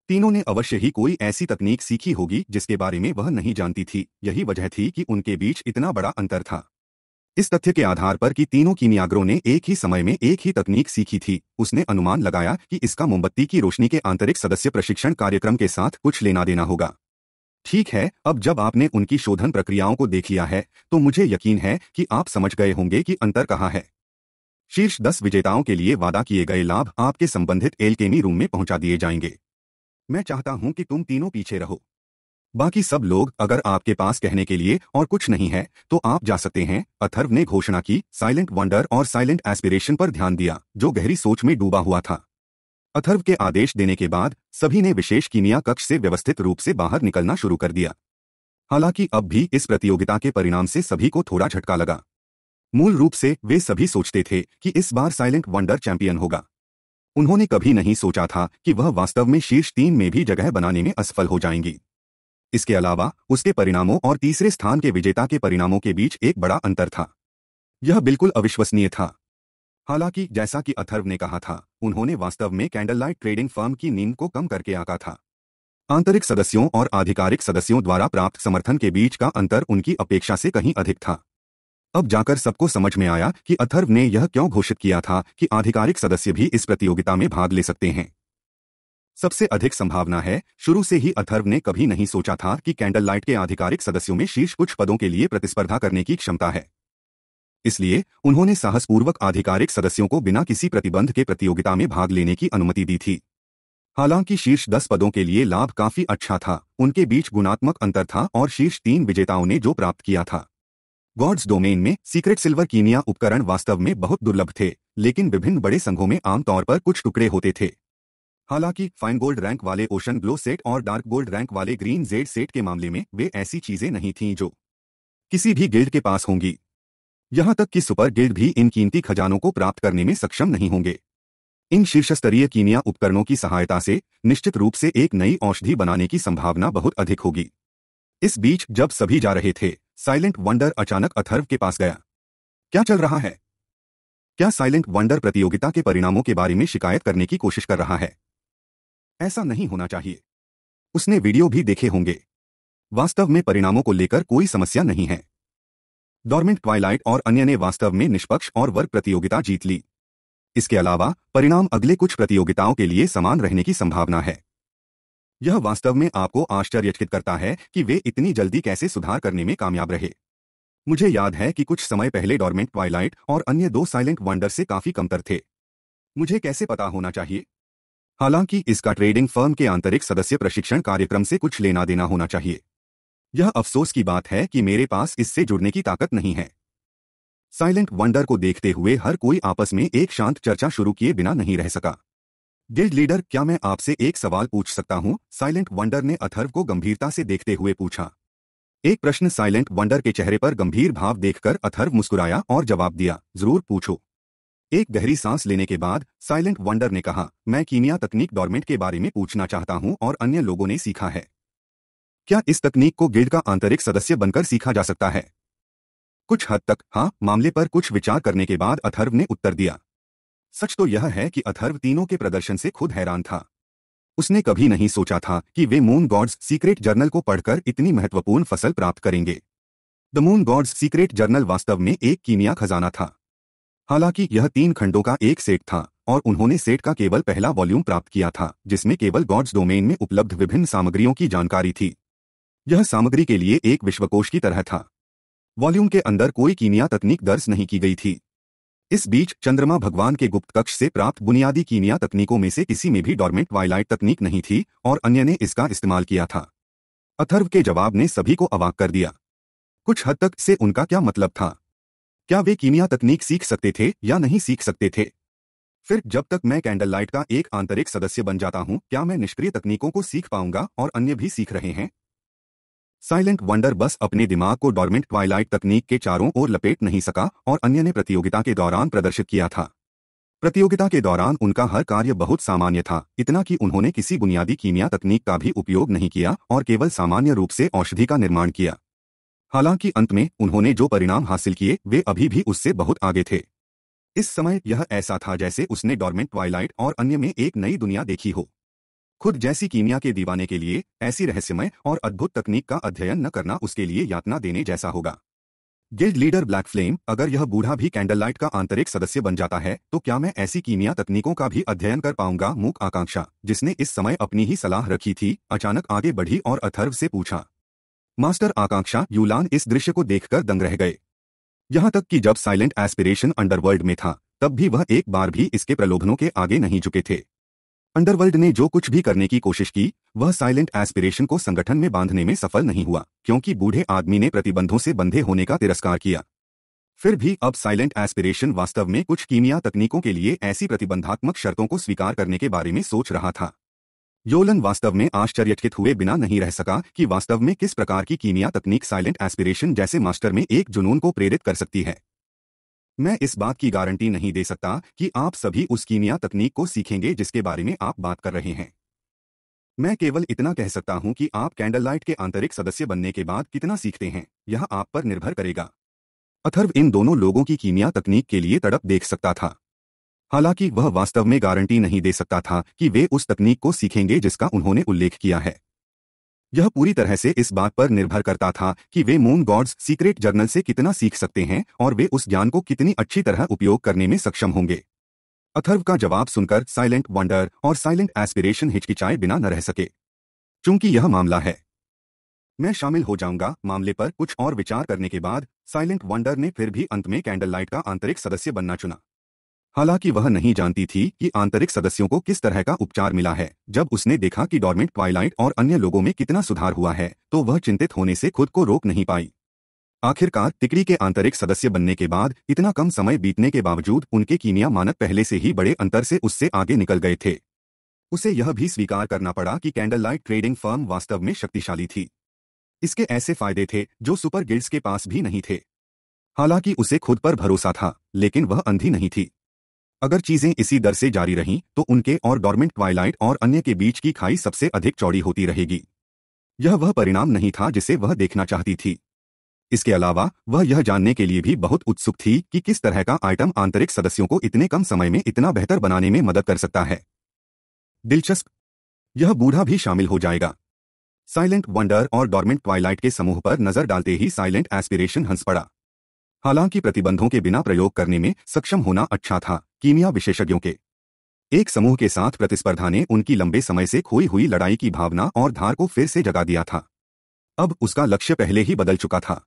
तीनों ने अवश्य ही कोई ऐसी तकनीक सीखी होगी, जिसके बारे में वह नहीं जानती थी। यही वजह थी कि उनके बीच इतना बड़ा अंतर था। इस तथ्य के आधार पर कि तीनों कीनियाग्रों ने एक ही समय में एक ही तकनीक सीखी थी, उसने अनुमान लगाया कि इसका मोमबत्ती की रोशनी के आंतरिक सदस्य प्रशिक्षण कार्यक्रम के साथ कुछ लेना देना होगा। ठीक है, अब जब आपने उनकी शोधन प्रक्रियाओं को देख लिया है तो मुझे यकीन है कि आप समझ गए होंगे कि अंतर कहाँ है। शीर्ष दस विजेताओं के लिए वादा किए गए लाभ आपके संबंधित एलकेमी रूम में पहुँचा दिए जाएँगे। मैं चाहता हूँ कि तुम तीनों पीछे रहो। बाकी सब लोग अगर आपके पास कहने के लिए और कुछ नहीं है तो आप जा सकते हैं, अथर्व ने घोषणा की, साइलेंट वंडर और साइलेंट एस्पिरेशन पर ध्यान दिया, जो गहरी सोच में डूबा हुआ था। अथर्व के आदेश देने के बाद सभी ने विशेष कीमिया कक्ष से व्यवस्थित रूप से बाहर निकलना शुरू कर दिया। हालाँकि अब भी इस प्रतियोगिता के परिणाम से सभी को थोड़ा झटका लगा। मूल रूप से वे सभी सोचते थे कि इस बार साइलेंट वंडर चैंपियन होगा। उन्होंने कभी नहीं सोचा था कि वह वास्तव में शीर्ष टीम में भी जगह बनाने में असफल हो जाएँगी। इसके अलावा उसके परिणामों और तीसरे स्थान के विजेता के परिणामों के बीच एक बड़ा अंतर था। यह बिल्कुल अविश्वसनीय था। हालाँकि, जैसा कि अथर्व ने कहा था, उन्होंने वास्तव में कैंडल लाइट ट्रेडिंग फर्म की नींद को कम करके आका था। आंतरिक सदस्यों और आधिकारिक सदस्यों द्वारा प्राप्त समर्थन के बीच का अंतर उनकी अपेक्षा से कहीं अधिक था। अब जाकर सबको समझ में आया कि अथर्व ने यह क्यों घोषित किया था कि आधिकारिक सदस्य भी इस प्रतियोगिता में भाग ले सकते हैं। सबसे अधिक संभावना है, शुरू से ही अथर्व ने कभी नहीं सोचा था कि कैंडल लाइट के आधिकारिक सदस्यों में शीर्ष कुछ पदों के लिए प्रतिस्पर्धा करने की क्षमता है। इसलिए उन्होंने साहसपूर्वक आधिकारिक सदस्यों को बिना किसी प्रतिबंध के प्रतियोगिता में भाग लेने की अनुमति दी थी। हालाँकि शीर्ष दस पदों के लिए लाभ काफ़ी अच्छा था, उनके बीच गुणात्मक अंतर था और शीर्ष तीन विजेताओं ने जो प्राप्त किया था। गॉड्स डोमेन में सीक्रेट सिल्वर कीनिया उपकरण वास्तव में बहुत दुर्लभ थे, लेकिन विभिन्न बड़े संघों में आमतौर पर कुछ टुकड़े होते थे। हालाँकि फाइन गोल्ड रैंक वाले ओशन ग्लो सेट और डार्क गोल्ड रैंक वाले ग्रीन जेड सेट के मामले में वे ऐसी चीज़ें नहीं थीं जो किसी भी गिल्ड के पास होंगी। यहाँ तक कि सुपर गिल्ड भी इन कीमती खजानों को प्राप्त करने में सक्षम नहीं होंगे। इन शीर्षस्तरीय कीनिया उपकरणों की सहायता से निश्चित रूप से एक नई औषधि बनाने की संभावना बहुत अधिक होगी। इस बीच जब सभी जा रहे थे, साइलेंट वंडर अचानक अथर्व के पास गया। क्या चल रहा है? क्या साइलेंट वंडर प्रतियोगिता के परिणामों के बारे में शिकायत करने की कोशिश कर रहा है? ऐसा नहीं होना चाहिए। उसने वीडियो भी देखे होंगे। वास्तव में परिणामों को लेकर कोई समस्या नहीं है। डॉर्मेंट ट्वाइलाइट और अन्य ने वास्तव में निष्पक्ष और वर्ग प्रतियोगिता जीत ली। इसके अलावा, परिणाम अगले कुछ प्रतियोगिताओं के लिए समान रहने की संभावना है। यह वास्तव में आपको आश्चर्यचकित करता है कि वे इतनी जल्दी कैसे सुधार करने में कामयाब रहे। मुझे याद है कि कुछ समय पहले डॉर्मेंट ट्वाइलाइट और अन्य दो साइलेंट वंडर से काफ़ी कमतर थे। मुझे कैसे पता होना चाहिए? हालाँकि इसका ट्रेडिंग फर्म के आंतरिक सदस्य प्रशिक्षण कार्यक्रम से कुछ लेना देना होना चाहिए। यह अफसोस की बात है कि मेरे पास इससे जुड़ने की ताकत नहीं है। साइलेंट वंडर को देखते हुए हर कोई आपस में एक शांत चर्चा शुरू किए बिना नहीं रह सका। गिल्ड लीडर, क्या मैं आपसे एक सवाल पूछ सकता हूँ? साइलेंट वंडर ने अथर्व को गंभीरता से देखते हुए पूछा। एक प्रश्न साइलेंट वंडर के चेहरे पर गंभीर भाव देखकर अथर्व मुस्कुराया और जवाब दिया, ज़रूर पूछो। एक गहरी सांस लेने के बाद साइलेंट वंडर ने कहा, मैं कीमिया तकनीक डॉर्मेंट के बारे में पूछना चाहता हूँ और अन्य लोगों ने सीखा है। क्या इस तकनीक को गिल्ड का आंतरिक सदस्य बनकर सीखा जा सकता है? कुछ हद तक हाँ मामले पर कुछ विचार करने के बाद अथर्व ने उत्तर दिया। सच तो यह है कि अथर्व तीनों के प्रदर्शन से खुद हैरान था। उसने कभी नहीं सोचा था कि वे मून गॉड्स सीक्रेट जर्नल को पढ़कर इतनी महत्वपूर्ण फ़सल प्राप्त करेंगे। The moon gods secret journal वास्तव में एक कीमिया खजाना था। हालाँकि यह तीन खंडों का एक सेट था और उन्होंने सेट का केवल पहला वॉल्यूम प्राप्त किया था, जिसमें केवल गॉड्स डोमेन में उपलब्ध विभिन्न सामग्रियों की जानकारी थी। यह सामग्री के लिए एक विश्वकोश की तरह था। वॉल्यूम के अंदर कोई कीमिया तकनीक दर्ज नहीं की गई थी। इस बीच चंद्रमा भगवान के गुप्त कक्ष से प्राप्त बुनियादी कीमिया तकनीकों में से किसी में भी डॉर्मेंट वाइलाइट तकनीक नहीं थी और अन्य ने इसका इस्तेमाल किया था। अथर्व के जवाब ने सभी को अवाक कर दिया। कुछ हद तक से उनका क्या मतलब था? क्या वे कीमिया तकनीक सीख सकते थे या नहीं सीख सकते थे? फिर जब तक मैं कैंडल लाइट का एक आंतरिक सदस्य बन जाता हूँ, क्या मैं निष्क्रिय तकनीकों को सीख पाऊँगा और अन्य भी सीख रहे हैं? साइलेंट वंडर बस अपने दिमाग को डॉर्मेंट ट्वाइलाइट तकनीक के चारों ओर लपेट नहीं सका और अन्य ने प्रतियोगिता के दौरान प्रदर्शित किया था। प्रतियोगिता के दौरान उनका हर कार्य बहुत सामान्य था, इतना कि उन्होंने किसी बुनियादी कीमिया तकनीक का भी उपयोग नहीं किया और केवल सामान्य रूप से औषधि का निर्माण किया। हालाँकि अंत में उन्होंने जो परिणाम हासिल किए, वे अभी भी उससे बहुत आगे थे। इस समय यह ऐसा था जैसे उसने डॉर्मेंट ट्वाइलाइट और अन्य में एक नई दुनिया देखी हो। खुद जैसी कीमिया के दीवाने के लिए ऐसी रहस्यमय और अद्भुत तकनीक का अध्ययन न करना उसके लिए यातना देने जैसा होगा। गिल्ड लीडर ब्लैक फ्लेम, अगर यह बूढ़ा भी कैंडल लाइट का आंतरिक सदस्य बन जाता है तो क्या मैं ऐसी कीमिया तकनीकों का भी अध्ययन कर पाऊँगा? मूक आकांक्षा, जिसने इस समय अपनी ही सलाह रखी थी, अचानक आगे बढ़ी और अथर्व से पूछा। मास्टर आकांक्षा, यूलान इस दृश्य को देखकर दंग रह गए। यहाँ तक कि जब साइलेंट एस्पिरेशन अंडरवर्ल्ड में था, तब भी वह एक बार भी इसके प्रलोभनों के आगे नहीं झुके थे। अंडरवर्ल्ड ने जो कुछ भी करने की कोशिश की, वह साइलेंट एस्पिरेशन को संगठन में बांधने में सफल नहीं हुआ, क्योंकि बूढ़े आदमी ने प्रतिबंधों से बंधे होने का तिरस्कार किया। फिर भी अब साइलेंट एस्पिरेशन वास्तव में कुछ कीमिया तकनीकों के लिए ऐसी प्रतिबंधात्मक शर्तों को स्वीकार करने के बारे में सोच रहा था। योलन वास्तव में आश्चर्यचकित हुए बिना नहीं रह सका कि वास्तव में किस प्रकार की कीमिया तकनीक साइलेंट एस्पिरेशन जैसे मास्टर में एक जुनून को प्रेरित कर सकती है। मैं इस बात की गारंटी नहीं दे सकता कि आप सभी उस कीमिया तकनीक को सीखेंगे जिसके बारे में आप बात कर रहे हैं। मैं केवल इतना कह सकता हूँ कि आप कैंडल लाइट के आंतरिक सदस्य बनने के बाद कितना सीखते हैं, यह आप पर निर्भर करेगा। अथर्व इन दोनों लोगों की कीमिया तकनीक के लिए तड़प देख सकता था। हालाँकि वह वास्तव में गारंटी नहीं दे सकता था कि वे उस तकनीक को सीखेंगे जिसका उन्होंने उल्लेख किया है। यह पूरी तरह से इस बात पर निर्भर करता था कि वे मून गॉड्स सीक्रेट जर्नल से कितना सीख सकते हैं और वे उस ज्ञान को कितनी अच्छी तरह उपयोग करने में सक्षम होंगे। अथर्व का जवाब सुनकर साइलेंट वंडर और साइलेंट एस्पिरेशन हिचकिचाए बिना न रह सके। चूँकि यह मामला है, मैं शामिल हो जाऊँगा मामले पर कुछ और विचार करने के बाद साइलेंट वंडर ने फिर भी अंत में कैंडल लाइट का आंतरिक सदस्य बनना चुना। हालाँकि वह नहीं जानती थी कि आंतरिक सदस्यों को किस तरह का उपचार मिला है। जब उसने देखा कि डॉर्मेंट ट्वाइलाइट और अन्य लोगों में कितना सुधार हुआ है तो वह चिंतित होने से खुद को रोक नहीं पाई। आखिरकार तिकड़ी के आंतरिक सदस्य बनने के बाद इतना कम समय बीतने के बावजूद उनके कीमिया मानक पहले से ही बड़े अंतर से उससे आगे निकल गए थे। उसे यह भी स्वीकार करना पड़ा कि कैंडल लाइट ट्रेडिंग फर्म वास्तव में शक्तिशाली थी। इसके ऐसे फ़ायदे थे जो सुपर गिल्ड्स के पास भी नहीं थे। हालाँकि उसे खुद पर भरोसा था, लेकिन वह अंधी नहीं थी। अगर चीज़ें इसी दर से जारी रहीं तो उनके और डॉर्मेंट ट्वाइलाइट और अन्य के बीच की खाई सबसे अधिक चौड़ी होती रहेगी। यह वह परिणाम नहीं था जिसे वह देखना चाहती थी। इसके अलावा, वह यह जानने के लिए भी बहुत उत्सुक थी कि किस तरह का आइटम आंतरिक सदस्यों को इतने कम समय में इतना बेहतर बनाने में मदद कर सकता है। दिलचस्प। यह बूढ़ा भी शामिल हो जाएगा। साइलेंट वंडर और डॉर्मेंट ट्वाइलाइट के समूह पर नज़र डालते ही साइलेंट एस्पिरेशन हंस पड़ा। हालाँकि प्रतिबंधों के बिना प्रयोग करने में सक्षम होना अच्छा था। कीमिया विशेषज्ञों के। एक समूह के साथ प्रतिस्पर्धा ने उनकी लंबे समय से खोई हुई लड़ाई की भावना और धार को फिर से जगा दिया था। अब उसका लक्ष्य पहले ही बदल चुका था।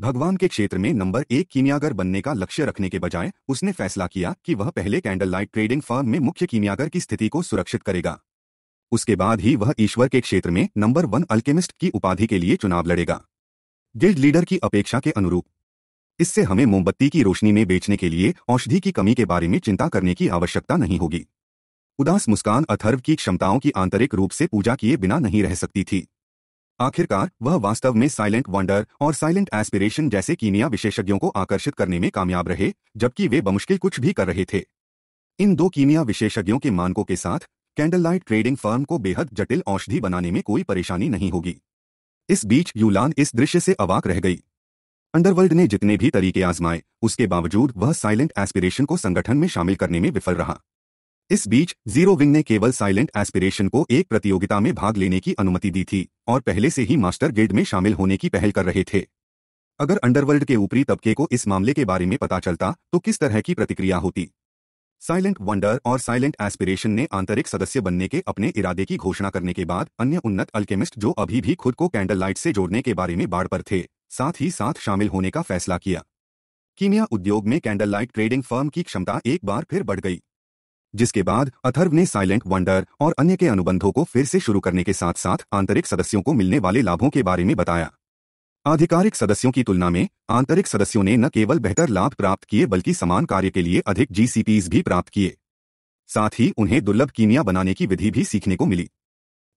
भगवान के क्षेत्र में नंबर एक कीमियागर बनने का लक्ष्य रखने के बजाय उसने फैसला किया कि वह पहले कैंडल लाइट ट्रेडिंग फर्म में मुख्य कीमियागर की स्थिति को सुरक्षित करेगा। उसके बाद ही वह ईश्वर के क्षेत्र में नंबर वन अल्केमिस्ट की उपाधि के लिए चुनाव लड़ेगा। गिल्ड लीडर की अपेक्षा के अनुरूप। इससे हमें मोमबत्ती की रोशनी में बेचने के लिए, औषधि की कमी के बारे में चिंता करने की आवश्यकता नहीं होगी। उदास मुस्कान अथर्व की क्षमताओं की आंतरिक रूप से पूजा किए बिना नहीं रह सकती थी। आखिरकार, वह वास्तव में साइलेंट वंडर और साइलेंट एस्पिरेशन जैसे कीमिया विशेषज्ञों को आकर्षित करने में कामयाब रहे, जबकि वे बमुश्किल कुछ भी कर रहे थे। इन दो कीमिया विशेषज्ञों के मानकों के साथ कैंडल लाइट ट्रेडिंग फर्म को बेहद जटिल औषधि बनाने में कोई परेशानी नहीं होगी। इस बीच, यूलान इस दृश्य से अवाक रह गई। अंडरवर्ल्ड ने जितने भी तरीके आजमाए, उसके बावजूद वह साइलेंट एस्पिरेशन को संगठन में शामिल करने में विफल रहा। इस बीच, ज़ीरो विंग ने केवल साइलेंट एस्पिरेशन को एक प्रतियोगिता में भाग लेने की अनुमति दी थी, और पहले से ही मास्टर गिल्ड में शामिल होने की पहल कर रहे थे। अगर अंडरवर्ल्ड के ऊपरी तबके को इस मामले के बारे में पता चलता तो किस तरह की प्रतिक्रिया होती? साइलेंट वंडर और साइलेंट एस्पिरेशन ने आंतरिक सदस्य बनने के अपने इरादे की घोषणा करने के बाद, अन्य उन्नत अल्केमिस्ट जो अभी भी खुद को कैंडल लाइट से जोड़ने के बारे में बाढ़ पर थे। साथ ही साथ शामिल होने का फैसला किया। कीमिया उद्योग में कैंडल लाइट ट्रेडिंग फर्म की क्षमता एक बार फिर बढ़ गई, जिसके बाद अथर्व ने साइलेंट वंडर और अन्य के अनुबंधों को फिर से शुरू करने के साथ साथ आंतरिक सदस्यों को मिलने वाले लाभों के बारे में बताया। आधिकारिक सदस्यों की तुलना में आंतरिक सदस्यों ने न केवल बेहतर लाभ प्राप्त किए, बल्कि समान कार्य के लिए अधिक जीसीपीज भी प्राप्त किए। साथ ही उन्हें दुर्लभ कीमिया बनाने की विधि भी सीखने को मिली।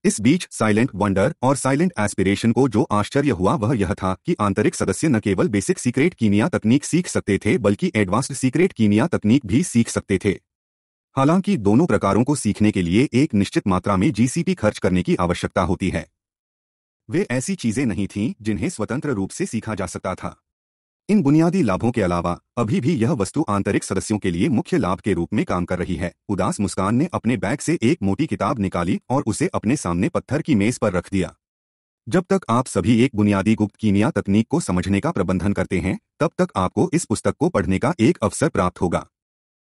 इस बीच साइलेंट वंडर और साइलेंट एस्पिरेशन को जो आश्चर्य हुआ वह यह था कि आंतरिक सदस्य न केवल बेसिक सीक्रेट कीमिया तकनीक सीख सकते थे, बल्कि एडवांस्ड सीक्रेट कीमिया तकनीक भी सीख सकते थे। हालाँकि दोनों प्रकारों को सीखने के लिए एक निश्चित मात्रा में जीसीपी खर्च करने की आवश्यकता होती है। वे ऐसी चीज़ें नहीं थीं जिन्हें स्वतंत्र रूप से सीखा जा सकता था। इन बुनियादी लाभों के अलावा, अभी भी यह वस्तु आंतरिक सदस्यों के लिए मुख्य लाभ के रूप में काम कर रही है। उदास मुस्कान ने अपने बैग से एक मोटी किताब निकाली और उसे अपने सामने पत्थर की मेज पर रख दिया। जब तक आप सभी एक बुनियादी गुप्त कीमिया तकनीक को समझने का प्रबंधन करते हैं, तब तक आपको इस पुस्तक को पढ़ने का एक अवसर प्राप्त होगा।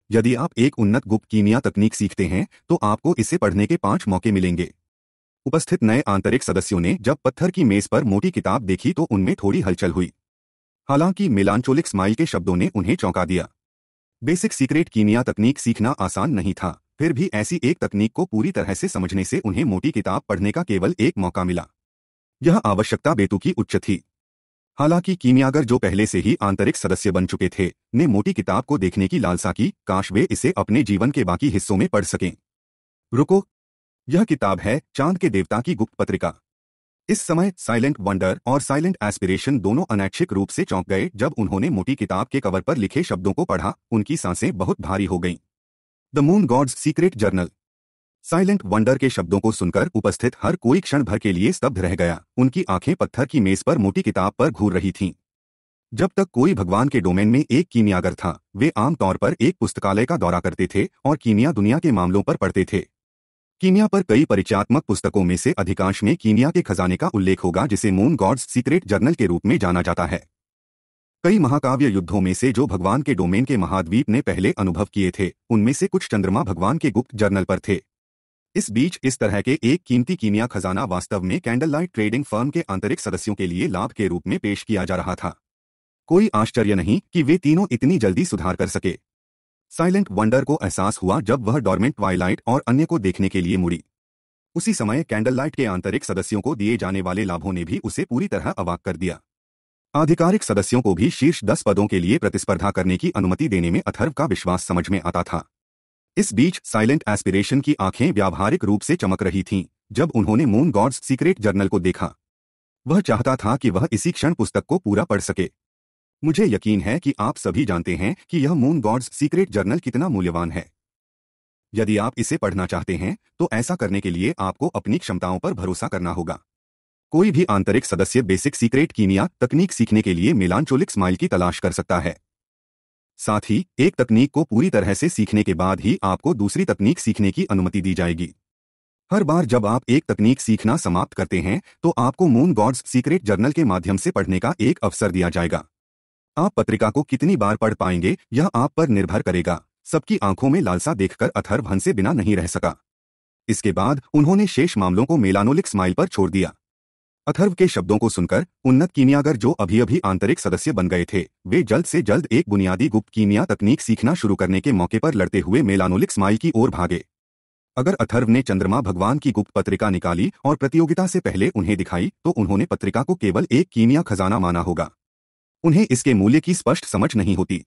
यदि आप एक उन्नत गुप्त कीमिया तकनीक सीखते हैं तो आपको इसे पढ़ने के पाँच मौके मिलेंगे। उपस्थित नए आंतरिक सदस्यों ने जब पत्थर की मेज पर मोटी किताब देखी तो उनमें थोड़ी हलचल हुई। हालाँकि मिलानचोलिक स्माइल के शब्दों ने उन्हें चौंका दिया। बेसिक सीक्रेट कीमिया तकनीक सीखना आसान नहीं था, फिर भी ऐसी एक तकनीक को पूरी तरह से समझने से उन्हें मोटी किताब पढ़ने का केवल एक मौका मिला। यह आवश्यकता बेतु की उच्च थी। हालाँकि कीमियागर जो पहले से ही आंतरिक सदस्य बन चुके थे, ने मोटी किताब को देखने की लालसा की, काश वे इसे अपने जीवन के बाकी हिस्सों में पढ़ सकें। रुको। यह किताब है चाँद के देवता की गुप्त पत्रिका। इस समय साइलेंट वंडर और साइलेंट एस्पिरेशन दोनों अनैच्छिक रूप से चौंक गए जब उन्होंने मोटी किताब के कवर पर लिखे शब्दों को पढ़ा, उनकी साँसें बहुत भारी हो गईं। The moon gods secret journal silent wonder के शब्दों को सुनकर उपस्थित हर कोई क्षण भर के लिए स्तब्ध रह गया, उनकी आँखें पत्थर की मेज पर मोटी किताब पर घूर रही थीं। जब तक कोई भगवान के डोमेन में एक कीमियागर था, वे आमतौर पर एक पुस्तकालय का दौरा करते थे और कीमिया दुनिया के मामलों पर पढ़ते थे कीमिया पर कई परिचयात्मक पुस्तकों में से अधिकांश में कीमिया के खजाने का उल्लेख होगा, जिसे मून गॉड्स सीक्रेट जर्नल के रूप में जाना जाता है। कई महाकाव्य युद्धों में से जो भगवान के डोमेन के महाद्वीप ने पहले अनुभव किए थे, उनमें से कुछ चंद्रमा भगवान के गुप्त जर्नल पर थे। इस बीच, इस तरह के एक कीमती कीमिया खजाना वास्तव में कैंडल लाइट ट्रेडिंग फर्म के आंतरिक सदस्यों के लिए लाभ के रूप में पेश किया जा रहा था। कोई आश्चर्य नहीं कि वे तीनों इतनी जल्दी सुधार कर सके। साइलेंट वंडर को एहसास हुआ जब वह डॉर्मेंट ट्वाइलाइट और अन्य को देखने के लिए मुड़ी। उसी समय कैंडल लाइट के आंतरिक सदस्यों को दिए जाने वाले लाभों ने भी उसे पूरी तरह अवाक कर दिया। आधिकारिक सदस्यों को भी शीर्ष दस पदों के लिए प्रतिस्पर्धा करने की अनुमति देने में अथर्व का विश्वास समझ में आता था। इस बीच साइलेंट एस्पिरेशन की आँखें व्यावहारिक रूप से चमक रही थीं, जब उन्होंने मून गॉड्स सीक्रेट जर्नल को देखा। वह चाहता था कि वह इसी क्षण पुस्तक को पूरा पढ़ सके। मुझे यकीन है कि आप सभी जानते हैं कि यह मून गॉड्स सीक्रेट जर्नल कितना मूल्यवान है। यदि आप इसे पढ़ना चाहते हैं तो ऐसा करने के लिए आपको अपनी क्षमताओं पर भरोसा करना होगा। कोई भी आंतरिक सदस्य बेसिक सीक्रेट कीमिया, तकनीक सीखने के लिए मिलानचोलिक स्माइल की तलाश कर सकता है। साथ ही, एक तकनीक को पूरी तरह से सीखने के बाद ही आपको दूसरी तकनीक सीखने की अनुमति दी जाएगी। हर बार जब आप एक तकनीक सीखना समाप्त करते हैं तो आपको मून गॉड्स सीक्रेट जर्नल के माध्यम से पढ़ने का एक अवसर दिया जाएगा। आप पत्रिका को कितनी बार पढ़ पाएँगे, यह आप पर निर्भर करेगा। सबकी आँखों में लालसा देखकर अथर्व हंसे बिना नहीं रह सका। इसके बाद उन्होंने शेष मामलों को मेलानोलिक स्माइल पर छोड़ दिया। अथर्व के शब्दों को सुनकर उन्नत कीमियागर जो अभी अभी आंतरिक सदस्य बन गए थे, वे जल्द से जल्द एक बुनियादी गुप्त कीमिया तकनीक सीखना शुरू करने के मौके पर लड़ते हुए मेलानोलिक स्माइल की ओर भागे। अगर अथर्व ने चंद्रमा भगवान की गुप्त पत्रिका निकाली और प्रतियोगिता से पहले उन्हें दिखाई तो उन्होंने पत्रिका को केवल एक कीमिया खजाना माना होगा। उन्हें इसके मूल्य की स्पष्ट समझ नहीं होती।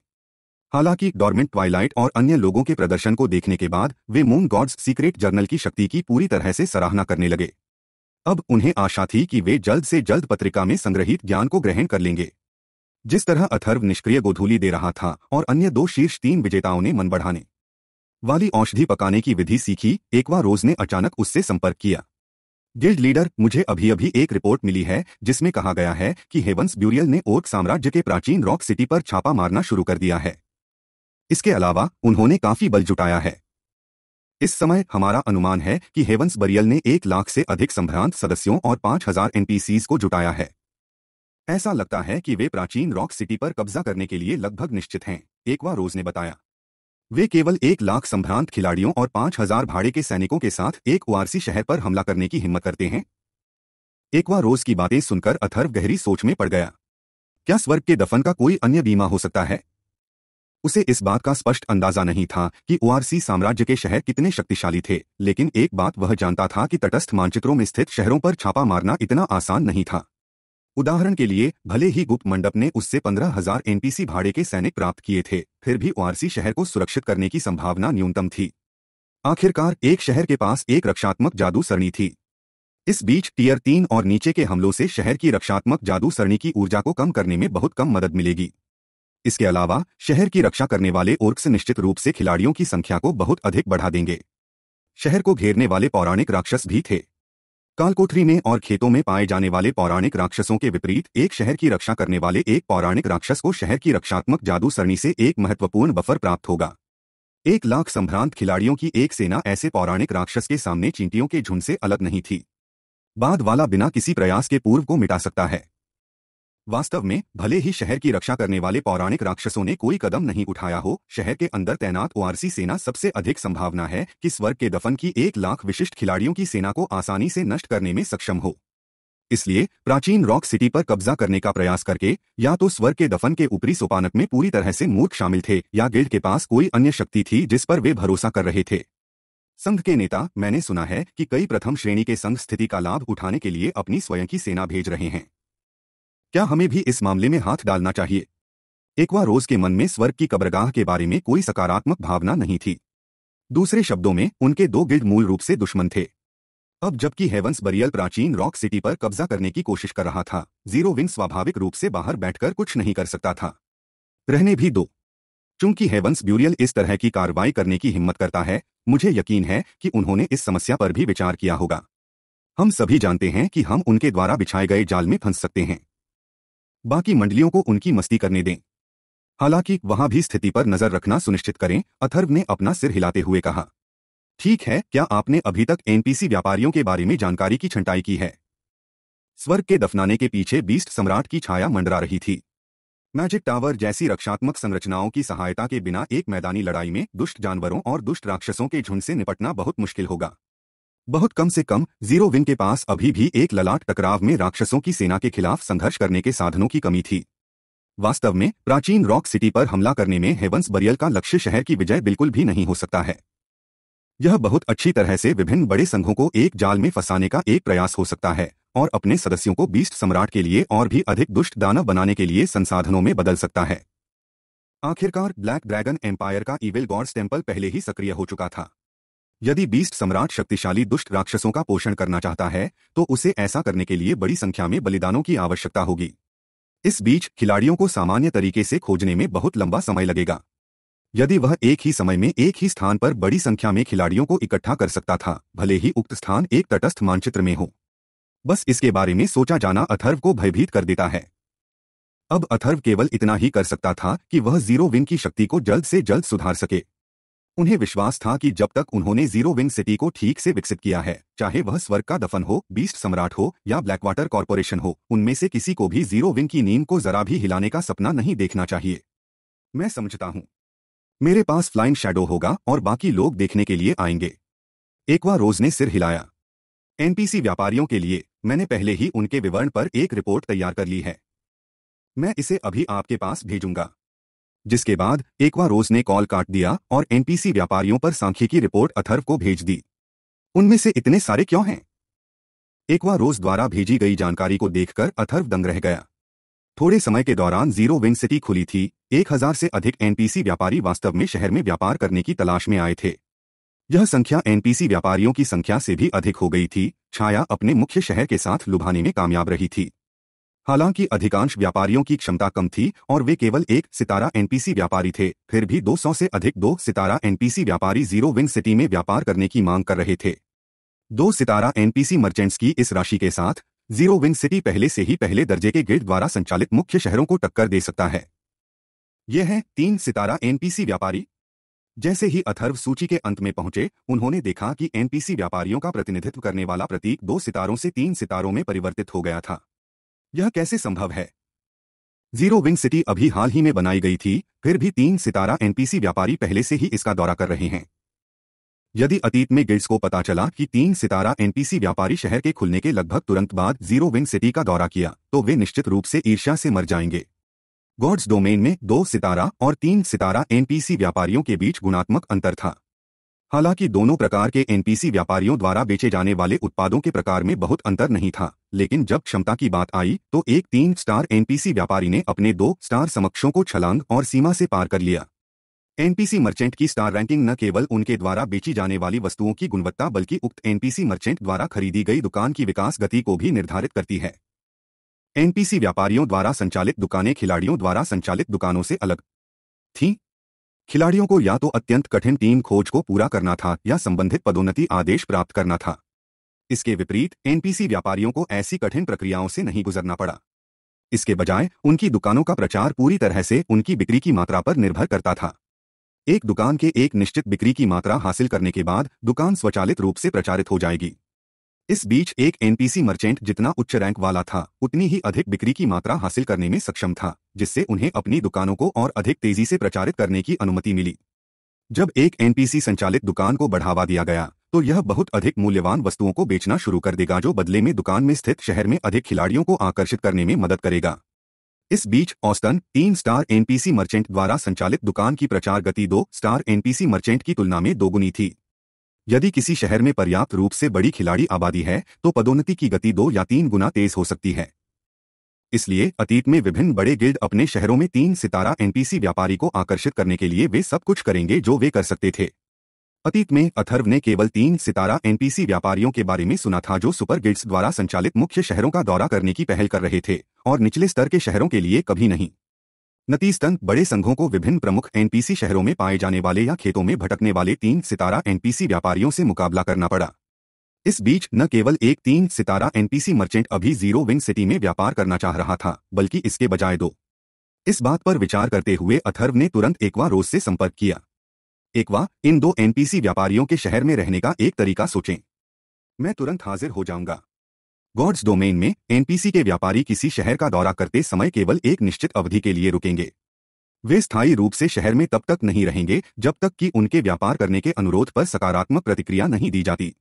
हालाँकि डॉर्मेंट ट्वाइलाइट और अन्य लोगों के प्रदर्शन को देखने के बाद वे मून गॉड्स सीक्रेट जर्नल की शक्ति की पूरी तरह से सराहना करने लगे। अब उन्हें आशा थी कि वे जल्द से जल्द पत्रिका में संग्रहित ज्ञान को ग्रहण कर लेंगे। जिस तरह अथर्व निष्क्रिय गोधूली दे रहा था और अन्य दो शीर्ष तीन विजेताओं ने मन बढ़ाने वाली औषधि पकाने की विधि सीखी एकवा रोज ने अचानक उससे संपर्क किया। गिल्ड लीडर, मुझे अभी अभी एक रिपोर्ट मिली है, जिसमें कहा गया है कि हेवंस ब्यूरियल ने ओर्क साम्राज्य के प्राचीन रॉक सिटी पर छापा मारना शुरू कर दिया है। इसके अलावा, उन्होंने काफ़ी बल जुटाया है। इस समय, हमारा अनुमान है कि हेवंस बरियल ने एक लाख से अधिक संभ्रांत सदस्यों और पाँच हज़ार एनपीसीज को जुटाया है। ऐसा लगता है कि वे प्राचीन रॉक सिटी पर कब्जा करने के लिए लगभग निश्चित हैं एकवा रोज ने बताया। वे केवल एक लाख संभ्रांत खिलाड़ियों और पाँच हज़ार भाड़े के सैनिकों के साथ एक ओआरसी शहर पर हमला करने की हिम्मत करते हैं। एकवा रोज की बातें सुनकर अथर्व गहरी सोच में पड़ गया। क्या स्वर्ग के दफन का कोई अन्य बीमा हो सकता है? उसे इस बात का स्पष्ट अंदाज़ा नहीं था कि ओआरसी साम्राज्य के शहर कितने शक्तिशाली थे, लेकिन एक बात वह जानता था कि तटस्थ मानचित्रों में स्थित शहरों पर छापा मारना इतना आसान नहीं था। उदाहरण के लिए, भले ही गुप्त मंडप ने उससे पंद्रह हज़ार एनपीसी भाड़े के सैनिक प्राप्त किए थे, फिर भी ओआरसी शहर को सुरक्षित करने की संभावना न्यूनतम थी। आखिरकार, एक शहर के पास एक रक्षात्मक जादू सरणी थी। इस बीच, टीयर तीन और नीचे के हमलों से शहर की रक्षात्मक जादू सरणी की ऊर्जा को कम करने में बहुत कम मदद मिलेगी। इसके अलावा, शहर की रक्षा करने वाले ओर्क्स निश्चित रूप से खिलाड़ियों की संख्या को बहुत अधिक बढ़ा देंगे। शहर को घेरने वाले पौराणिक राक्षस भी थे। कालकोठरी में और खेतों में पाए जाने वाले पौराणिक राक्षसों के विपरीत, एक शहर की रक्षा करने वाले एक पौराणिक राक्षस को शहर की रक्षात्मक जादू सरणी से एक महत्वपूर्ण बफर प्राप्त होगा। एक लाख संभ्रांत खिलाड़ियों की एक सेना ऐसे पौराणिक राक्षस के सामने चींटियों के झुंड से अलग नहीं थी। बाद वाला बिना किसी प्रयास के पूर्व को मिटा सकता है। वास्तव में, भले ही शहर की रक्षा करने वाले पौराणिक राक्षसों ने कोई कदम नहीं उठाया हो, शहर के अंदर तैनात ओआरसी सेना सबसे अधिक संभावना है कि स्वर्ग के दफन की एक लाख विशिष्ट खिलाड़ियों की सेना को आसानी से नष्ट करने में सक्षम हो। इसलिए, प्राचीन रॉक सिटी पर कब्जा करने का प्रयास करके, या तो स्वर्ग के दफन के ऊपरी सोपानक में पूरी तरह से मूर्ख शामिल थे, या गिल्ड के पास कोई अन्य शक्ति थी जिस पर वे भरोसा कर रहे थे। संघ के नेता, मैंने सुना है कि कई प्रथम श्रेणी के संघ स्थिति का लाभ उठाने के लिए अपनी स्वयं की सेना भेज रहे हैं। क्या हमें भी इस मामले में हाथ डालना चाहिए? एकवा रोज के मन में स्वर्ग की कब्रगाह के बारे में कोई सकारात्मक भावना नहीं थी। दूसरे शब्दों में, उनके दो गिल्ड मूल रूप से दुश्मन थे। अब जबकि हेवंस बरियल प्राचीन रॉक सिटी पर कब्जा करने की कोशिश कर रहा था, ज़ीरो विंग स्वाभाविक रूप से बाहर बैठकर कुछ नहीं कर सकता था। रहने भी दो। चूँकि हेवंस ब्यूरियल इस तरह की कार्रवाई करने की हिम्मत करता है, मुझे यकीन है कि उन्होंने इस समस्या पर भी विचार किया होगा। हम सभी जानते हैं कि हम उनके द्वारा बिछाए गए जाल में फंस सकते हैं। बाकी मंडलियों को उनकी मस्ती करने दें। हालाँकि वहाँ भी स्थिति पर नज़र रखना सुनिश्चित करें, अथर्व ने अपना सिर हिलाते हुए कहा। ठीक है, क्या आपने अभी तक एनपीसी व्यापारियों के बारे में जानकारी की छंटाई की है? स्वर्ग के दफनाने के पीछे बीस्ट सम्राट की छाया मंडरा रही थी। मैजिक टावर जैसी रक्षात्मक संरचनाओं की सहायता के बिना एक मैदानी लड़ाई में दुष्ट जानवरों और दुष्ट राक्षसों के झुंड से निपटना बहुत मुश्किल होगा। बहुत कम से कम, ज़ीरो विन के पास अभी भी एक ललाट टकराव में राक्षसों की सेना के खिलाफ संघर्ष करने के साधनों की कमी थी। वास्तव में, प्राचीन रॉक सिटी पर हमला करने में हेवंस बरियल का लक्ष्य शहर की विजय बिल्कुल भी नहीं हो सकता है। यह बहुत अच्छी तरह से विभिन्न बड़े संघों को एक जाल में फंसाने का एक प्रयास हो सकता है, और अपने सदस्यों को बीस्ट सम्राट के लिए और भी अधिक दुष्ट दानव बनाने के लिए संसाधनों में बदल सकता है। आखिरकार, ब्लैक ड्रैगन एम्पायर का इविल गॉड्स टेंपल पहले ही सक्रिय हो चुका था। यदि बीस्ट सम्राट शक्तिशाली दुष्ट राक्षसों का पोषण करना चाहता है तो उसे ऐसा करने के लिए बड़ी संख्या में बलिदानों की आवश्यकता होगी। इस बीच खिलाड़ियों को सामान्य तरीके से खोजने में बहुत लंबा समय लगेगा। यदि वह एक ही समय में एक ही स्थान पर बड़ी संख्या में खिलाड़ियों को इकट्ठा कर सकता था, भले ही उक्त स्थान एक तटस्थ मानचित्र में हो। बस इसके बारे में सोचा जाना अथर्व को भयभीत कर देता है। अब अथर्व केवल इतना ही कर सकता था कि वह ज़ीरो विंग की शक्ति को जल्द से जल्द सुधार सके। उन्हें विश्वास था कि जब तक उन्होंने ज़ीरो विंग सिटी को ठीक से विकसित किया है, चाहे वह स्वर्ग का दफन हो बीस्ट सम्राट हो, या ब्लैकवाटर कॉरपोरेशन हो, उनमें से किसी को भी ज़ीरो विंग की नींद को जरा भी हिलाने का सपना नहीं देखना चाहिए। मैं समझता हूँ। मेरे पास फ्लाइंग शैडो होगा और बाकी लोग देखने के लिए आएँगे। एकवा रोज ने सिर हिलाया। एनपीसी व्यापारियों के लिए, मैंने पहले ही उनके विवरण पर एक रिपोर्ट तैयार कर ली है। मैं इसे अभी आपके पास भेजूँगा। जिसके बाद एकवा रोज ने कॉल काट दिया और एनपीसी व्यापारियों पर सांख्यिकी रिपोर्ट अथर्व को भेज दी। उनमें से इतने सारे क्यों हैं? एकवा रोज द्वारा भेजी गई जानकारी को देखकर अथर्व दंग रह गया। थोड़े समय के दौरान ज़ीरो विंग सिटी खुली थी। एक हज़ार से अधिक एनपीसी व्यापारी वास्तव में शहर में व्यापार करने की तलाश में आए थे। यह संख्या एनपीसी व्यापारियों की संख्या से भी अधिक हो गई थी। छाया अपने मुख्य शहर के साथ लुभाने में कामयाब रही थी। हालाँकि अधिकांश व्यापारियों की क्षमता कम थी और वे केवल एक सितारा एनपीसी व्यापारी थे, फिर भी 200 से अधिक दो सितारा एनपीसी व्यापारी ज़ीरो विंग सिटी में व्यापार करने की मांग कर रहे थे। दो सितारा एनपीसी मर्चेंट्स की इस राशि के साथ, ज़ीरो विंग सिटी पहले से ही पहले दर्जे के गिल्ड द्वारा संचालित मुख्य शहरों को टक्कर दे सकता है। ये है तीन सितारा एनपीसी व्यापारी। जैसे ही अथर्व सूची के अंत में पहुँचे, उन्होंने देखा कि एनपीसी व्यापारियों का प्रतिनिधित्व करने वाला प्रतीक दो सितारों से तीन सितारों में परिवर्तित हो गया था। यह कैसे संभव है? ज़ीरो विंग सिटी अभी हाल ही में बनाई गई थी, फिर भी तीन सितारा एनपीसी व्यापारी पहले से ही इसका दौरा कर रहे हैं। यदि अतीत में गिल्ड्स को पता चला कि तीन सितारा एनपीसी व्यापारी शहर के खुलने के लगभग तुरंत बाद ज़ीरो विंग सिटी का दौरा किया तो वे निश्चित रूप से ईर्ष्या से मर जाएँगे। गॉड्स डोमेन में दो सितारा और तीन सितारा एनपीसी व्यापारियों के बीच गुणात्मक अंतर था। हालाँकि दोनों प्रकार के एनपीसी व्यापारियों द्वारा बेचे जाने वाले उत्पादों के प्रकार में बहुत अंतर नहीं था, लेकिन जब क्षमता की बात आई तो एक तीन स्टार एनपीसी व्यापारी ने अपने दो स्टार समक्षों को छलांग और सीमा से पार कर लिया। एनपीसी मर्चेंट की स्टार रैंकिंग न केवल उनके द्वारा बेची जाने वाली वस्तुओं की गुणवत्ता, बल्कि उक्त एनपीसी मर्चेंट द्वारा खरीदी गई दुकान की विकास गति को भी निर्धारित करती है। एनपीसी व्यापारियों द्वारा संचालित दुकानें खिलाड़ियों द्वारा संचालित दुकानों से अलग थीं। खिलाड़ियों को या तो अत्यंत कठिन टीम खोज को पूरा करना था या संबंधित पदोन्नति आदेश प्राप्त करना था। इसके विपरीत, एनपीसी व्यापारियों को ऐसी कठिन प्रक्रियाओं से नहीं गुजरना पड़ा। इसके बजाय, उनकी दुकानों का प्रचार पूरी तरह से उनकी बिक्री की मात्रा पर निर्भर करता था। एक दुकान के एक निश्चित बिक्री की मात्रा हासिल करने के बाद, दुकान स्वचालित रूप से प्रचारित हो जाएगी। इस बीच एक एनपीसी मर्चेंट जितना उच्च रैंक वाला था, उतनी ही अधिक बिक्री की मात्रा हासिल करने में सक्षम था, जिससे उन्हें अपनी दुकानों को और अधिक तेज़ी से प्रचारित करने की अनुमति मिली। जब एक एनपीसी संचालित दुकान को बढ़ावा दिया गया तो यह बहुत अधिक मूल्यवान वस्तुओं को बेचना शुरू कर देगा जो बदले में दुकान में स्थित शहर में अधिक खिलाड़ियों को आकर्षित करने में मदद करेगा। इस बीच औस्तन तीन स्टार एनपीसी मर्चेंट द्वारा संचालित दुकान की प्रचार गति दो स्टार एनपीसी मर्चेंट की तुलना में दोगुनी थी। यदि किसी शहर में पर्याप्त रूप से बड़ी खिलाड़ी आबादी है तो पदोन्नति की गति दो या तीन गुना तेज हो सकती है। इसलिए, अतीत में विभिन्न बड़े गिल्ड अपने शहरों में तीन सितारा एनपीसी व्यापारी को आकर्षित करने के लिए वे सब कुछ करेंगे जो वे कर सकते थे। अतीत में, अथर्व ने केवल तीन सितारा एनपीसी व्यापारियों के बारे में सुना था जो सुपर गिल्ड्स द्वारा संचालित मुख्य शहरों का दौरा करने की पहल कर रहे थे, और निचले स्तर के शहरों के लिए कभी नहीं। नतीजतन बड़े संघों को विभिन्न प्रमुख एनपीसी शहरों में पाए जाने वाले या खेतों में भटकने वाले तीन सितारा एनपीसी व्यापारियों से मुकाबला करना पड़ा। इस बीच, न केवल एक तीन सितारा एनपीसी मर्चेंट अभी ज़ीरो विंग सिटी में व्यापार करना चाह रहा था, बल्कि इसके बजाय दो। इस बात पर विचार करते हुए अथर्व ने तुरंत एकवा रोज से संपर्क किया। एकवा, इन दो एनपीसी व्यापारियों के शहर में रहने का एक तरीका सोचें। मैं तुरंत हाजिर हो जाऊँगा। गॉड्स डोमेन में एनपीसी के व्यापारी किसी शहर का दौरा करते समय केवल एक निश्चित अवधि के लिए रुकेंगे। वे स्थायी रूप से शहर में तब तक नहीं रहेंगे जब तक कि उनके व्यापार करने के अनुरोध पर सकारात्मक प्रतिक्रिया नहीं दी जाती।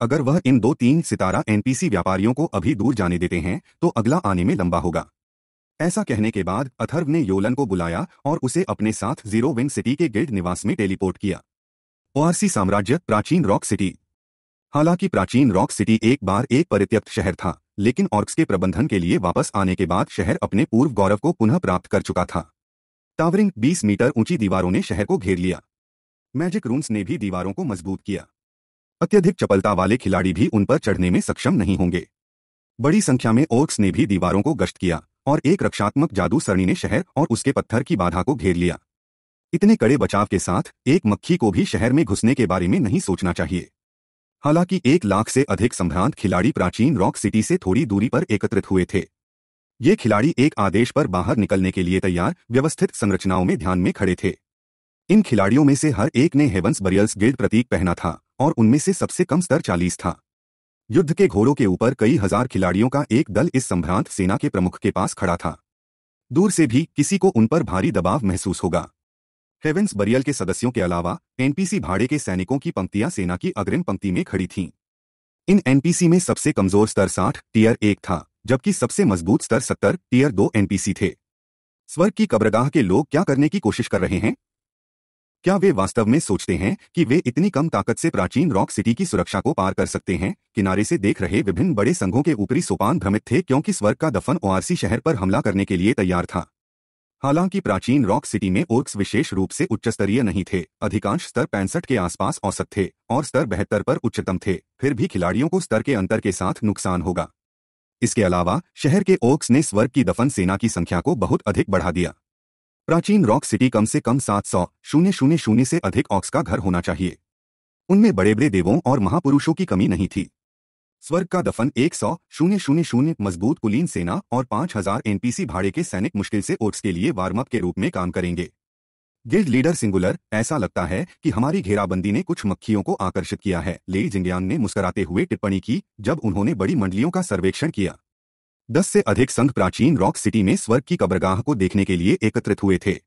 अगर वह इन दो तीन सितारा एनपीसी व्यापारियों को अभी दूर जाने देते हैं तो अगला आने में लंबा होगा। ऐसा कहने के बाद अथर्व ने योलन को बुलाया और उसे अपने साथ ज़ीरो विंग सिटी के गिल्ड निवास में टेलीपोर्ट किया। ओआरसी साम्राज्य प्राचीन रॉक सिटी हालाँकि प्राचीन रॉक सिटी एक बार एक परित्यक्त शहर था, लेकिन ऑर्क्स के प्रबंधन के लिए वापस आने के बाद शहर अपने पूर्व गौरव को पुनः प्राप्त कर चुका था। टावरिंग 20 मीटर ऊँची दीवारों ने शहर को घेर लिया। मैजिक रूम्स ने भी दीवारों को मज़बूत किया। अत्यधिक चपलता वाले खिलाड़ी भी उन पर चढ़ने में सक्षम नहीं होंगे। बड़ी संख्या में ओर्क्स ने भी दीवारों को गश्त किया और एक रक्षात्मक जादू सरणी ने शहर और उसके पत्थर की बाधा को घेर लिया। इतने कड़े बचाव के साथ एक मक्खी को भी शहर में घुसने के बारे में नहीं सोचना चाहिए। हालाँकि एक लाख से अधिक संभ्रांत खिलाड़ी प्राचीन रॉक सिटी से थोड़ी दूरी पर एकत्रित हुए थे। ये खिलाड़ी एक आदेश पर बाहर निकलने के लिए तैयार, व्यवस्थित संरचनाओं में ध्यान में खड़े थे। इन खिलाड़ियों में से हर एक ने हेवंस बरियल्स गिल्ड प्रतीक पहना था, और उनमें से सबसे कम स्तर चालीस था। युद्ध के घोड़ों के ऊपर कई हज़ार खिलाड़ियों का एक दल इस संभ्रांत सेना के प्रमुख के पास खड़ा था। दूर से भी किसी को उन पर भारी दबाव महसूस होगा। हेवेंस बरियल के सदस्यों के अलावा एनपीसी भाड़े के सैनिकों की पंक्तियाँ सेना की अग्रिम पंक्ति में खड़ी थीं। इन एनपीसी में सबसे कमज़ोर स्तर साठ, टीयर एक था, जबकि सबसे मज़बूत स्तर सत्तर, टीयर दो एनपीसी थे। स्वर्ग की कब्रगाह के लोग क्या करने की कोशिश कर रहे हैं? क्या वे वास्तव में सोचते हैं कि वे इतनी कम ताकत से प्राचीन रॉक सिटी की सुरक्षा को पार कर सकते हैं? किनारे से देख रहे विभिन्न बड़े संघों के ऊपरी सोपान भ्रमित थे क्योंकि स्वर्ग का दफन ओआरसी शहर पर हमला करने के लिए तैयार था। हालाँकि प्राचीन रॉक सिटी में ओर्क्स विशेष रूप से उच्च स्तरीय नहीं थे। अधिकांश स्तर पैंसठ के आसपास औसत थे और स्तर बेहतर पर उच्चतम थे। फिर भी खिलाड़ियों को स्तर के अंतर के साथ नुकसान होगा। इसके अलावा, शहर के ओक्स ने स्वर्ग की दफन सेना की संख्या को बहुत अधिक बढ़ा दिया। प्राचीन रॉक सिटी कम से कम सात सौ, शून्य शून्य शून्य से अधिक ऑक्स का घर होना चाहिए। उनमें बड़े बड़े देवों और महापुरुषों की कमी नहीं थी। स्वर्ग का दफन एक सौ शून्य शून्य शून्य मज़बूत कुलीन सेना और पाँच हज़ार एनपीसी भाड़े के सैनिक मुश्किल से ओट्स के लिए वार्मअप के रूप में काम करेंगे। गिल्ड लीडर सिंगुलर, ऐसा लगता है कि हमारी घेराबंदी ने कुछ मक्खियों को आकर्षित किया है। ले जिंगयांग ने मुस्कराते हुए टिप्पणी की, जब उन्होंने बड़ी मंडलियों का सर्वेक्षण किया। दस से अधिक संघ प्राचीन रॉक सिटी में स्वर्ग की कब्रगाह को देखने के लिए एकत्रित हुए थे।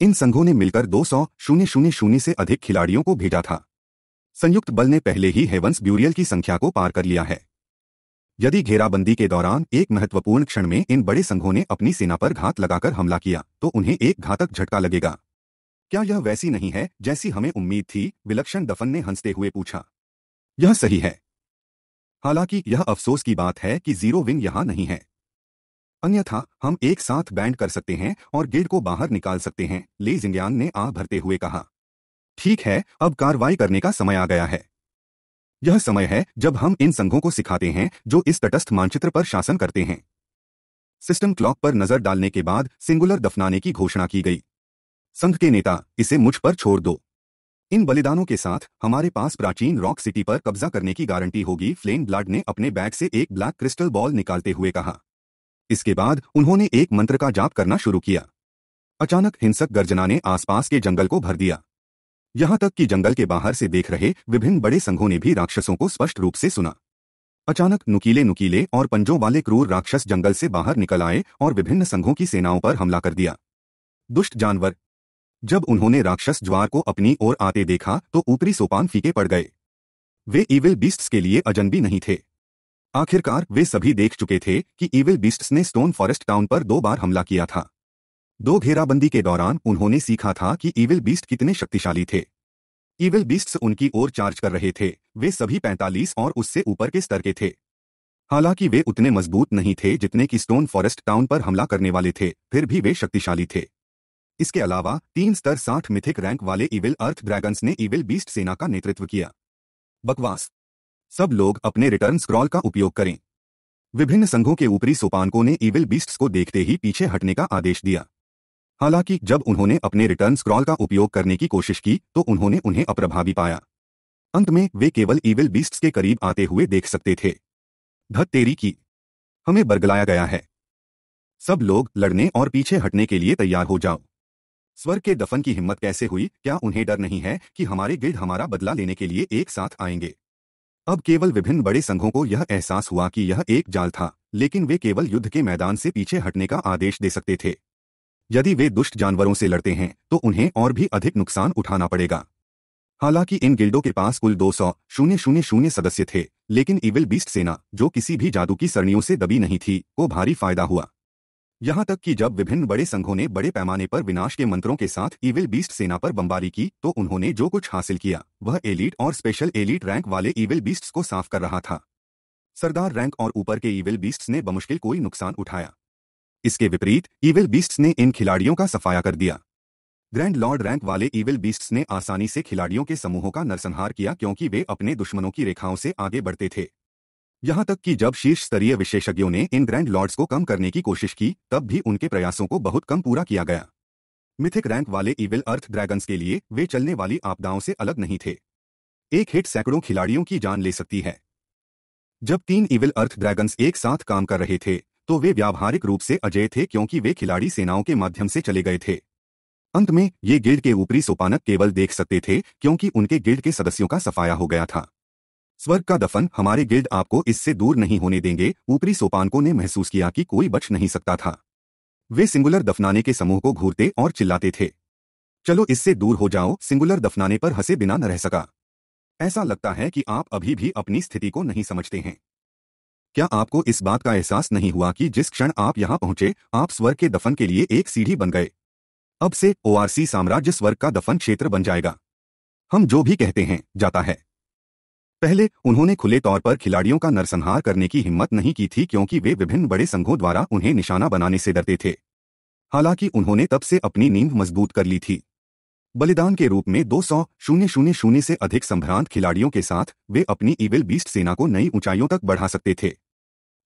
इन संघों ने मिलकर दो सौ शून्य शून्य शून्य से अधिक खिलाड़ियों को भेजा था। संयुक्त बल ने पहले ही हेवंस ब्यूरियल की संख्या को पार कर लिया है। यदि घेराबंदी के दौरान एक महत्वपूर्ण क्षण में इन बड़े संघों ने अपनी सेना पर घात लगाकर हमला किया तो उन्हें एक घातक झटका लगेगा। क्या यह वैसी नहीं है जैसी हमें उम्मीद थी? विलक्षण दफन ने हँसते हुए पूछा। यह सही है। हालाँकि यह अफसोस की बात है कि ज़ीरो विंग यहाँ नहीं है। अन्यथा, हम एक साथ बैंड कर सकते हैं और गिल्ड को बाहर निकाल सकते हैं, ले जिंग्यान ने आ भरते हुए कहा। ठीक है, अब कार्रवाई करने का समय आ गया है। यह समय है जब हम इन संघों को सिखाते हैं, जो इस तटस्थ मानचित्र पर शासन करते हैं। सिस्टम क्लॉक पर नज़र डालने के बाद सिंगुलर दफनाने की घोषणा की गई। संघ के नेता, इसे मुझ पर छोड़ दो। इन बलिदानों के साथ हमारे पास प्राचीन रॉक सिटी पर कब्जा करने की गारंटी होगी फ्लेम ब्लड ने अपने बैग से एक ब्लैक क्रिस्टल बॉल निकालते हुए कहा। इसके बाद उन्होंने एक मंत्र का जाप करना शुरू किया। अचानक हिंसक गर्जना ने आसपास के जंगल को भर दिया। यहाँ तक कि जंगल के बाहर से देख रहे विभिन्न बड़े संघों ने भी राक्षसों को स्पष्ट रूप से सुना। अचानक नुकीले नुकीले और पंजों वाले क्रूर राक्षस जंगल से बाहर निकल आए और विभिन्न संघों की सेनाओं पर हमला कर दिया। दुष्ट जानवर! जब उन्होंने राक्षस ज्वार को अपनी ओर आते देखा तो ऊपरी सोपान फीके पड़ गए। वे इविल बीस्ट्स के लिए अजनबी नहीं थे। आखिरकार वे सभी देख चुके थे कि इविल बीस्ट्स ने स्टोन फॉरेस्ट टाउन पर दो बार हमला किया था। दो घेराबंदी के दौरान उन्होंने सीखा था कि ईविल बीस्ट कितने शक्तिशाली थे। इविल बीस्ट्स उनकी ओर चार्ज कर रहे थे, वे सभी पैंतालीस और उससे ऊपर के स्तर के थे। हालाँकि वे उतने मज़बूत नहीं थे जितने कि स्टोन फॉरेस्ट टाउन पर हमला करने वाले थे, फिर भी वे शक्तिशाली थे। इसके अलावा तीन स्तर साठ मिथिक रैंक वाले इविल अर्थ ड्रैगन्स ने इविल बीस्ट सेना का नेतृत्व किया। बकवास। सब लोग अपने रिटर्न स्क्रॉल का उपयोग करें। विभिन्न संघों के ऊपरी सोपानकों ने इविल बीस्ट्स को देखते ही पीछे हटने का आदेश दिया। हालाँकि, जब उन्होंने अपने रिटर्न स्क्रॉल का उपयोग करने की कोशिश की तो उन्होंने उन्हें अप्रभावी पाया। अंत में, वे केवल इविल बीस्ट्स के करीब आते हुए देख सकते थे। धत तेरी की। हमें बरगलाया गया है। सब लोग लड़ने और पीछे हटने के लिए तैयार हो जाओ। स्वर्ग के दफन की हिम्मत कैसे हुई? क्या उन्हें डर नहीं है कि हमारे गिल्ड हमारा बदला लेने के लिए एक साथ आएँगे? अब केवल विभिन्न बड़े संघों को यह एहसास हुआ कि यह एक जाल था, लेकिन वे केवल युद्ध के मैदान से पीछे हटने का आदेश दे सकते थे। यदि वे दुष्ट जानवरों से लड़ते हैं तो उन्हें और भी अधिक नुकसान उठाना पड़ेगा। हालाँकि इन गिल्डों के पास कुल दो सौ शून्य शून्य शून्य सदस्य थे, लेकिन इविल बीस्ट सेना, जो किसी भी जादू की सरणियों से दबी नहीं थी, को भारी फ़ायदा हुआ। यहाँ तक कि जब विभिन्न बड़े संघों ने बड़े पैमाने पर विनाश के मंत्रों के साथ इविल बीस्ट सेना पर बमबारी की तो उन्होंने जो कुछ हासिल किया, वह एलीट और स्पेशल एलीट रैंक वाले इविल बीस्ट्स को साफ़ कर रहा था। सरदार रैंक और ऊपर के इविल बीस्ट्स ने बमुश्किल कोई नुकसान उठाया। इसके विपरीत इविल बीस्ट्स ने इन खिलाड़ियों का सफाया कर दिया। ग्रैंड लॉर्ड रैंक वाले इविल बीस्ट्स ने आसानी से खिलाड़ियों के समूहों का नरसंहार किया क्योंकि वे अपने दुश्मनों की रेखाओं से आगे बढ़ते थे। यहाँ तक कि जब शीर्ष स्तरीय विशेषज्ञों ने इन ग्रैंड लॉर्ड्स को कम करने की कोशिश की, तब भी उनके प्रयासों को बहुत कम पूरा किया गया। मिथिक रैंक वाले इविल अर्थ ड्रैगन्स के लिए वे चलने वाली आपदाओं से अलग नहीं थे। एक हिट सैकड़ों खिलाड़ियों की जान ले सकती है। जब तीन इविल अर्थ ड्रैगन्स एक साथ काम कर रहे थे तो वे व्यावहारिक रूप से अजय थे क्योंकि वे खिलाड़ी सेनाओं के माध्यम से चले गए थे। अंत में, ये गिल्ड के ऊपरी सोपानक केवल देख सकते थे, क्योंकि उनके गिल्ड के सदस्यों का सफाया हो गया था। स्वर्ग का दफन हमारे गिल्ड आपको इससे दूर नहीं होने देंगे, ऊपरी सोपानकों ने महसूस किया कि कोई बच नहीं सकता था। वे सिंगुलर दफनाने के समूह को घूरते और चिल्लाते थे। चलो इससे दूर हो जाओ, सिंगुलर दफनाने पर हंसे बिना न रह सका। ऐसा लगता है कि आप अभी भी अपनी स्थिति को नहीं समझते हैं। क्या आपको इस बात का एहसास नहीं हुआ कि जिस क्षण आप यहाँ पहुँचे, आप स्वर्ग के दफन के लिए एक सीढ़ी बन गए? अब से ओआरसी साम्राज्य स्वर्ग का दफन क्षेत्र बन जाएगा। हम जो भी कहते हैं, जाता है। पहले उन्होंने खुले तौर पर खिलाड़ियों का नरसंहार करने की हिम्मत नहीं की थी क्योंकि वे विभिन्न बड़े संघों द्वारा उन्हें निशाना बनाने से डरते थे। हालाँकि उन्होंने तब से अपनी नींद मज़बूत कर ली थी। बलिदान के रूप में दो सौ शून्य शून्य शून्य से अधिक संभ्रांत खिलाड़ियों के साथ वे अपनी ईविल बीस्ट सेना को नई ऊंचाइयों तक बढ़ा सकते थे।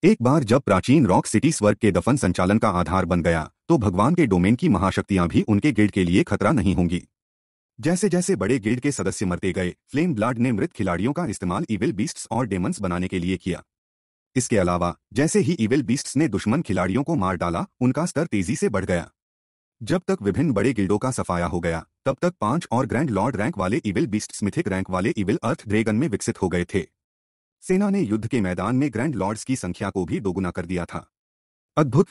एक बार जब प्राचीन रॉक सिटी स्वर्ग के दफन संचालन का आधार बन गया तो भगवान के डोमेन की महाशक्तियाँ भी उनके गिल्ड के लिए खतरा नहीं होंगी। जैसे जैसे बड़े गिल्ड के सदस्य मरते गए फ्लेम ब्लड ने मृत खिलाड़ियों का इस्तेमाल इविल बीस्ट्स और डेमंस बनाने के लिए किया। इसके अलावा, जैसे ही इविल बीस्ट्स ने दुश्मन खिलाड़ियों को मार डाला, उनका स्तर तेज़ी से बढ़ गया। जब तक विभिन्न बड़े गिल्डों का सफाया हो गया, तब तक पाँच और ग्रैंड लॉर्ड रैंक वाले इविल बीस्ट स्मिथिक रैंक वाले इविल अर्थ ड्रेगन में विकसित हो गए थे। सेना ने युद्ध के मैदान में ग्रैंड लॉर्ड्स की संख्या को भी दोगुना कर दिया था। अद्भुत!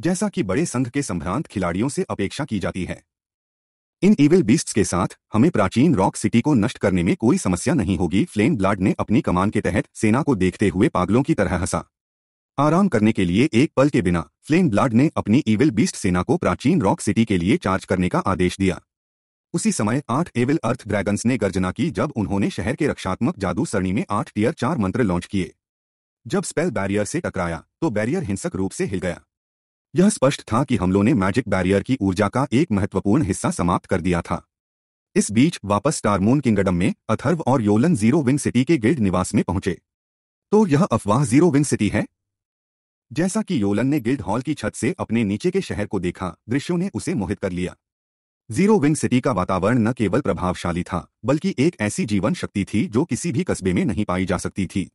जैसा कि बड़े संघ के संभ्रांत खिलाड़ियों से अपेक्षा की जाती है। इन इविल बीस्ट्स के साथ हमें प्राचीन रॉक सिटी को नष्ट करने में कोई समस्या नहीं होगी फ्लेम ब्लड ने अपनी कमान के तहत सेना को देखते हुए पागलों की तरह हंसा। आराम करने के लिए एक पल के बिना फ्लेम ब्लड ने अपनी इविल बीस्ट सेना को प्राचीन रॉक सिटी के लिए चार्ज करने का आदेश दिया। उसी समय आठ एविल अर्थ ड्रैगन्स ने गर्जना की जब उन्होंने शहर के रक्षात्मक जादू सरणी में आठ टीयर चार मंत्र लॉन्च किए। जब स्पेल बैरियर से टकराया तो बैरियर हिंसक रूप से हिल गया। यह स्पष्ट था कि हमलों ने मैजिक बैरियर की ऊर्जा का एक महत्वपूर्ण हिस्सा समाप्त कर दिया था। इस बीच वापस स्टारमून किंगडम में अथर्व और योलन ज़ीरो विंग सिटी के गिल्ड निवास में पहुँचे। तो यह अफवाह ज़ीरो विंग सिटी है? जैसा कि योलन ने गिल्ड हॉल की छत से अपने नीचे के शहर को देखा, दृश्यों ने उसे मोहित कर लिया। ज़ीरो विंग सिटी का वातावरण न केवल प्रभावशाली था, बल्कि एक ऐसी जीवन शक्ति थी जो किसी भी कस्बे में नहीं पाई जा सकती थी।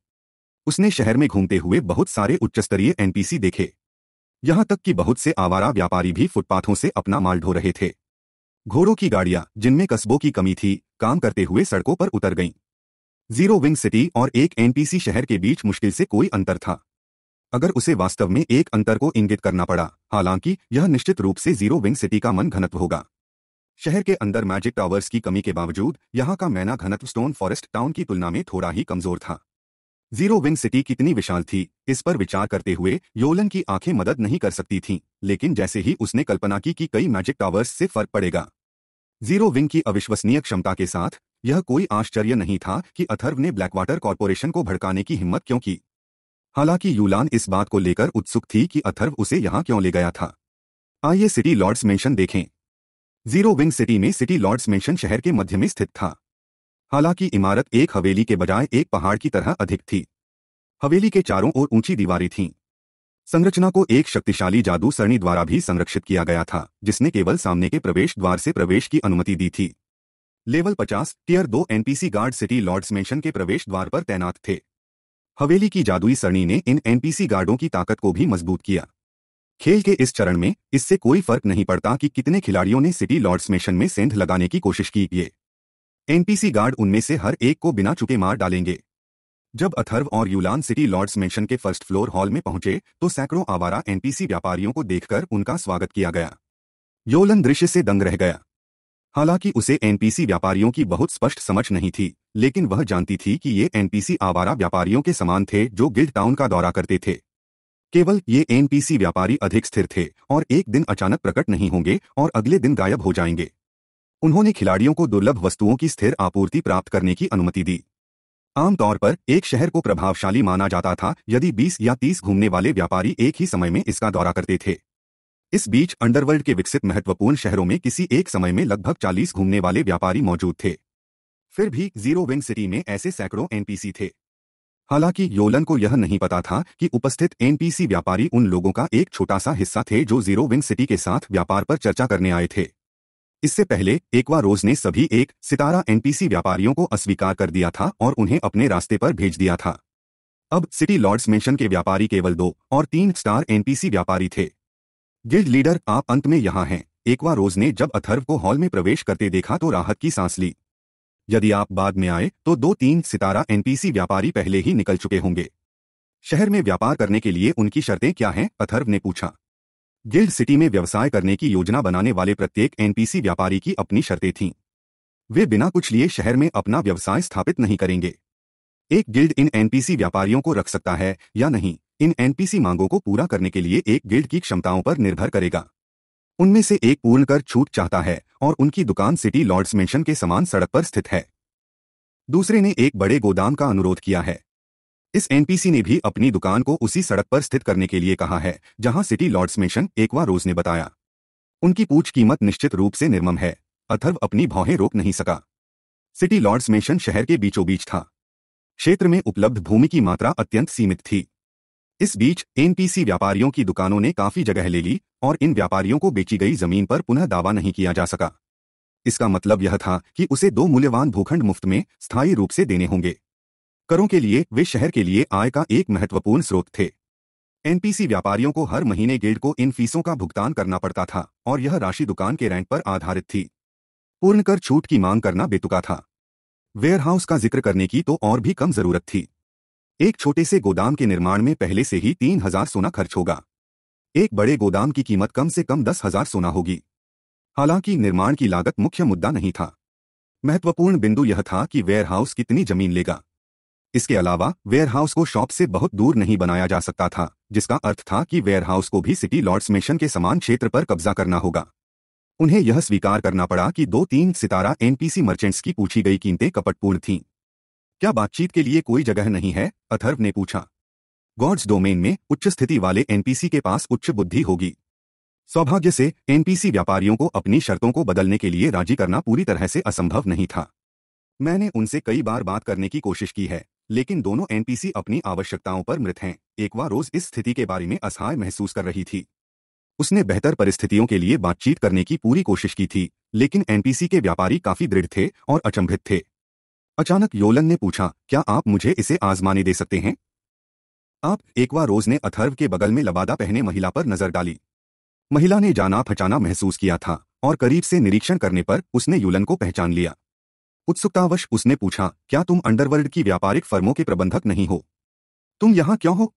उसने शहर में घूमते हुए बहुत सारे उच्चस्तरीय एनपीसी देखे। यहाँ तक कि बहुत से आवारा व्यापारी भी फुटपाथों से अपना माल ढो रहे थे। घोड़ों की गाड़ियाँ, जिनमें कस्बों की कमी थी, काम करते हुए सड़कों पर उतर गईं। ज़ीरो विंग सिटी और एक एनपीसी शहर के बीच मुश्किल से कोई अंतर था। अगर उसे वास्तव में एक अंतर को इंगित करना पड़ा, हालाँकि यह निश्चित रूप से ज़ीरो विंग सिटी का मन घनत्व होगा। शहर के अंदर मैजिक टावर्स की कमी के बावजूद यहाँ का मैना घनत्व स्टोन फॉरेस्ट टाउन की तुलना में थोड़ा ही कमज़ोर था। ज़ीरो विंग सिटी कितनी विशाल थी इस पर विचार करते हुए योलन की आँखें मदद नहीं कर सकती थीं, लेकिन जैसे ही उसने कल्पना की कि कई मैजिक टावर्स से फ़र्क पड़ेगा। ज़ीरो विंग की अविश्वसनीय क्षमता के साथ यह कोई आश्चर्य नहीं था कि अथर्व ने ब्लैकवाटर कॉरपोरेशन को भड़काने की हिम्मत क्यों की। हालाँकि यूलान इस बात को लेकर उत्सुक थी कि अथर्व उसे यहाँ क्यों ले गया था। आइए सिटी लॉर्ड्स मेंशन देखें। ज़ीरो विंग सिटी में सिटी लॉर्ड्स मेंशन शहर के मध्य में स्थित था। हालाँकि इमारत एक हवेली के बजाय एक पहाड़ की तरह अधिक थी। हवेली के चारों ओर ऊँची दीवारें थीं। संरचना को एक शक्तिशाली जादू सरणी द्वारा भी संरक्षित किया गया था, जिसने केवल सामने के प्रवेश द्वार से प्रवेश की अनुमति दी थी। लेवल 50 टीयर दो NPC guard city lords mansion के प्रवेश द्वार पर तैनात थे। हवेली की जादुई सरणी ने इन एनपीसी गार्डों की ताकत को भी मज़बूत किया। खेल के इस चरण में, इससे कोई फ़र्क नहीं पड़ता कि कितने खिलाड़ियों ने सिटी लॉर्ड्स मेशन में सेंध लगाने की कोशिश की ये। एनपीसी गार्ड उनमें से हर एक को बिना चुके मार डालेंगे। जब अथर्व और यूलान सिटी लॉर्ड्स मेंशन के फ़र्स्ट फ्लोर हॉल में पहुँचे तो सैकड़ों आवारा एनपीसी व्यापारियों को देखकर उनका स्वागत किया गया। योलन दृश्य से दंग रह गया। हालाँकि उसे एनपीसी व्यापारियों की बहुत स्पष्ट समझ नहीं थी, लेकिन वह जानती थी कि ये एनपीसी आवारा व्यापारियों के समान थे जो गिल्ड टाउन का दौरा करते थे। केवल ये एनपीसी व्यापारी अधिक स्थिर थे और एक दिन अचानक प्रकट नहीं होंगे और अगले दिन गायब हो जाएँगे। उन्होंने खिलाड़ियों को दुर्लभ वस्तुओं की स्थिर आपूर्ति प्राप्त करने की अनुमति दी। आमतौर पर एक शहर को प्रभावशाली माना जाता था यदि 20 या 30 घूमने वाले व्यापारी एक ही समय में इसका दौरा करते थे। इस बीच अंडरवर्ल्ड के विकसित महत्वपूर्ण शहरों में किसी एक समय में लगभग 40 घूमने वाले व्यापारी मौजूद थे। फिर भी ज़ीरो विंग सिटी में ऐसे सैकड़ों एनपीसी थे। हालाँकि योलन को यह नहीं पता था कि उपस्थित एनपीसी व्यापारी उन लोगों का एक छोटा सा हिस्सा थे जो ज़ीरो विंग सिटी के साथ व्यापार पर चर्चा करने आए थे। इससे पहले एकवा रोज ने सभी एक सितारा एनपीसी व्यापारियों को अस्वीकार कर दिया था और उन्हें अपने रास्ते पर भेज दिया था। अब सिटी लॉर्ड्स मेंशन के व्यापारी केवल दो और तीन स्टार एनपीसी व्यापारी थे। गिल्ड लीडर, आप अंत में यहाँ हैं। एकवा रोज ने जब अथर्व को हॉल में प्रवेश करते देखा तो राहत की सांस ली। यदि आप बाद में आए तो दो तीन सितारा एनपीसी व्यापारी पहले ही निकल चुके होंगे। शहर में व्यापार करने के लिए उनकी शर्तें क्या हैं? अथर्व ने पूछा। गिल्ड सिटी में व्यवसाय करने की योजना बनाने वाले प्रत्येक एनपीसी व्यापारी की अपनी शर्तें थीं। वे बिना कुछ लिए शहर में अपना व्यवसाय स्थापित नहीं करेंगे। एक गिल्ड इन एनपीसी व्यापारियों को रख सकता है या नहीं, इन एनपीसी मांगों को पूरा करने के लिए एक गिल्ड की क्षमताओं पर निर्भर करेगा। उनमें से एक पूर्ण कर छूट चाहता है और उनकी दुकान सिटी लॉर्ड्स मेंशन के समान सड़क पर स्थित है। दूसरे ने एक बड़े गोदाम का अनुरोध किया है। इस एनपीसी ने भी अपनी दुकान को उसी सड़क पर स्थित करने के लिए कहा है, जहाँ city lord's mansion Aqua Rose ने बताया। उनकी पूछ कीमत निश्चित रूप से निर्मम है, अथर्व अपनी भौहें रोक नहीं सका। सिटी लॉर्ड्स मेशन शहर के बीचों बीच था। क्षेत्र में उपलब्ध भूमि की मात्रा अत्यंत सीमित थी। इस बीच, एनपीसी व्यापारियों की दुकानों ने काफ़ी जगह ले ली और इन व्यापारियों को बेची गई ज़मीन पर पुनः दावा नहीं किया जा सका। इसका मतलब यह था कि उसे दो मूल्यवान भूखंड मुफ़्त में स्थायी रूप से देने होंगे। करों के लिए, वे शहर के लिए आय का एक महत्वपूर्ण स्रोत थे। एनपीसी व्यापारियों को हर महीने गिल्ड को इन फीसों का भुगतान करना पड़ता था और यह राशि दुकान के रैंक पर आधारित थी। पूर्ण कर छूट की मांग करना बेतुका था। वेयरहाउस का ज़िक्र करने की तो और भी कम ज़रूरत थी। एक छोटे से गोदाम के निर्माण में पहले से ही तीन हज़ार सोना खर्च होगा। एक बड़े गोदाम की कीमत कम से कम दस हज़ार सोना होगी। हालाँकि निर्माण की लागत मुख्य मुद्दा नहीं था। महत्वपूर्ण बिंदु यह था कि वेयरहाउस कितनी ज़मीन लेगा। इसके अलावा वेयरहाउस को शॉप से बहुत दूर नहीं बनाया जा सकता था, जिसका अर्थ था कि वेयरहाउस को भी सिटी लॉर्ड्स मिशन के समान क्षेत्र पर कब्जा करना होगा। उन्हें यह स्वीकार करना पड़ा कि दो तीन सितारा एनपीसी मर्चेंट्स की पूछी गई कीमतें कपटपूर्ण थीं। क्या बातचीत के लिए कोई जगह नहीं है? अथर्व ने पूछा। गॉड्स डोमेन में उच्च स्थिति वाले एनपीसी के पास उच्च बुद्धि होगी। सौभाग्य से एनपीसी व्यापारियों को अपनी शर्तों को बदलने के लिए राज़ी करना पूरी तरह से असंभव नहीं था। मैंने उनसे कई बार बात करने की कोशिश की है, लेकिन दोनों एनपीसी अपनी आवश्यकताओं पर मृत हैं। एकवा रोज इस स्थिति के बारे में असहाय महसूस कर रही थी। उसने बेहतर परिस्थितियों के लिए बातचीत करने की पूरी कोशिश की थी, लेकिन एनपीसी के व्यापारी काफ़ी दृढ़ थे और अचंभित थे। अचानक योलन ने पूछा, क्या आप मुझे इसे आजमाने दे सकते हैं? आप एकवा रोज ने अथर्व के बगल में लबादा पहने महिला पर नज़र डाली। महिला ने जाना फचाना महसूस किया था और करीब से निरीक्षण करने पर उसने युलन को पहचान लिया। उत्सुकतावश उसने पूछा, क्या तुम अंडरवर्ल्ड की व्यापारिक फर्मों के प्रबंधक नहीं हो? तुम यहाँ क्यों हो?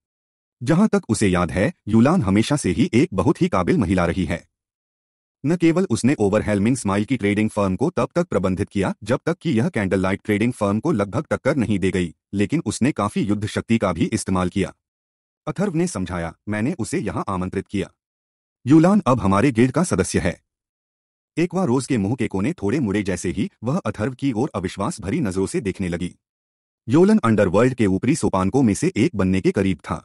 जहाँ तक उसे याद है, यूलान हमेशा से ही एक बहुत ही काबिल महिला रही है। न केवल उसने ओवरहेलमिंग स्माइल की ट्रेडिंग फर्म को तब तक प्रबंधित किया जब तक कि यह कैंडल लाइट ट्रेडिंग फर्म को लगभग टक्कर नहीं दे गई, लेकिन उसने काफ़ी युद्ध शक्ति का भी इस्तेमाल किया। अथर्व ने समझाया, मैंने उसे यहाँ आमंत्रित किया। यूलान अब हमारे गिल्ड का सदस्य है। एक बार रोज के मुँह के कोने थोड़े मुड़े जैसे ही वह अथर्व की ओर अविश्वास भरी नज़रों से देखने लगी। योलन अंडरवर्ल्ड के ऊपरी सोपानकों में से एक बनने के करीब था।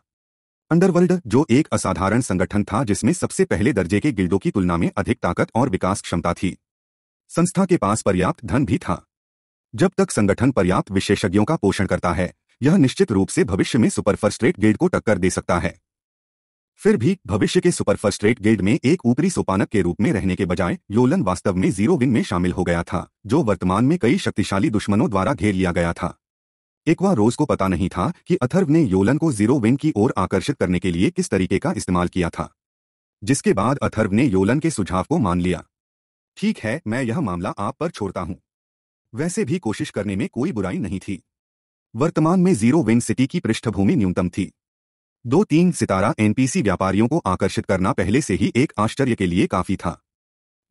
अंडरवर्ल्ड, जो एक असाधारण संगठन था जिसमें सबसे पहले दर्जे के गिल्डों की तुलना में अधिक ताकत और विकास क्षमता थी। संस्था के पास पर्याप्त धन भी था। जब तक संगठन पर्याप्त विशेषज्ञों का पोषण करता है, यह निश्चित रूप से भविष्य में सुपर फ़र्स्ट रेट गिल्ड को टक्कर दे सकता है। फिर भी, भविष्य के सुपर फ़र्स्ट रेट गिल्ड में एक ऊपरी सोपानक के रूप में रहने के बजाय, योलन वास्तव में ज़ीरो विन में शामिल हो गया था, जो वर्तमान में कई शक्तिशाली दुश्मनों द्वारा घेर लिया गया था। एकवा रोज को पता नहीं था कि अथर्व ने योलन को ज़ीरो विन की ओर आकर्षित करने के लिए किस तरीके का इस्तेमाल किया था। जिसके बाद अथर्व ने योलन के सुझाव को मान लिया। ठीक है, मैं यह मामला आप पर छोड़ता हूँ। वैसे भी कोशिश करने में कोई बुराई नहीं थी। वर्तमान में ज़ीरो विन सिटी की पृष्ठभूमि न्यूनतम थी। दो तीन सितारा एनपीसी व्यापारियों को आकर्षित करना पहले से ही एक आश्चर्य के लिए काफ़ी था।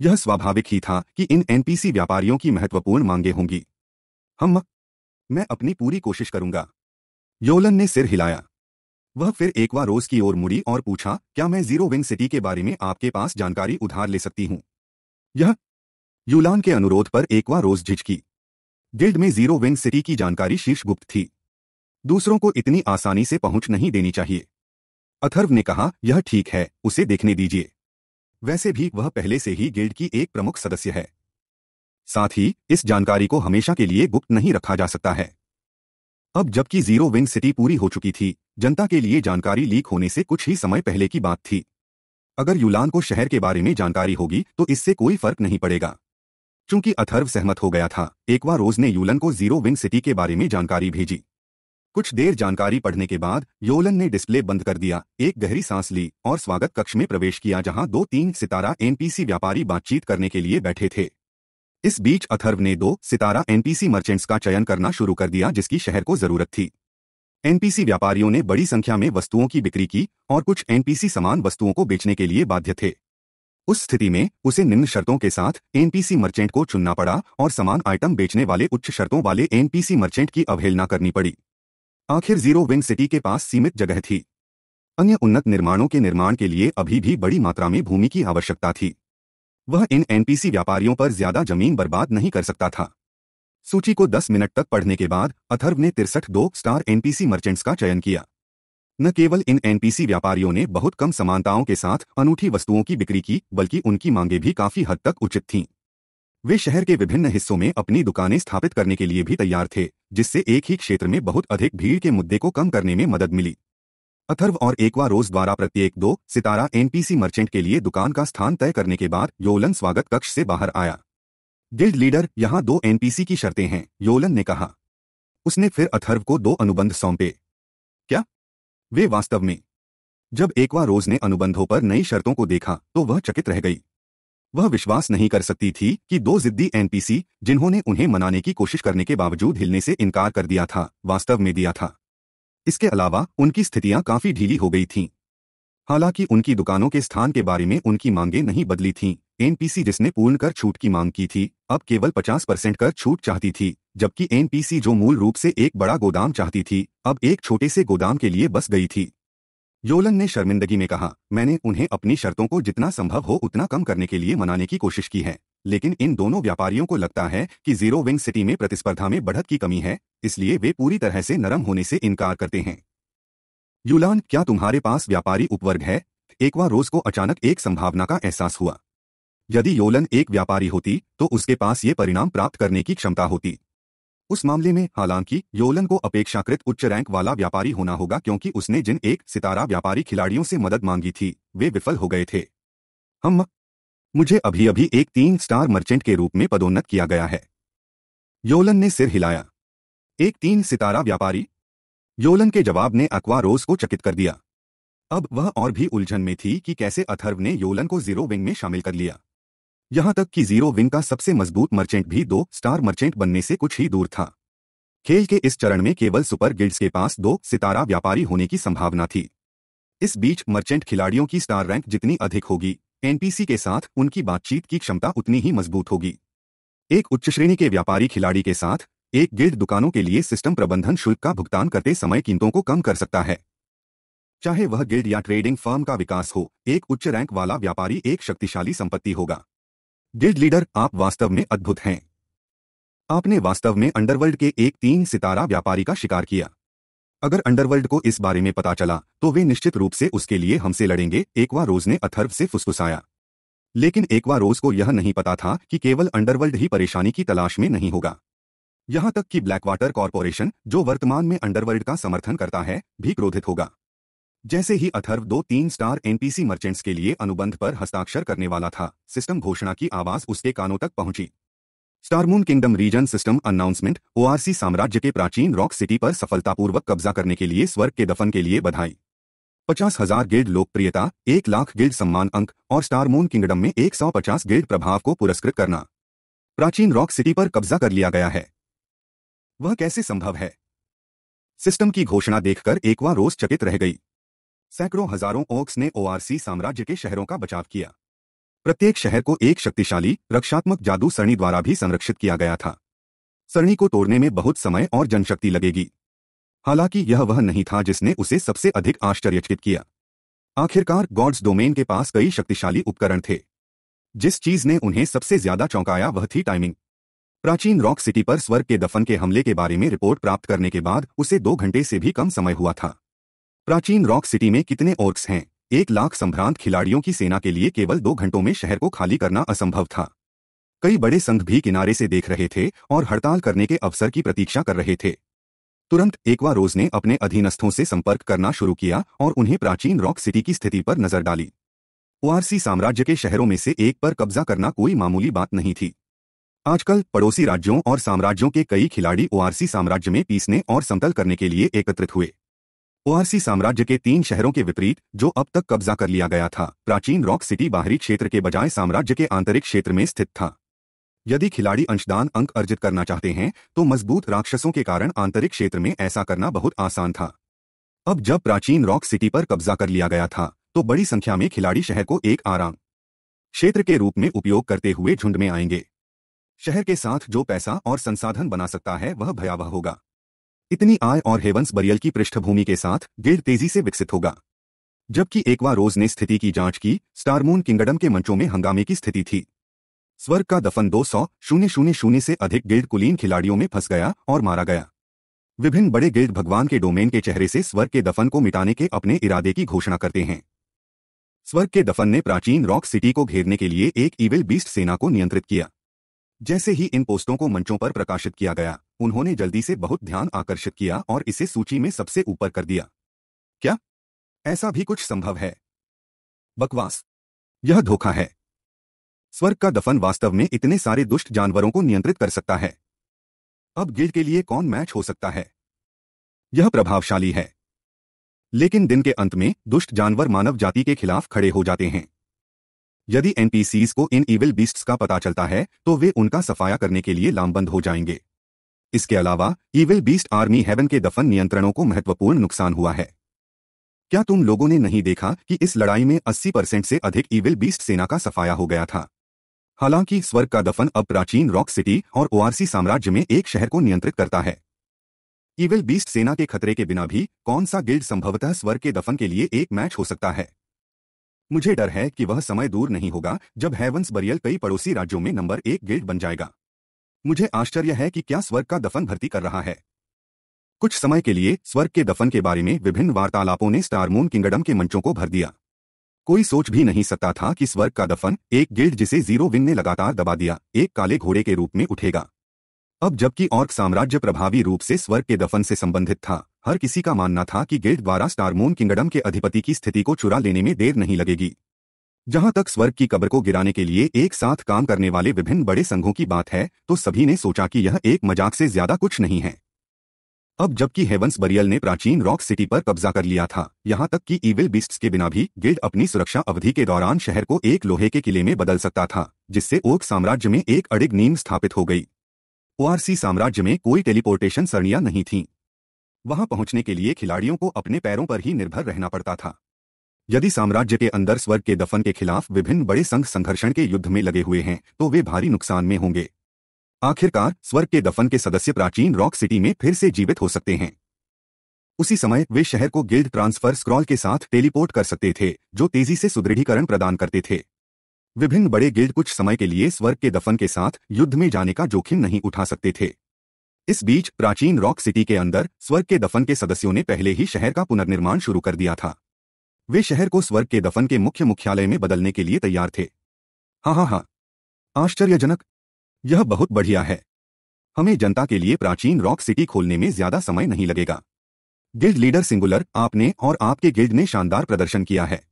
यह स्वाभाविक ही था कि इन एनपीसी व्यापारियों की महत्वपूर्ण मांगे होंगी। हम मैं अपनी पूरी कोशिश करूँगा। योलन ने सिर हिलाया। वह फिर एक बार रोज की ओर मुड़ी और पूछा, क्या मैं ज़ीरो विंग सिटी के बारे में आपके पास जानकारी उधार ले सकती हूँ? यह यूलान के अनुरोध पर एक बार रोज झिझकी। गिल्ड में ज़ीरो विंग सिटी की जानकारी शीर्ष गुप्त थी। दूसरों को इतनी आसानी से पहुँच नहीं देनी चाहिए। अथर्व ने कहा, यह ठीक है, उसे देखने दीजिए। वैसे भी वह पहले से ही गिल्ड की एक प्रमुख सदस्य है। साथ ही, इस जानकारी को हमेशा के लिए गुप्त नहीं रखा जा सकता है। अब जबकि ज़ीरो विंग सिटी पूरी हो चुकी थी, जनता के लिए जानकारी लीक होने से कुछ ही समय पहले की बात थी। अगर यूलान को शहर के बारे में जानकारी होगी तो इससे कोई फ़र्क नहीं पड़ेगा। चूँकि अथर्व सहमत हो गया था, एक बार रोज ने यूलन को ज़ीरो विंग सिटी के बारे में जानकारी भेजी। कुछ देर जानकारी पढ़ने के बाद योलन ने डिस्प्ले बंद कर दिया, एक गहरी सांस ली, और स्वागत कक्ष में प्रवेश किया जहाँ दो तीन सितारा एनपीसी व्यापारी बातचीत करने के लिए बैठे थे। इस बीच अथर्व ने दो सितारा एनपीसी मर्चेंट्स का चयन करना शुरू कर दिया, जिसकी शहर को ज़रूरत थी। एनपीसी व्यापारियों ने बड़ी संख्या में वस्तुओं की बिक्री की और कुछ एनपीसी समान वस्तुओं को बेचने के लिए बाध्य थे। उस स्थिति में उसे निम्न शर्तों के साथ एनपीसी मर्चेंट को चुनना पड़ा और समान आइटम बेचने वाले उच्च शर्तों वाले एनपीसी मर्चेंट की अवहेलना करनी पड़ी। आखिर ज़ीरो विंग सिटी के पास सीमित जगह थी। अन्य उन्नत निर्माणों के निर्माण के लिए अभी भी बड़ी मात्रा में भूमि की आवश्यकता थी। वह इन एनपीसी व्यापारियों पर ज़्यादा ज़मीन बर्बाद नहीं कर सकता था। सूची को 10 मिनट तक पढ़ने के बाद अथर्व ने तिरसठ दो स्टार एनपीसी मर्चेंट्स का चयन किया। न केवल इन एनपीसी व्यापारियों ने बहुत कम समानताओं के साथ अनूठी वस्तुओं की बिक्री की, बल्कि उनकी मांगे भी काफ़ी हद तक उचित थीं। वे शहर के विभिन्न हिस्सों में अपनी दुकानें स्थापित करने के लिए भी तैयार थे, जिससे एक ही क्षेत्र में बहुत अधिक भीड़ के मुद्दे को कम करने में मदद मिली। अथर्व और एकवा रोज द्वारा प्रत्येक दो, सितारा, एनपीसी मर्चेंट के लिए दुकान का स्थान तय करने के बाद योलन स्वागत कक्ष से बाहर आया। गिल्ड लीडर, यहाँ दो एनपीसी की शर्तें हैं, योलन ने कहा। उसने फिर अथर्व को दो अनुबंध सौंपे। क्या? वे वास्तव में। जब एकवा रोज ने अनुबंधों पर नई शर्तों को देखा तो वह चकित रह गई। वह विश्वास नहीं कर सकती थी कि दो जिद्दी एनपीसी, जिन्होंने उन्हें मनाने की कोशिश करने के बावजूद हिलने से इनकार कर दिया था, वास्तव में दिया था। इसके अलावा, उनकी स्थितियाँ काफ़ी ढीली हो गई थीं। हालाँकि, उनकी दुकानों के स्थान के बारे में उनकी मांगे नहीं बदली थीं। एनपीसी जिसने पूर्ण कर छूट की मांग की थी, अब केवल 50 परसेंट कर छूट चाहती थी, जबकि एनपीसी जो मूल रूप से एक बड़ा गोदाम चाहती थी, अब एक छोटे से गोदाम के लिए बस गई थी। योलन ने शर्मिंदगी में कहा, मैंने उन्हें अपनी शर्तों को जितना संभव हो उतना कम करने के लिए मनाने की कोशिश की है, लेकिन इन दोनों व्यापारियों को लगता है कि ज़ीरो विंग सिटी में प्रतिस्पर्धा में बढ़त की कमी है इसलिए वे पूरी तरह से नरम होने से इनकार करते हैं। यूलान, क्या तुम्हारे पास व्यापारी उपवर्ग है? एक बार रोज को अचानक एक संभावना का एहसास हुआ। यदि योलन एक व्यापारी होती तो उसके पास ये परिणाम प्राप्त करने की क्षमता होती। उस मामले में, हालाँकि, योलन को अपेक्षाकृत उच्च रैंक वाला व्यापारी होना होगा क्योंकि उसने जिन एक सितारा व्यापारी खिलाड़ियों से मदद मांगी थी, वे विफल हो गए थे। हम, मुझे अभी अभी एक तीन स्टार मर्चेंट के रूप में पदोन्नत किया गया है। योलन ने सिर हिलाया। एक तीन सितारा व्यापारी, योलन के जवाब ने अक्वा रोज को चकित कर दिया। अब वह और भी उलझन में थी कि कैसे अथर्व ने योलन को ज़ीरो विंग में शामिल कर लिया। यहाँ तक कि ज़ीरो विंग का सबसे मज़बूत मर्चेंट भी दो स्टार मर्चेंट बनने से कुछ ही दूर था। खेल के इस चरण में केवल सुपर गिल्ड्स के पास दो सितारा व्यापारी होने की संभावना थी। इस बीच मर्चेंट खिलाड़ियों की स्टार रैंक जितनी अधिक होगी, एनपीसी के साथ उनकी बातचीत की क्षमता उतनी ही मज़बूत होगी। एक उच्च श्रेणी के व्यापारी खिलाड़ी के साथ एक गिल्ड दुकानों के लिए सिस्टम प्रबंधन शुल्क का भुगतान करते समय कीमतों को कम कर सकता है। चाहे वह गिल्ड या ट्रेडिंग फर्म का विकास हो, एक उच्च रैंक वाला व्यापारी एक शक्तिशाली संपत्ति होगा। गिल्ड लीडर, आप वास्तव में अद्भुत हैं। आपने वास्तव में अंडरवर्ल्ड के एक तीन सितारा व्यापारी का शिकार किया। अगर अंडरवर्ल्ड को इस बारे में पता चला तो वे निश्चित रूप से उसके लिए हमसे लड़ेंगे एकवा रोज ने अथर्व से फुसफुसाया। लेकिन एकवा रोज को यह नहीं पता था कि केवल अंडरवर्ल्ड ही परेशानी की तलाश में नहीं होगा। यहाँ तक कि ब्लैकवाटर कॉरपोरेशन जो वर्तमान में अंडरवर्ल्ड का समर्थन करता है, भी क्रोधित होगा। जैसे ही अथर्व दो तीन स्टार एनपीसी मर्चेंट्स के लिए अनुबंध पर हस्ताक्षर करने वाला था सिस्टम घोषणा की आवाज़ उसके कानों तक पहुँची। Starmoon kingdom region system announcement orc साम्राज्य के प्राचीन रॉक सिटी पर सफलतापूर्वक कब्जा करने के लिए स्वर्ग के दफन के लिए बधाई। पचास हज़ार गिल्ड लोकप्रियता, एक लाख गिल्ड सम्मान अंक और स्टारमून किंगडम में एक सौ पचास गिल्ड प्रभाव को पुरस्कृत करना। प्राचीन रॉक सिटी पर कब्जा कर लिया गया है। वह कैसे संभव है? सिस्टम की घोषणा देखकर एकवा रोज चकित रह गई। सैकड़ों हज़ारों ओक्स ने ओआरसी साम्राज्य के शहरों का बचाव किया। प्रत्येक शहर को एक शक्तिशाली, रक्षात्मक जादू सरणी द्वारा भी संरक्षित किया गया था। सरणी को तोड़ने में बहुत समय और जनशक्ति लगेगी। हालाँकि यह वह नहीं था जिसने उसे सबसे अधिक आश्चर्यचकित किया। आखिरकार गॉड्स डोमेन के पास कई शक्तिशाली उपकरण थे। जिस चीज़ ने उन्हें सबसे ज़्यादा चौंकाया वह थी टाइमिंग। प्राचीन रॉक सिटी पर स्वर्ग के दफन के हमले के बारे में रिपोर्ट प्राप्त करने के बाद उसे दो घंटे से भी कम समय हुआ था। प्राचीन रॉक सिटी में कितने ओर्क्स हैं? एक लाख संभ्रांत खिलाड़ियों की सेना के लिए केवल दो घंटों में शहर को खाली करना असंभव था। कई बड़े संघ भी किनारे से देख रहे थे और हड़ताल करने के अवसर की प्रतीक्षा कर रहे थे। तुरंत एकवा रोज ने अपने अधीनस्थों से संपर्क करना शुरू किया और उन्हें प्राचीन रॉक सिटी की स्थिति पर नज़र डाली। ओआरसी साम्राज्य के शहरों में से एक पर कब्जा करना कोई मामूली बात नहीं थी। आजकल पड़ोसी राज्यों और साम्राज्यों के कई खिलाड़ी ओआरसी साम्राज्य में पीसने और समतल करने के लिए एकत्रित हुए। ओआरसी साम्राज्य के तीन शहरों के विपरीत, जो अब तक कब्जा कर लिया गया था, प्राचीन रॉक सिटी बाहरी क्षेत्र के बजाय साम्राज्य के आंतरिक क्षेत्र में स्थित था। यदि खिलाड़ी अंशदान अंक अर्जित करना चाहते हैं तो मज़बूत राक्षसों के कारण आंतरिक क्षेत्र में ऐसा करना बहुत आसान था। अब जब प्राचीन रॉक सिटी पर कब्जा कर लिया गया था तो बड़ी संख्या में खिलाड़ी शहर को एक आराम क्षेत्र के रूप में उपयोग करते हुए झुंड में आएँगे। शहर के साथ जो पैसा और संसाधन बना सकता है, वह भयावह होगा। इतनी आय और हेवंस बरियल की पृष्ठभूमि के साथ गिल्ड तेज़ी से विकसित होगा। जबकि एकवा रोज ने स्थिति की जाँच की स्टारमून किंगडम के मंचों में हंगामे की स्थिति थी। स्वर्ग का दफन दो सौ शून्य शून्य शून्य से अधिक गिल्ड कुलीन खिलाड़ियों में फंस गया और मारा गया। विभिन्न बड़े गिल्ड भगवान के डोमेन के चेहरे से स्वर्ग के दफन को मिटाने के अपने इरादे की घोषणा करते हैं। स्वर्ग के दफन ने प्राचीन रॉक सिटी को घेरने के लिए एक ईविल बीस्ट सेना को नियंत्रित किया। जैसे ही इन पोस्टों को मंचों पर प्रकाशित किया गया, उन्होंने जल्दी से बहुत ध्यान आकर्षित किया और इसे सूची में सबसे ऊपर कर दिया। क्या? ऐसा भी कुछ संभव है? बकवास। यह धोखा है। स्वर्ग का दफन वास्तव में इतने सारे दुष्ट जानवरों को नियंत्रित कर सकता है। अब गिल्ड के लिए कौन मैच हो सकता है? यह प्रभावशाली है। लेकिन दिन के अंत में दुष्ट जानवर मानव जाति के खिलाफ खड़े हो जाते हैं। यदि एनपीसीज को इन इविल बीस्ट्स का पता चलता है तो वे उनका सफाया करने के लिए लामबंद हो जाएँगे। इसके अलावा इविल बीस्ट आर्मी हेवन के दफन नियंत्रणों को महत्वपूर्ण नुकसान हुआ है। क्या तुम लोगों ने नहीं देखा कि इस लड़ाई में 80 परसेंट से अधिक इविल बीस्ट सेना का सफाया हो गया था? हालाँकि, स्वर्ग का दफन अब प्राचीन रॉक सिटी और ओआरसी साम्राज्य में एक शहर को नियंत्रित करता है। इविल बीस्ट सेना के खतरे के बिना भी, कौन सा गिल्ड संभवतः स्वर्ग के दफन के लिए एक मैच हो सकता है? मुझे डर है कि वह समय दूर नहीं होगा जब हैवंस बरियल कई पड़ोसी राज्यों में नंबर एक गिल्ड बन जाएगा। मुझे आश्चर्य है कि क्या स्वर्ग का दफन भर्ती कर रहा है। कुछ समय के लिए स्वर्ग के दफन के बारे में विभिन्न वार्तालापों ने स्टारमून किंगडम के मंचों को भर दिया। कोई सोच भी नहीं सकता था कि स्वर्ग का दफन एक गिल्ड जिसे ज़ीरो विंग ने लगातार दबा दिया, एक काले घोड़े के रूप में उठेगा। अब जबकि ऑर्क साम्राज्य प्रभावी रूप से स्वर्ग के दफन से संबंधित था। हर किसी का मानना था कि गिल्ड द्वारा स्टारमून किंगडम के अधिपति की स्थिति को चुरा लेने में देर नहीं लगेगी। जहाँ तक स्वर्ग की कब्र को गिराने के लिए एक साथ काम करने वाले विभिन्न बड़े संघों की बात है तो सभी ने सोचा कि यह एक मज़ाक से ज़्यादा कुछ नहीं है। अब जबकि हेवंस बरियल ने प्राचीन रॉक सिटी पर कब्जा कर लिया था, यहाँ तक कि ईविल बिस्ट्स के बिना भी गिल्ड अपनी सुरक्षा अवधि के दौरान शहर को एक लोहे के किले में बदल सकता था, जिससे ओक साम्राज्य में एक अडिग नींव स्थापित हो गई। ओआरसी साम्राज्य में कोई टेलीपोर्टेशन सरणियाँ नहीं थीं। वहाँ पहुँचने के लिए खिलाड़ियों को अपने पैरों पर ही निर्भर रहना पड़ता था। यदि साम्राज्य के अंदर स्वर्ग के दफन के खिलाफ विभिन्न बड़े संघ संघर्षण के युद्ध में लगे हुए हैं तो वे भारी नुकसान में होंगे। आखिरकार, स्वर्ग के दफन के सदस्य प्राचीन रॉक सिटी में फिर से जीवित हो सकते हैं। उसी समय, वे शहर को गिल्ड ट्रांसफ़र स्क्रॉल के साथ टेलीपोर्ट कर सकते थे, जो तेज़ी से सुदृढ़ीकरण प्रदान करते थे। विभिन्न बड़े गिल्ड कुछ समय के लिए स्वर्ग के दफन के साथ युद्ध में जाने का जोखिम नहीं उठा सकते थे। इस बीच प्राचीन रॉक सिटी के अंदर स्वर्ग के दफन के सदस्यों ने पहले ही शहर का पुनर्निर्माण शुरू कर दिया था। वे शहर को स्वर्ग के दफन के मुख्य मुख्यालय में बदलने के लिए तैयार थे। हाँ हाँ हाँ। आश्चर्यजनक। यह बहुत बढ़िया है। हमें जनता के लिए प्राचीन रॉक सिटी खोलने में ज़्यादा समय नहीं लगेगा। गिल्ड लीडर सिंगुलर आपने और आपके गिल्ड ने शानदार प्रदर्शन किया है।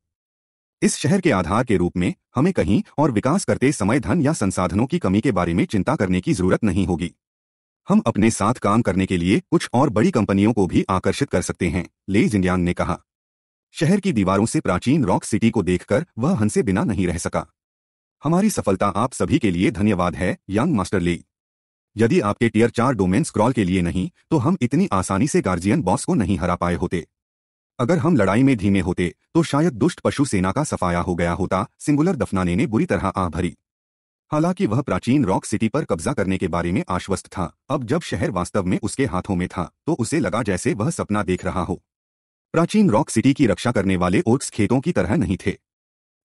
इस शहर के आधार के रूप में हमें कहीं और विकास करते समय धन या संसाधनों की कमी के बारे में चिंता करने की ज़रूरत नहीं होगी। हम अपने साथ काम करने के लिए कुछ और बड़ी कंपनियों को भी आकर्षित कर सकते हैं ले जिंडियांग ने कहा। शहर की दीवारों से प्राचीन रॉक सिटी को देखकर वह हंसे बिना नहीं रह सका। हमारी सफलता आप सभी के लिए धन्यवाद है, यंग मास्टर ली। यदि आपके टीयर चार डोमेन स्क्रॉल के लिए नहीं तो हम इतनी आसानी से गार्जियन बॉस को नहीं हरा पाए होते। अगर हम लड़ाई में धीमे होते तो शायद दुष्ट पशु सेना का सफाया हो गया होता, सिंगुलर दफनाने ने बुरी तरह आह भरी। हालाँकि वह प्राचीन रॉक सिटी पर कब्जा करने के बारे में आश्वस्त था। अब जब शहर वास्तव में उसके हाथों में था तो उसे लगा जैसे वह सपना देख रहा हो। प्राचीन रॉक सिटी की रक्षा करने वाले ओक्स खेतों की तरह नहीं थे।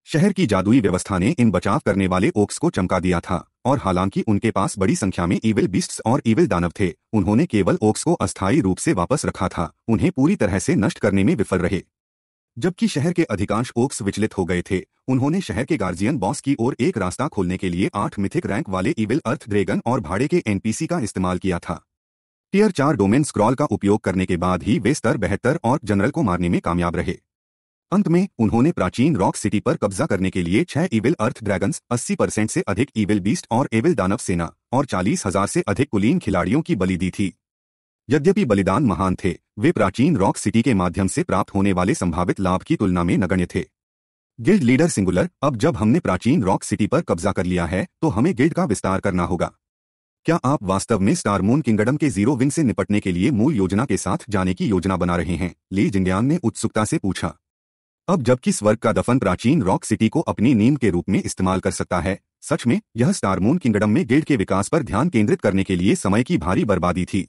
शहर की जादुई व्यवस्था ने इन बचाव करने वाले ओक्स को चमका दिया था, और हालाँकि उनके पास बड़ी संख्या में ईविल बिस्ट्स और ईविल दानव थे। उन्होंने केवल ओक्स को अस्थायी रूप से वापस रखा था, उन्हें पूरी तरह से नष्ट करने में विफल रहे। जबकि शहर के अधिकांश ओक्स विचलित हो गए थे। उन्होंने शहर के गार्जियन बॉस की ओर एक रास्ता खोलने के लिए आठ मिथिक रैंक वाले ईविल अर्थ ड्रैगन और भाड़े के एनपीसी का इस्तेमाल किया था। टीयर चार डोमेन स्क्रॉल का उपयोग करने के बाद ही वे स्तर बेहतर और जनरल को मारने में कामयाब रहे। अंत में, उन्होंने प्राचीन रॉक सिटी पर कब्जा करने के लिए छह इविल अर्थ ड्रैगन्स 80 परसेंट से अधिक इविल बीस्ट और एविल दानव सेना और चालीस हज़ार से अधिक कुलीन खिलाड़ियों की बलि दी थी। यद्यपि बलिदान महान थे, वे प्राचीन रॉक सिटी के माध्यम से प्राप्त होने वाले संभावित लाभ की तुलना में नगण्य थे। गिल्ड लीडर सिंगुलर, अब जब हमने प्राचीन रॉक सिटी पर कब्जा कर लिया है तो हमें गिल्ड का विस्तार करना होगा। क्या आप वास्तव में स्टार मून किंगडम के ज़ीरो विंग से निपटने के लिए मूल योजना के साथ जाने की योजना बना रहे हैं? ली जिंडियान ने उत्सुकता से पूछा। अब जबकि स्वर्ग का दफन प्राचीन रॉक सिटी को अपनी नीम के रूप में इस्तेमाल कर सकता है, सच में, यह स्टार मून किंगडम में गिल्ड के विकास पर ध्यान केंद्रित करने के लिए समय की भारी बर्बादी थी।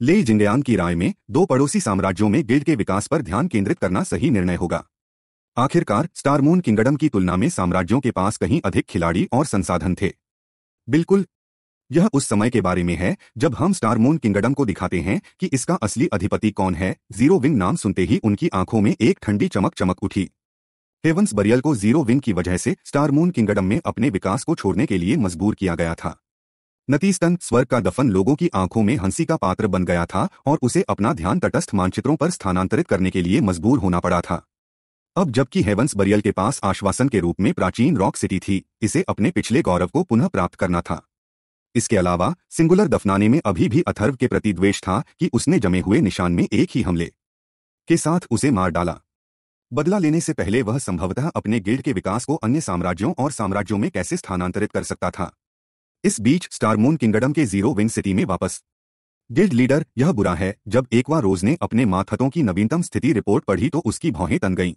ले जिंडियान की राय में दो पड़ोसी साम्राज्यों में गिल्ड के विकास पर ध्यान केंद्रित करना सही निर्णय होगा। आखिरकार स्टारमून किंगडम की तुलना में साम्राज्यों के पास कहीं अधिक खिलाड़ी और संसाधन थे। बिल्कुल, यह उस समय के बारे में है जब हम स्टारमून किंगडम को दिखाते हैं कि इसका असली अधिपति कौन है। ज़ीरो विंग नाम सुनते ही उनकी आँखों में एक ठंडी चमक चमक उठी। हेवंस बरियल को ज़ीरो विंग की वजह से स्टारमून किंगडम में अपने विकास को छोड़ने के लिए मजबूर किया गया था। नतीस्तन स्वर्ग का दफन लोगों की आँखों में हँसी का पात्र बन गया था और उसे अपना ध्यान तटस्थ मानचित्रों पर स्थानांतरित करने के लिए मजबूर होना पड़ा था। अब जबकि हेवंस बरियल के पास आश्वासन के रूप में प्राचीन रॉक सिटी थी, इसे अपने पिछले गौरव को पुनः प्राप्त करना था। इसके अलावा, सिंगुलर दफनाने में अभी भी अथर्व के प्रति द्वेष था कि उसने जमे हुए निशान में एक ही हमले के साथ उसे मार डाला। बदला लेने से पहले वह संभवतः अपने गिल्ड के विकास को अन्य साम्राज्यों और साम्राज्यों में कैसे स्थानांतरित कर सकता था? इस बीच स्टारमून किंगडम के ज़ीरो विंग सिटी में वापस। गिल्ड लीडर, यह बुरा है, जब एकवा रोज ने अपने माथतों की नवीनतम स्थिति रिपोर्ट पढ़ी तो उसकी भौहें तन गईं।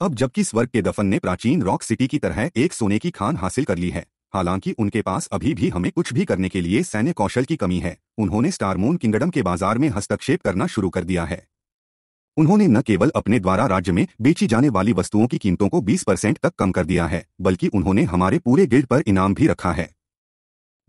अब जबकि स्वर्ग के दफन ने प्राचीन रॉक सिटी की तरह एक सोने की खान हासिल कर ली है, हालाँकि उनके पास अभी भी हमें कुछ भी करने के लिए सैन्य कौशल की कमी है, उन्होंने स्टारमून किंगडम के बाज़ार में हस्तक्षेप करना शुरू कर दिया है। उन्होंने न केवल अपने द्वारा राज्य में बेची जाने वाली वस्तुओं की कीमतों को 20 परसेंट तक कम कर दिया है, बल्कि उन्होंने हमारे पूरे गिल्ड पर इनाम भी रखा है।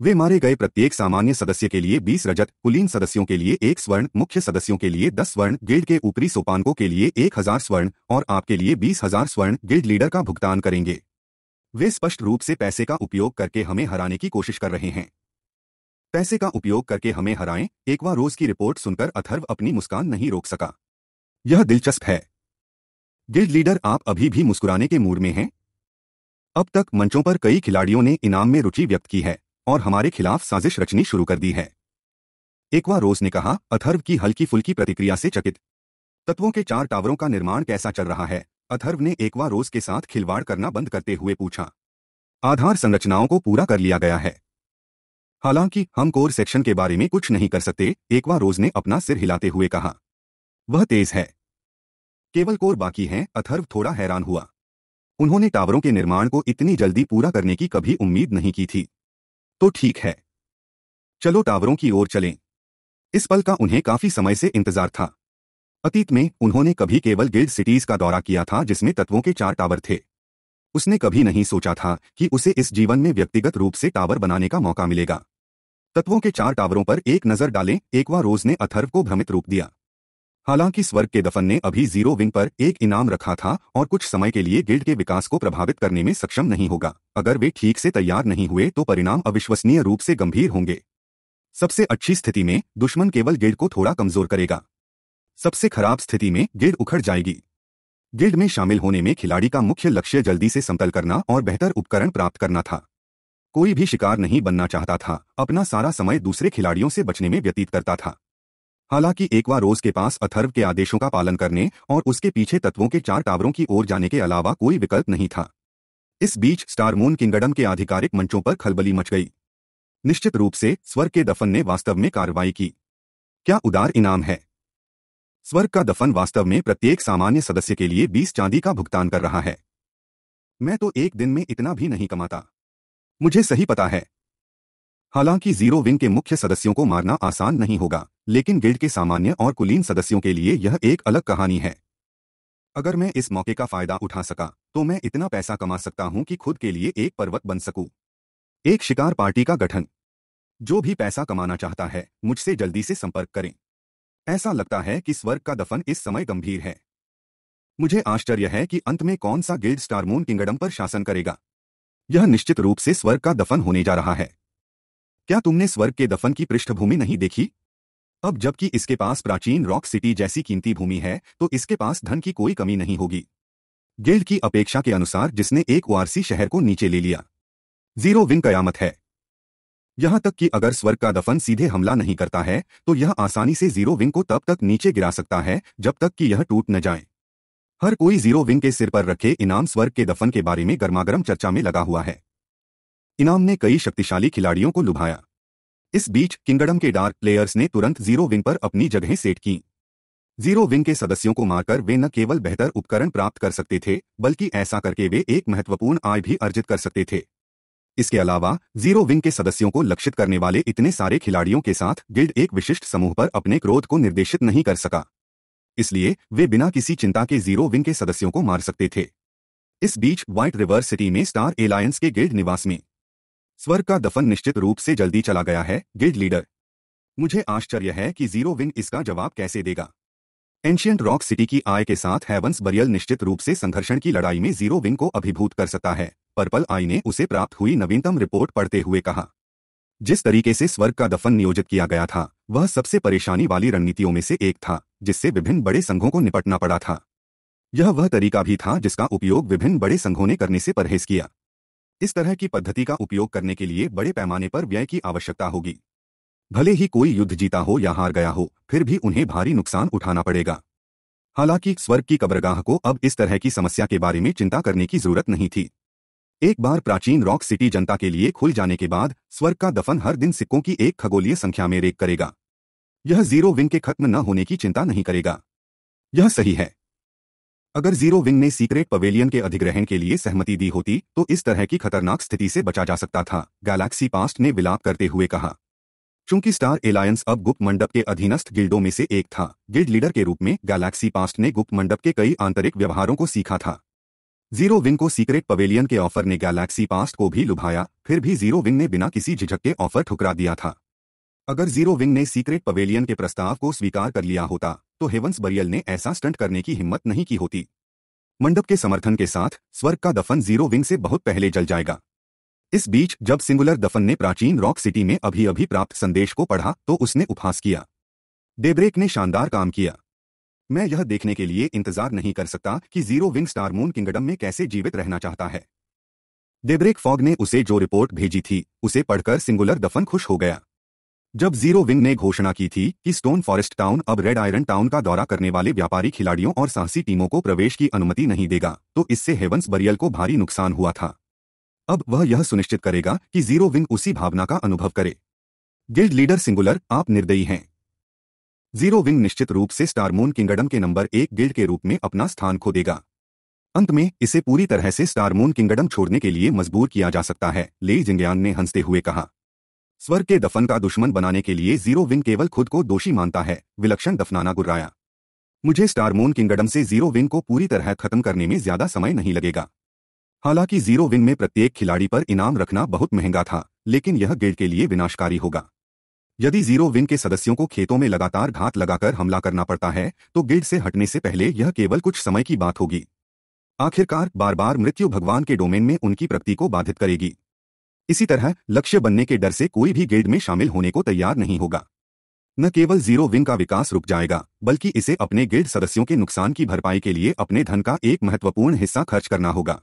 वे मारे गए प्रत्येक सामान्य सदस्य के लिए 20 रजत, कुलीन सदस्यों के लिए एक स्वर्ण, मुख्य सदस्यों के लिए 10 स्वर्ण गिल्ड के ऊपरी सोपानकों के लिए एक हज़ार स्वर्ण और आपके लिए बीस हज़ार स्वर्ण गिल्ड लीडर का भुगतान करेंगे। वे स्पष्ट रूप से पैसे का उपयोग करके हमें हराने की कोशिश कर रहे हैं। पैसे का उपयोग करके हमें हराएँ एकवा रोज की रिपोर्ट सुनकर अथर्व अपनी मुस्कान नहीं रोक सका। यह दिलचस्प है। गिल्ड लीडर, आप अभी भी मुस्कुराने के मूड में हैं? अब तक मंचों पर कई खिलाड़ियों ने इनाम में रुचि व्यक्त की है। और हमारे खिलाफ साजिश रचनी शुरू कर दी है। एकवा रोज ने कहा, अथर्व की हल्की फुल्की प्रतिक्रिया से चकित। तत्वों के चार टावरों का निर्माण कैसा चल रहा है? अथर्व ने एकवा रोज के साथ खिलवाड़ करना बंद करते हुए पूछा। आधार संरचनाओं को पूरा कर लिया गया है। हालाँकि, हम कोर सेक्शन के बारे में कुछ नहीं कर सकते एकवा रोज ने अपना सिर हिलाते हुए कहा। वह तेज है। केवल कोर बाकी है, अथर्व थोड़ा हैरान हुआ। उन्होंने टावरों के निर्माण को इतनी जल्दी पूरा करने की कभी उम्मीद नहीं की थी। तो ठीक है। चलो टावरों की ओर चलें। इस पल का उन्हें काफ़ी समय से इंतज़ार था। अतीत में उन्होंने कभी केवल गिल्ड सिटीज़ का दौरा किया था जिसमें तत्वों के चार टावर थे। उसने कभी नहीं सोचा था कि उसे इस जीवन में व्यक्तिगत रूप से टावर बनाने का मौका मिलेगा। तत्वों के चार टावरों पर एक नज़र डालें एकवा रोज ने अथर्व को भ्रमित रूप दिया। हालाँकि स्वर्ग के दफन ने अभी ज़ीरो विंग पर एक इनाम रखा था और कुछ समय के लिए गिल्ड के विकास को प्रभावित करने में सक्षम नहीं होगा। अगर वे ठीक से तैयार नहीं हुए तो परिणाम अविश्वसनीय रूप से गंभीर होंगे। सबसे अच्छी स्थिति में दुश्मन केवल गिल्ड को थोड़ा कमज़ोर करेगा। सबसे खराब स्थिति में गिल्ड उखड़ जाएगी। गिल्ड में शामिल होने में खिलाड़ी का मुख्य लक्ष्य जल्दी से समतल करना और बेहतर उपकरण प्राप्त करना था। कोई भी शिकार नहीं बनना चाहता था, अपना सारा समय दूसरे खिलाड़ियों से बचने में व्यतीत करता था। हालाँकि एक बार रोज के पास अथर्व के आदेशों का पालन करने और उसके पीछे तत्वों के चार टावरों की ओर जाने के अलावा कोई विकल्प नहीं था। इस बीच स्टार मून किंगडम के आधिकारिक मंचों पर खलबली मच गई। निश्चित रूप से स्वर्ग के दफन ने वास्तव में कार्रवाई की। क्या उदार इनाम है? स्वर्ग का दफन वास्तव में प्रत्येक सामान्य सदस्य के लिए बीस चांदी का भुगतान कर रहा है। मैं तो एक दिन में इतना भी नहीं कमाता। मुझे सही पता है। हालाँकि ज़ीरो विंग के मुख्य सदस्यों को मारना आसान नहीं होगा। लेकिन गिल्ड के सामान्य और कुलीन सदस्यों के लिए यह एक अलग कहानी है। अगर मैं इस मौके का फ़ायदा उठा सका तो मैं इतना पैसा कमा सकता हूँ कि खुद के लिए एक पर्वत बन सकूँ। एक शिकार पार्टी का गठन। जो भी पैसा कमाना चाहता है, मुझसे जल्दी से संपर्क करें। ऐसा लगता है कि स्वर्ग का दफन इस समय गंभीर है। मुझे आश्चर्य है कि अंत में कौन सा गिल्ड स्टारमून किंगडम पर शासन करेगा। यह निश्चित रूप से स्वर्ग का दफन होने जा रहा है। क्या तुमने स्वर्ग के दफन की पृष्ठभूमि नहीं देखी? अब जबकि इसके पास प्राचीन रॉक सिटी जैसी कीमती भूमि है तो इसके पास धन की कोई कमी नहीं होगी। गिल्ड की अपेक्षा के अनुसार जिसने एक वारसी शहर को नीचे ले लिया। ज़ीरो विंग कयामत है। यहाँ तक कि अगर स्वर्ग का दफन सीधे हमला नहीं करता है तो यह आसानी से ज़ीरो विंग को तब तक नीचे गिरा सकता है, जब तक कि यह टूट न जाए। हर कोई ज़ीरो विंग के सिर पर रखे इनाम स्वर्ग के दफन के बारे में गर्मागर्म चर्चा में लगा हुआ है। इनाम ने कई शक्तिशाली खिलाड़ियों को लुभाया। इस बीच, किंगडम के डार्क प्लेयर्स ने तुरंत ज़ीरो विंग पर अपनी जगह सेट की। ज़ीरो विंग के सदस्यों को मारकर वे न केवल बेहतर उपकरण प्राप्त कर सकते थे, बल्कि ऐसा करके वे एक महत्वपूर्ण आय भी अर्जित कर सकते थे। इसके अलावा, ज़ीरो विंग के सदस्यों को लक्षित करने वाले इतने सारे खिलाड़ियों के साथ गिल्ड एक विशिष्ट समूह पर अपने क्रोध को निर्देशित नहीं कर सका। इसलिए, वे बिना किसी चिंता के ज़ीरो विंग के सदस्यों को मार सकते थे। इस बीच, व्हाइट रिवर सिटी में स्टार एलायंस के गिल्ड निवास में स्वर्ग का दफन निश्चित रूप से जल्दी चला गया है गिल्ड लीडर मुझे आश्चर्य है कि ज़ीरो विन इसका जवाब कैसे देगा। एंशियंट रॉक सिटी की आय के साथ हैवंस बरियल निश्चित रूप से संघर्षण की लड़ाई में ज़ीरो विन को अभिभूत कर सकता है पर्पल आई ने उसे प्राप्त हुई नवीनतम रिपोर्ट पढ़ते हुए कहा। जिस तरीके से स्वर्ग का दफन नियोजित किया गया था, वह सबसे परेशानी वाली रणनीतियों में से एक था, जिससे विभिन्न बड़े संघों को निपटना पड़ा था। यह वह तरीका भी था जिसका उपयोग विभिन्न बड़े संघों ने करने से परहेज किया। इस तरह की पद्धति का उपयोग करने के लिए बड़े पैमाने पर व्यय की आवश्यकता होगी। भले ही कोई युद्ध जीता हो या हार गया हो, फिर भी उन्हें भारी नुकसान उठाना पड़ेगा। हालाँकि स्वर्ग की कब्रगाह को अब इस तरह की समस्या के बारे में चिंता करने की ज़रूरत नहीं थी। एक बार प्राचीन रॉक सिटी जनता के लिए खुल जाने के बाद स्वर्ग का दफन हर दिन सिक्कों की एक खगोलीय संख्या में रेक करेगा। यह ज़ीरो विंग के खत्म न होने की चिंता नहीं करेगा। यह सही है। अगर ज़ीरो विंग ने सीक्रेट पवेलियन के अधिग्रहण के लिए सहमति दी होती तो इस तरह की खतरनाक स्थिति से बचा जा सकता था गैलेक्सी पास्ट ने विलाप करते हुए कहा। चूँकि स्टार एलायंस अब गुप्त मंडप के अधीनस्थ गिल्डों में से एक था, गिल्ड लीडर के रूप में गैलेक्सी पास्ट ने गुप्त मंडप के कई आंतरिक व्यवहारों को सीखा था। ज़ीरो विंग को सीक्रेट पवेलियन के ऑफ़र ने गैलेक्सी पास्ट को भी लुभाया, फिर भी ज़ीरो विंग ने बिना किसी झिझक के ऑफ़र ठुकरा दिया था। अगर ज़ीरो विंग ने सीक्रेट पवेलियन के प्रस्ताव को स्वीकार कर लिया होता तो हेवंस बरियल ने ऐसा स्टंट करने की हिम्मत नहीं की होती। मंडप के समर्थन के साथ स्वर्ग का दफन ज़ीरो विंग से बहुत पहले जल जाएगा। इस बीच जब सिंगुलर दफन ने प्राचीन रॉक सिटी में अभी अभी प्राप्त संदेश को पढ़ा तो उसने उपहास किया। डेब्रेक ने शानदार काम किया। मैं यह देखने के लिए इंतज़ार नहीं कर सकता कि zero wing star moon kingdom में कैसे जीवित रहना चाहता है। डेब्रेक फॉग ने उसे जो रिपोर्ट भेजी थी, उसे पढ़कर सिंगुलर दफन खुश हो गया। जब ज़ीरो विंग ने घोषणा की थी कि स्टोन फॉरेस्ट टाउन अब रेड आयरन टाउन का दौरा करने वाले व्यापारी खिलाड़ियों और साहसी टीमों को प्रवेश की अनुमति नहीं देगा तो इससे हेवंस बरियल को भारी नुकसान हुआ था। अब वह यह सुनिश्चित करेगा कि ज़ीरो विंग उसी भावना का अनुभव करे। गिल्ड लीडर सिंगुलर आप निर्दयी हैं। ज़ीरो विंग निश्चित रूप से स्टारमून किंगडम के नंबर एक गिल्ड के रूप में अपना स्थान खो देगा। अंत में, इसे पूरी तरह से स्टारमून किंगडम छोड़ने के लिए मजबूर किया जा सकता है, ले जिंगयान ने हँसते हुए कहा। स्वर्ग के दफन का दुश्मन बनाने के लिए ज़ीरो विंग केवल खुद को दोषी मानता है, विलक्षण दफनाना गुर्राया। मुझे स्टारमून किंगडम से ज़ीरो विंग को पूरी तरह खत्म करने में ज़्यादा समय नहीं लगेगा। हालाँकि ज़ीरो विंग में प्रत्येक खिलाड़ी पर इनाम रखना बहुत महँगा था, लेकिन यह गिल्ड के लिए विनाशकारी होगा। यदि ज़ीरो विंग के सदस्यों को खेतों में लगातार घात लगाकर हमला करना पड़ता है तो गिल्ड से हटने से पहले यह केवल कुछ समय की बात होगी। आखिरकार बार बार मृत्यु भगवान के डोमेन में उनकी प्रगति को बाधित करेगी। इसी तरह, लक्ष्य बनने के डर से कोई भी गिल्ड में शामिल होने को तैयार नहीं होगा। न केवल ज़ीरो विंग का विकास रुक जाएगा, बल्कि इसे अपने गिल्ड सदस्यों के नुकसान की भरपाई के लिए अपने धन का एक महत्वपूर्ण हिस्सा खर्च करना होगा।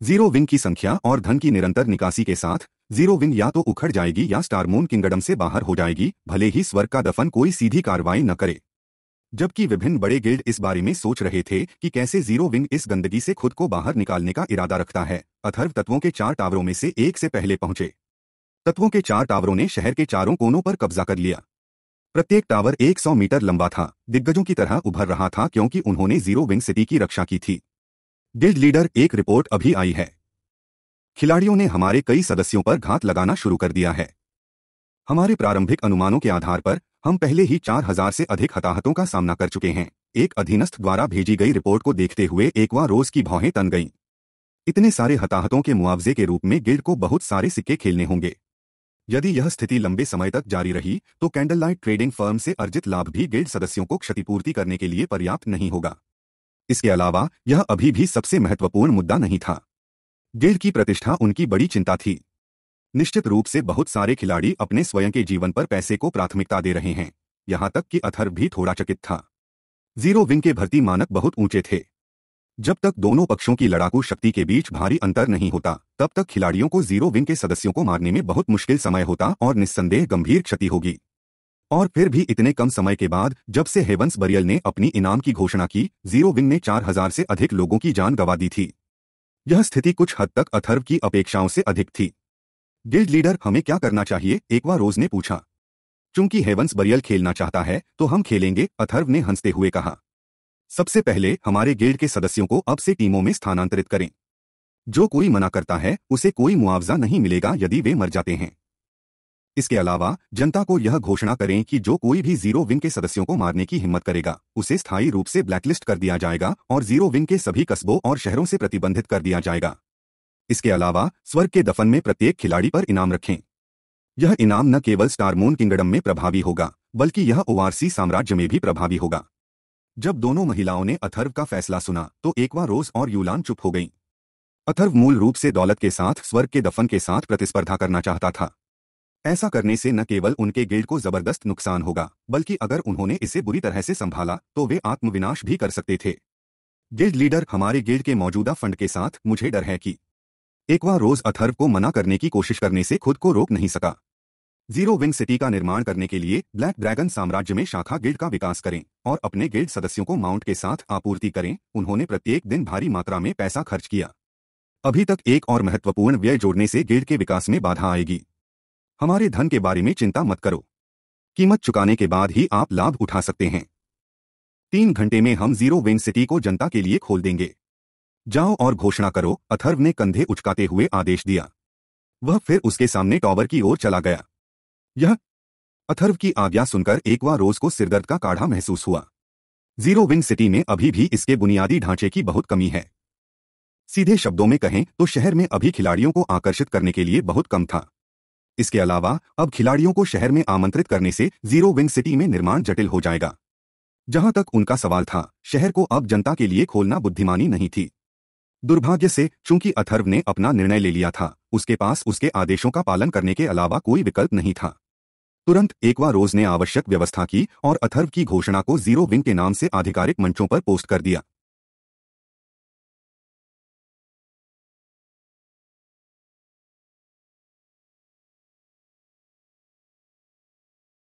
ज़ीरो विंग की संख्या और धन की निरंतर निकासी के साथ ज़ीरो विंग या तो उखड़ जाएगी या स्टारमून किंगडम से बाहर हो जाएगी, भले ही स्वर्ग का दफन कोई सीधी कार्रवाई न करे। जबकि विभिन्न बड़े गिल्ड इस बारे में सोच रहे थे कि कैसे ज़ीरो विंग इस गंदगी से खुद को बाहर निकालने का इरादा रखता है। अथर्व तत्वों के चार टावरों में से एक से पहले पहुँचे। तत्वों के चार टावरों ने शहर के चारों कोनों पर कब्जा कर लिया। प्रत्येक टावर 100 मीटर लंबा था। दिग्गजों की तरह उभर रहा था क्योंकि उन्होंने ज़ीरो विंग सिटी की रक्षा की थी। गिल्ड लीडर, एक रिपोर्ट अभी आई है। खिलाड़ियों ने हमारे कई सदस्यों पर घात लगाना शुरू कर दिया है। हमारे प्रारंभिक अनुमानों के आधार पर हम पहले ही चार हज़ार से अधिक हताहतों का सामना कर चुके हैं। एक अधीनस्थ द्वारा भेजी गई रिपोर्ट को देखते हुए एकवा रोज की भौहें तन गईं। इतने सारे हताहतों के मुआवजे के रूप में गिल्ड को बहुत सारे सिक्के खेलने होंगे। यदि यह स्थिति लंबे समय तक जारी रही तो कैंडल लाइट ट्रेडिंग फर्म से अर्जित लाभ भी गिल्ड सदस्यों को क्षतिपूर्ति करने के लिए पर्याप्त नहीं होगा। इसके अलावा, यह अभी भी सबसे महत्वपूर्ण मुद्दा नहीं था। गिल्ड की प्रतिष्ठा उनकी बड़ी चिंता थी। निश्चित रूप से बहुत सारे खिलाड़ी अपने स्वयं के जीवन पर पैसे को प्राथमिकता दे रहे हैं। यहाँ तक कि अथर भी थोड़ा चकित था। ज़ीरो विंग के भर्ती मानक बहुत ऊँचे थे। जब तक दोनों पक्षों की लड़ाकू शक्ति के बीच भारी अंतर नहीं होता, तब तक खिलाड़ियों को ज़ीरो विंग के सदस्यों को मारने में बहुत मुश्किल समय होता और निस्संदेह गंभीर क्षति होगी। और फिर भी इतने कम समय के बाद, जब से हेवंस बरियल ने अपनी इनाम की घोषणा की, ज़ीरो विंग ने चार हज़ार से अधिक लोगों की जान गंवा दी थी। यह स्थिति कुछ हद तक अथर्व की अपेक्षाओं से अधिक थी। गिल्ड लीडर, हमें क्या करना चाहिए? एकवा रोज ने पूछा। चूँकि हेवंस बरियल खेलना चाहता है तो हम खेलेंगे, अथर्व ने हँसते हुए कहा। सबसे पहले, हमारे गिल्ड के सदस्यों को अब से टीमों में स्थानांतरित करें। जो कोई मना करता है, उसे कोई मुआवजा नहीं मिलेगा यदि वे मर जाते हैं। इसके अलावा, जनता को यह घोषणा करें कि जो कोई भी ज़ीरो विंग के सदस्यों को मारने की हिम्मत करेगा, उसे स्थायी रूप से ब्लैकलिस्ट कर दिया जाएगा और ज़ीरो विंग के सभी कस्बों और शहरों से प्रतिबंधित कर दिया जाएगा। इसके अलावा, स्वर्ग के दफन में प्रत्येक खिलाड़ी पर इनाम रखें। यह इनाम न केवल स्टारमून किंगडम में प्रभावी होगा, बल्कि यह ओआरसी साम्राज्य में भी प्रभावी होगा। जब दोनों महिलाओं ने अथर्व का फैसला सुना तो एकवा रोज और यूलान चुप हो गईं। अथर्व मूल रूप से दौलत के साथ, स्वर्ग के दफन के साथ प्रतिस्पर्धा करना चाहता था। ऐसा करने से न केवल उनके गिल्ड को ज़बरदस्त नुकसान होगा, बल्कि अगर उन्होंने इसे बुरी तरह से संभाला तो वे आत्मविनाश भी कर सकते थे। गिल्ड लीडर, हमारे गिल्ड के मौजूदा फंड के साथ, मुझे डर है कि एकवा रोज अथर्व को मना करने की कोशिश करने से खुद को रोक नहीं सका। ज़ीरो विंग सिटी का निर्माण करने के लिए ब्लैक ड्रैगन साम्राज्य में शाखा गिल्ड का विकास करें और अपने गिल्ड सदस्यों को माउंट के साथ आपूर्ति करें, उन्होंने प्रत्येक दिन भारी मात्रा में पैसा खर्च किया। अभी तक एक और महत्वपूर्ण व्यय जोड़ने से गिल्ड के विकास में बाधा आएगी। हमारे धन के बारे में चिंता मत करो। कीमत चुकाने के बाद ही आप लाभ उठा सकते हैं। तीन घंटे में हम ज़ीरो विंग सिटी को जनता के लिए खोल देंगे। जाओ और घोषणा करो, अथर्व ने कंधे उचकाते हुए आदेश दिया। वह फिर उसके सामने टॉवर की ओर चला गया। यह अथर्व की आज्ञा सुनकर एकवा रोज को सिरदर्द का काढ़ा महसूस हुआ। ज़ीरो विंग सिटी में अभी भी इसके बुनियादी ढांचे की बहुत कमी है। सीधे शब्दों में कहें तो शहर में अभी खिलाड़ियों को आकर्षित करने के लिए बहुत कम था। इसके अलावा, अब खिलाड़ियों को शहर में आमंत्रित करने से ज़ीरो विंग सिटी में निर्माण जटिल हो जाएगा। जहाँ तक उनका सवाल था, शहर को अब जनता के लिए खोलना बुद्धिमानी नहीं थी। दुर्भाग्य से, चूँकि अथर्व ने अपना निर्णय ले लिया था, उसके पास उसके आदेशों का पालन करने के अलावा कोई विकल्प नहीं था। तुरंत एकवा रोज ने आवश्यक व्यवस्था की और अथर्व की घोषणा को ज़ीरो विंग के नाम से आधिकारिक मंचों पर पोस्ट कर दिया।